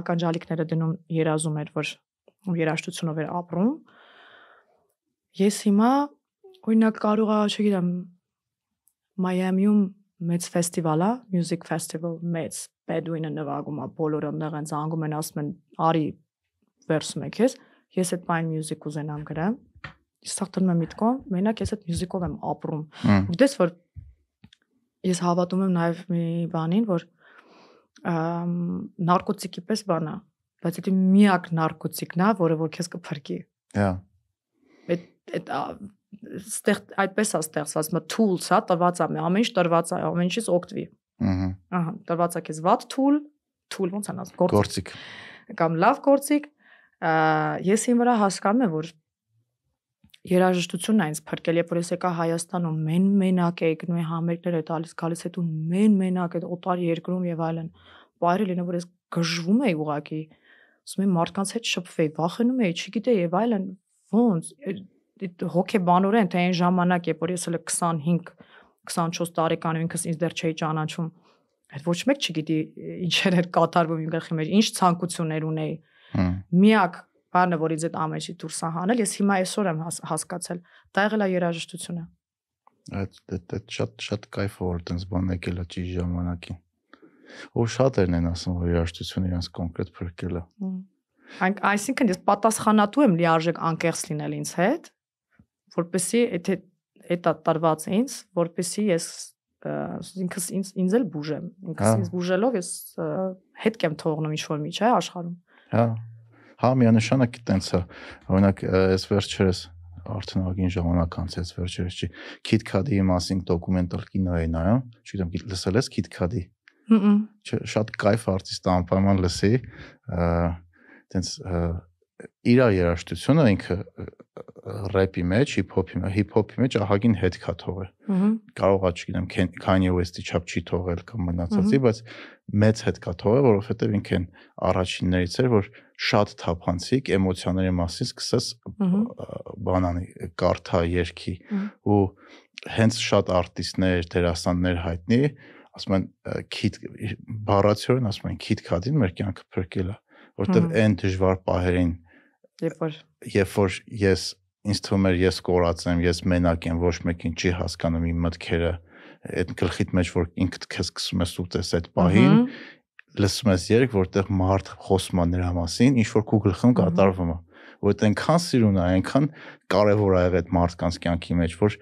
ականջալիքները դնում երազում էր, որ երաժշտությունով էր ապրում։ Ես հիմա օրինակ կարող եմ, չգիտեմ, Մայամիում մեծ ֆեստիվալ է, Music Festival, մեծ Bedouin-ը նվագում է, բոլորը են զանգում են, ասում են, «Արի վերսում եք ես»։ Ես այդ պայն music ուզենամ գրեմ։ Ես ցախտում եմ միտքով, մենակ ես այդ music-ով եմ ապրում։ Գիտես որ ես հավատում եմ նաև մի բանին, որ նարկոտիկի պես բան է, բայց դա միակ նարկոտիկն է, որը որ քեզ կփրկի։ Հա։ Այդ այդ ստեղ այդպես է ստեղծված, մը tools է, տրված է, ամեն ինչ տրված է, ամեն ինչից օգտվի։ Ահա։ Ահա, տրված է քեզ ված tool, tool ոնց անաս, գործիք։ Կամ լավ գործիք, ես իմ վրա հասկանում եմ, որ երաժշտությունն է ինձ փրկել, երբ որ ես եկա Հայաստանում, մեն մենակ էի գնում համերգներ է տալիս, գալիս հետո մեն մենակ այդ օտար երկրում եւ այլն։ Բայրը լինի որ ես գժվում էի ուղակի։ Ասում եմ մարդկանց հետ շփվեի, վախենում էի, չգիտեի եւ այլն։ Ոնց հոգեբանորեն թե այն ժամանակ, երբ որ ես հələ 25 24 տարեկան ինքս ինձ դեռ չէի ճանաչում։ Այդ ոչ մեկ չգիտի ինչեր էր կատարվում իմ գլխի մեջ, ինչ ցանկություններ ունեի։ Միակ բանը, որ ինձ այդ ամենի դուրս է հանել, ես հիմա այսօր եմ հասկացել, դա եղել է երաժշտությունը։ Այդ այդ շատ շատ кайֆավոր տես բան եկել է ճիշտ ժամանակին։ Ու շատերն են ասում, որ երաժշտությունը իրենց կոնկրետ փրկել է։ Այն այսինքն ես պատասխանատու եմ լիարժեք անկեղծ լինել ինձ հետ, որպեսզի եթե հետա տարված ինձ, որպեսզի ես ինքս ինձ ինձ էլ բուժեմ։ Ինքս հա։ ինձ բուժելով ես հետք եմ թողնում ինչ որ միջի աշխարհում։ Հա։ Հա, միանշանակ տենց է։ հա, Օրինակ, այս վերջերս արդյունավին ժամանակ անց այս վերջերս չի KitKat-ի մասին դոկումենտալ կինո է նայում, չգիտեմ, լսել ես KitKat-ի։ Հմ։ Շատ кайֆ արտիստ անպայման լսի, տենց իր երաժշտությունը ինքը рэպի մեջ, հիփ-հոփի մեջ, հիփ-հոփի մեջ ահագին հետ կա թողել։ Կարող է, չգիտեմ, Kanye West-ի չափ չի թողել կամ մնացածի, բայց մեծ հետ կա թողել, որովհետև ինքն առաջիններից էր, որ շատ թափանցիկ էմոցիաների մասին սկսես բանանի կարթա երկի ու հենց շատ արտիստներ, դերասաններ հայտնի, ասում են քիթ բառացիորեն ասում են քիթ քադին մեր կյանքը փրկել է, որտեվ այն դժվար պահերին երբ որ երբ որ ես ինձ թվում էր ես կորած եմ, ես մենակ եմ, ոչ մեկին չի հասկանում իմ մտքերը, այդ գլխիդ մեջ որ ինքդ քեզ սկսում ես ուտես այդ պահին, լսում ես երգ, որտեղ մարդ խոսում է նրա մասին, ինչ որ քու գլխում կատարվում է, որ այնքան սիրուն է, այնքան կարևոր է այդ մարդկանց կյանքի մեջ, որ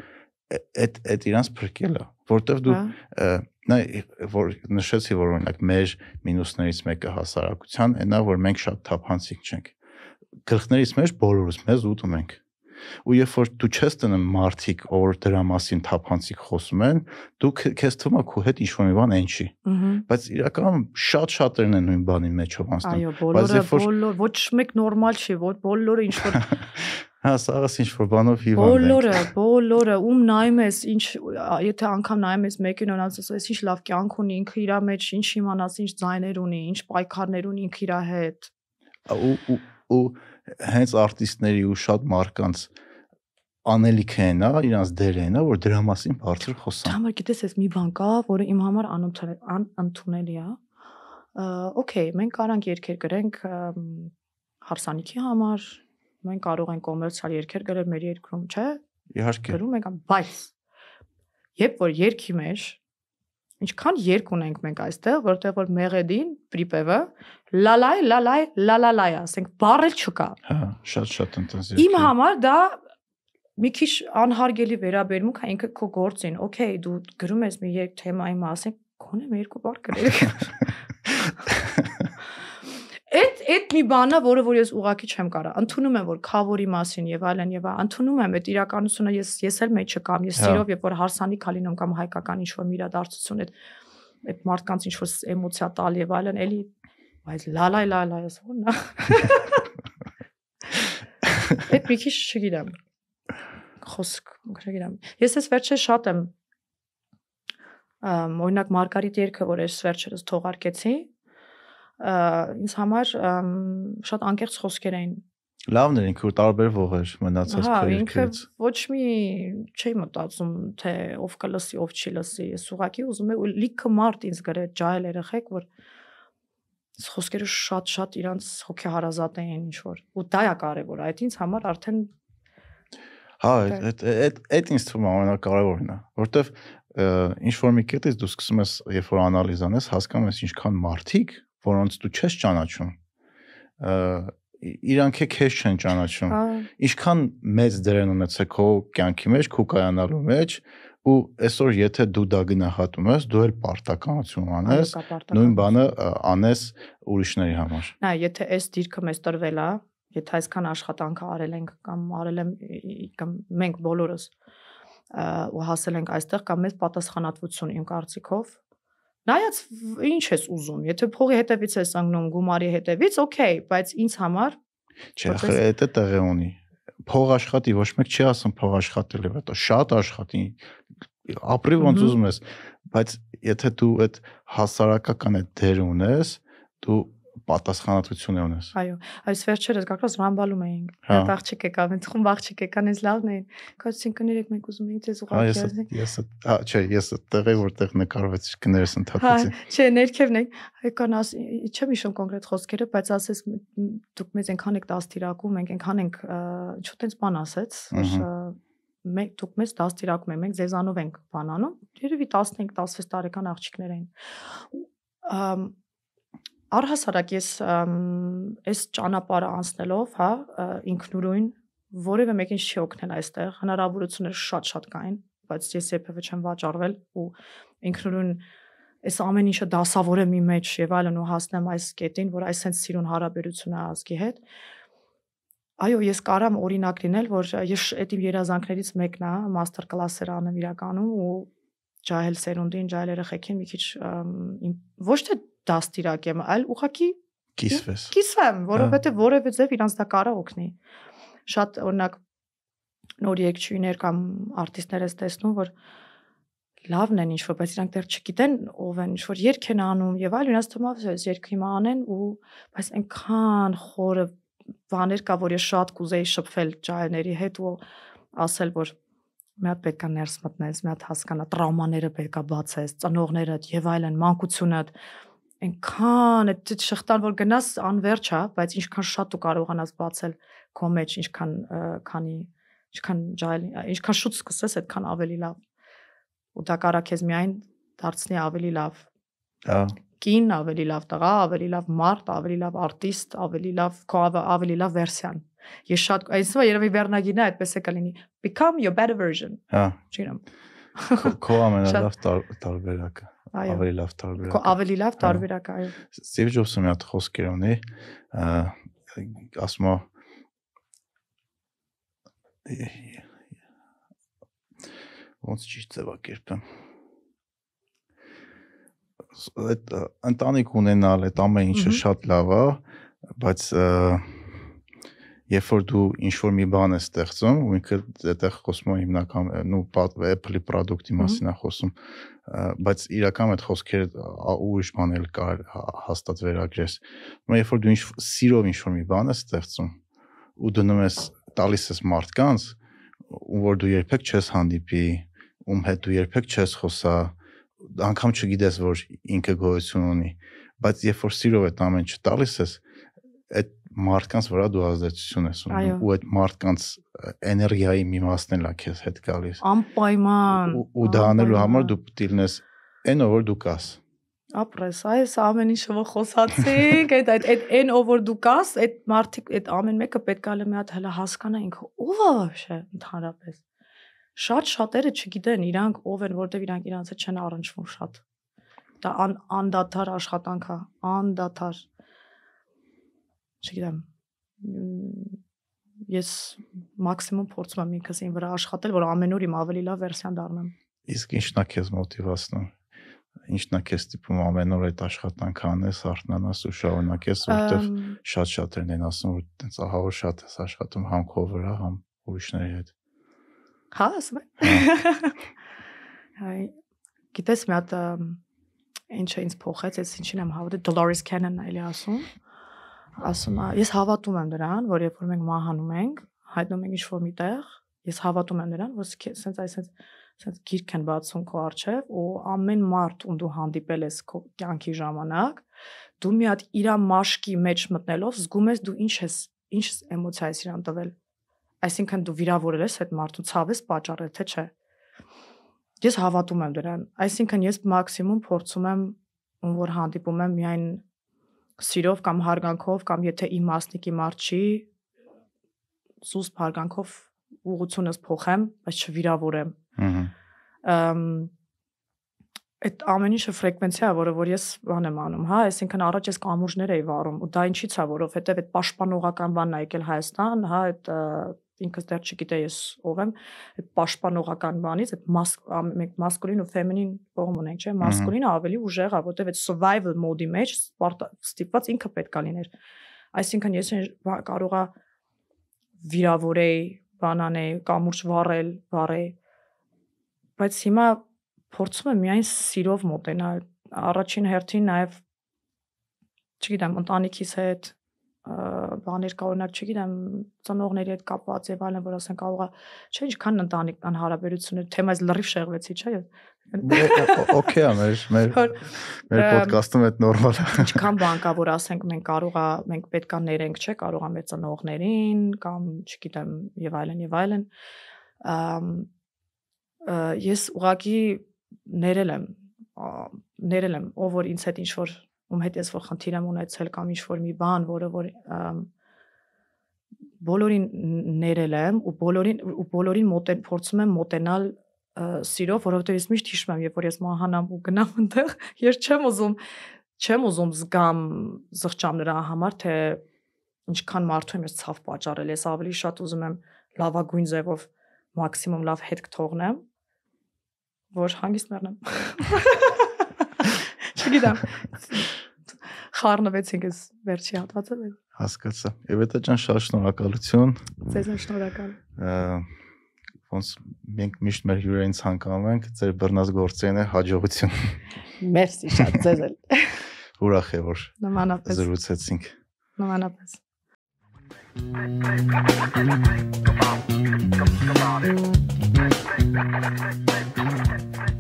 այդ այդ իրանց փրկելը, որտեղ դու նա որ նշեցի որ օրինակ մեր մինուսներից մեկը հասարակության այնա որ մենք շատ թափանցիկ չենք գլխներից մեջ բոլորս մեզ ուտում ենք ու երբ որ դու չես տնեմ մարդիկ, որ դրա մասին թափանցիկ խոսում են, դու քեզ թվում է քո հետ ինչ-որ մի բան այն չի։ Բայց իրականում շատ-շատերն են նույն բանի մեջով անցնում։ Այո, բոլորը բոլոր ոչ մեկ նորմալ չի, որ բոլորը ինչ-որ Հա, սաղս ինչ որ բանով հիվանդ են։ Բոլորը, բոլորը, ում նայում ես, ինչ եթե անգամ նայում ես մեկին ու ասես, այս ինչ լավ կյանք ունի, ինքը իր մեջ ինչ իմանաս, ինչ ձայներ ունի, ինչ պայքարներ ունի ինքը իր հետ։ Ու ու ու հենց արտիստների ու շատ մարկանց անելիքը են, հա, իրանց դերը են, հա, որ դրա մասին բարձր խոսան։ Համար գիտես, այս մի բան կա, որը իմ համար անընդունելի է։ Okay, մենք կարանք երկեր գրենք հարսանիքի համար, մենք կարող ենք կոմերցիալ երկեր գրել մեր երկրում, չէ՞։ Իհարկե։ Գրում ենք, բայց երբ որ երկի մեջ ինչքան երկ ունենք մենք այստեղ, որտեղ որ մեղեդին, պրիպևը, լալայ, լալայ, լալալայ, ասենք, բառել չկա։ Հա, շատ-շատ ինտենսիվ։ Իմ համար դա մի քիչ անհարգելի վերաբերմունք է ինքը քո գործին։ Okay, դու գրում ես մի երկ թեմայի մասին, գոնե մի երկու բառ գրել։ Այդ մի բանա, որը որ ես ուղակի չեմ կարա։ Ընթանում եմ, որ խավորի մասին եւ այլն եւ ընթանում եմ այդ իրականությունը ես ես էլ մեջ չկամ։ Ես հա։ սիրով երբ որ հարսանիք ա լինում կամ հայկական ինչ որ իրադարձություն այդ այդ մարդկանց ինչ որ էմոցիա տալ եւ այլն, էլի բայց լալայ լալայ ես ո՞րն է։ Այդ մի քիչ չգիտեմ։ Խոսք, չգիտեմ։ Ես ես վերջը շատ եմ օրինակ Մարգարիտ երգը, որ ես վերջերս թողարկեցի, ինձ համար շատ անկեղծ խոսքեր էին լավն էր ինքը տարբերվող էր մնացած քրերից։ Հա, ինքը ոչ մի չի մտածում թե ով կլսի, ով չի լսի։ Ես ուղակի ուզում եմ լիքը մարդ ինձ գրել ջայել երեխեք, որ խոսքերը շատ-շատ իրանց հոգեհարազատ էին ինչ որ։ Ու դա է կարևոր, այդ ինձ համար արդեն Հա, այդ այդ այդ ինձ թվում է ամենակարևորն է, որովհետև ինչ որ մի կետից դու սկսում ես, երբ որ անալիզ անես, հասկանում ես ինչքան մարդիկ որոնց դու չես ճանաչում իրանք է քեզ չեն ճանաչում ինչքան մեծ դեր են ունեցել քո կյանքի մեջ քո կայանալու մեջ ու այսօր եթե դու դա գնահատում ես դու էլ պարտականություն անես նույն բանը անես ուրիշների համար նա եթե այս դիրքը մեզ տրվել է եթե այսքան աշխատանք արել ենք կամ արել եմ կամ մենք բոլորս ու հասել ենք այստեղ կամ մեծ պատասխանատվություն իմ կարծիքով Նայած ինչ ես ուզում, եթե փողի հետևից ես անգնում գումարի հետևից, օքեյ, բայց ինձ համար Չէ, խրը դա տեղի ունի։ Փող աշխատի, ոչ մեկ չի ասում փող աշխատել է, հետո շատ աշխատի, ապրի ոնց ուզում ես, բայց եթե դու այդ հասարակական այդ դեր ունես, դու պատասխանատվություն է ունես։ Այո, այս վերջերս գակրած ռամբալում էինք։ Այդ հա։ աղջիկ եկավ, ինձ խումբ աղջիկ եկան, ինձ լավն էին։ Կասեցին կներեք մենք ուզում էինք ձեզ ուղղակի ասենք։ Ես հա, չէ, ես տեղի որտեղ նկարվեց կներես ընդհատեցի։ Հա, չէ, ներքևն էինք։ Եկան չեմ հիշում կոնկրետ խոսքերը, բայց ասես դուք մեզ այնքան եք դաստիարակում, մենք այնքան ենք ինչ որ տենց բան ասեց, մենք դուք մեզ դաստիարակում եք, մենք ձեզանով ենք բանանում։ Երևի 15-16 տարեկան աղջիկներ էին առհասարակ ես այս ճանապարհը անցնելով, հա, ինքնուրույն որևէ մեկին չի օգնել այստեղ։ Հնարավորություններ շատ-շատ կային, բայց ես երբևէ չեմ վաճառվել ու ինքնուրույն այս ամեն ինչը դասավորեմ իմ մեջ եւ այլն ու հասնեմ այս կետին, որ այսենց սիրուն հարաբերություն է ազգի հետ։ Այո, ես կարամ օրինակ լինել, որ ես այդ իմ երազանքներից մեկն է, մաստեր կլասեր անեմ իրականում ու ջահել սերունդին, ջահել երեխեքին մի քիչ ոչ թե դաստիարակեմ, այլ ուղղակի կիսվես։ Կիսվեմ, որովհետև որևէ ձև իրանց դա կարող օգնի։ Շատ օրինակ նոր եկչուներ կամ արտիստներ ես տեսնում, որ լավն են ինչ-որ, բայց իրանք դեռ չգիտեն ով են, ինչ-որ երգ են անում եւ այլ, իրանց թվում է երգ հիմա անեն ու բայց այնքան խորը բաներ կա, որ ես շատ կուզեի շփվել ջահերների հետ ու ասել, որ մի հատ պետքա ներս մտնես, մի հատ հասկանա տրավմաները պետքա բացես, ծնողներդ եւ այլն, մանկությունդ այնքան այդ շղթան որ գնաս անverջ է, բայց ինչքան շատ ու կարողանաս բացել քո մեջ, ինչքան քանի ինչքան ջայլ, ինչքան շուտ սկսես, այդքան ավելի լավ։ Ու դա կարա քեզ միայն դարձնի ավելի լավ։ Հա կին, ավելի լավ տղա, ավելի լավ մարդ, ավելի լավ արտիստ, ավելի լավ քո ավելի լավ վերսիան։ Ես շատ այսինքն երևի վերնագինը այդպես է կլինի become your better version։ Հա։ Չգիտեմ։ Քո ամենալավ տարբերակը։ Ավելի լավ տարբերակ։ Քո ավելի լավ հա։ տարբերակ, այո։ Ստիվ Ջոբսը մի հատ խոսքեր ունի, ասում է ոնց ճիշտ ձևակերպեմ այդ ընտանիք ունենալ այդ ամեն ինչը շատ լավ է, բայց երբ որ դու ինչ որ մի բան ես ստեղծում ու ինքը այդտեղ խոսում է հիմնական նու Apple-ի product-ի մասին է խոսում բայց իրական այդ խոսքերը ուրիշ բան էլ կար հաստատ վերագրես ու երբ որ դու ինչ սիրով ինչ որ մի բան ես ստեղծում ու դնում ես տալիս ես մարդկանց ու որ դու երբեք չես հանդիպի ում հետ դու երբեք չես խոսա անգամ չգիտես որ ինքը գոյություն ունի բայց երբ որ սիրով այդ ամեն ինչը տալիս ես այդ մարդկանց վրա դու ազդեցություն ես ունենում ու այդ մարդկանց էներգիայի մի մասն էլ է քեզ հետ գալիս անպայման ու դա անելու համար դու պետք է լինես այն ով որ դու կաս ապրես այս ամեն ինչը որ խոսացինք այդ այդ այդ այն ով որ դու կաս այդ մարդիկ այդ ամեն մեկը պետք է հələ մի հատ հələ հասկանա ինքը ով է вообще ընդհանրապես շատ շատերը չգիտեն իրանք ով են, որտեվ իրանք իրանց հետ չեն առնչվում շատ։ Դա ան, անդադար աշխատանք է, անդադար։ Չգիտեմ։ Ես մաքսիմում փորձում եմ ինքս ին վրա աշխատել, որ ամեն օր իմ ավելի լավ վերսիան դառնամ։ Իսկ ի՞նչն է քեզ մոտիվացնում ինչն է քեզ տիպում ամեն օր այդ աշխատանքը անես, արթնանաս ու շարունակես, որտեվ շատ շատերն են ասում, որ տենց ահա որ շատ ես աշխատում համ քո վրա, համ ուրիշների հետ։ Հա, ասում եմ։ Հայ գիտես մի հատ ինչը ինձ փոխեց, ես ինչին եմ հավատում, Dolores Cannon-ն էլի ասում։ Ասում է, ես հավատում եմ դրան, որ երբ որ մենք մահանում ենք, հայտնում ենք ինչ-որ մի տեղ, ես հավատում եմ դրան, որ սենց այսպես սենց գիրք են բացում քո առջև ու ամեն մարդ ում դու հանդիպել ես քո կյանքի ժամանակ, դու մի հատ իր մաշկի մեջ մտնելով զգում ես դու ինչ ես, ինչ էմոցիա ես իրան տվել Այսինքն դու վիրավորել ես այդ մարդու ցավես պատճառել թե չէ։ Ես հավատում եմ դրան։ Այսինքն ես մաքսիմում փորձում եմ ում որ հանդիպում եմ միայն սիրով կամ հարգանքով կամ եթե իմ մասնիկի մարդ չի սուս հարգանքով ուղությունս փոխեմ, բայց չվիրավորեմ։ Ահա այդ ամեն ինչը ֆրեկվենցիա, որը որ ես բան եմ անում, հա, այսինքն առաջ ես կամուրջներ էի վառում ու դա ինչի՞ց է, որովհետև այդ պաշտպանողական բանն է եկել Հայաստան, հա, այդ ինքս դեռ չգիտեի ես ով եմ, այդ պաշտպանողական բանից, այդ մենք մասկուլին ու ֆեմինին կողմ ունենք, չէ՞, մասկուլինը ավելի ուժեղ է, որտեվ այդ survival mode-ի մեջ ստիպված ինքը պետք է լիներ։ Այսինքն ես կարողա վիրավորեի, բանանել, կամուրջ վառել, վառել բայց հիմա փորձում եմ միայն սիրով մոտենալ առաջին հերթին նաև չգիտեմ ընտանիքիս հետ բաներ կա օրինակ, չգիտեմ, ծնողների հետ կապված եւ այլն, որ ասեն կարողա, չէ, ինչքան ընտանեկան հարաբերություններ, թեմայից լրիվ շեղվեցի, չէ։ Okay, մեր մեր մեր ոդկասթում այդ նորմալ է։ Ինչքան բան կա, որ ասենք մենք կարողա մենք պետքա ներենք, չէ, կարողա մեր ծնողներին կամ, չգիտեմ, եւ այլն եւ այլն։ Ես ուղակի ներել եմ ներել եմ, ով որ ինձ հետ ինչ որ ում հետ ես որ խնդիր եմ ունեցել կամ ինչ որ մի բան, որը որ բոլորին ներել եմ ու բոլորին ու բոլորին մոտեն փորձում եմ մոտենալ սիրով, որովհետեւ ես միշտ հիշում եմ, երբ որ ես մահանամ ու գնամ այնտեղ, ես չեմ ուզում չեմ ուզում զգամ զղջամ նրա համար, թե ինչքան մարդու եմ ես ցավ պատճառել, ես ավելի շատ ուզում եմ լավագույն ձևով մաքսիմում լավ հետք թողնեմ, որ հանգիստ մեռնեմ։ Չգիտեմ։ Խառնվեցինք այս վերջի հատվածը։ Հասկացա։ Եվետա ջան, շատ շնորհակալություն։ Ձեզ եմ շնորհակալ։ Ոնց մենք միշտ մեր հյուրերին ցանկանում ենք ձեր բռնած գործերին հաջողություն։ Մերսի շատ ձեզ էլ։ Ուրախ եմ որ նմանապես զրուցեցինք։ Նմանապես։ Come on. Come on.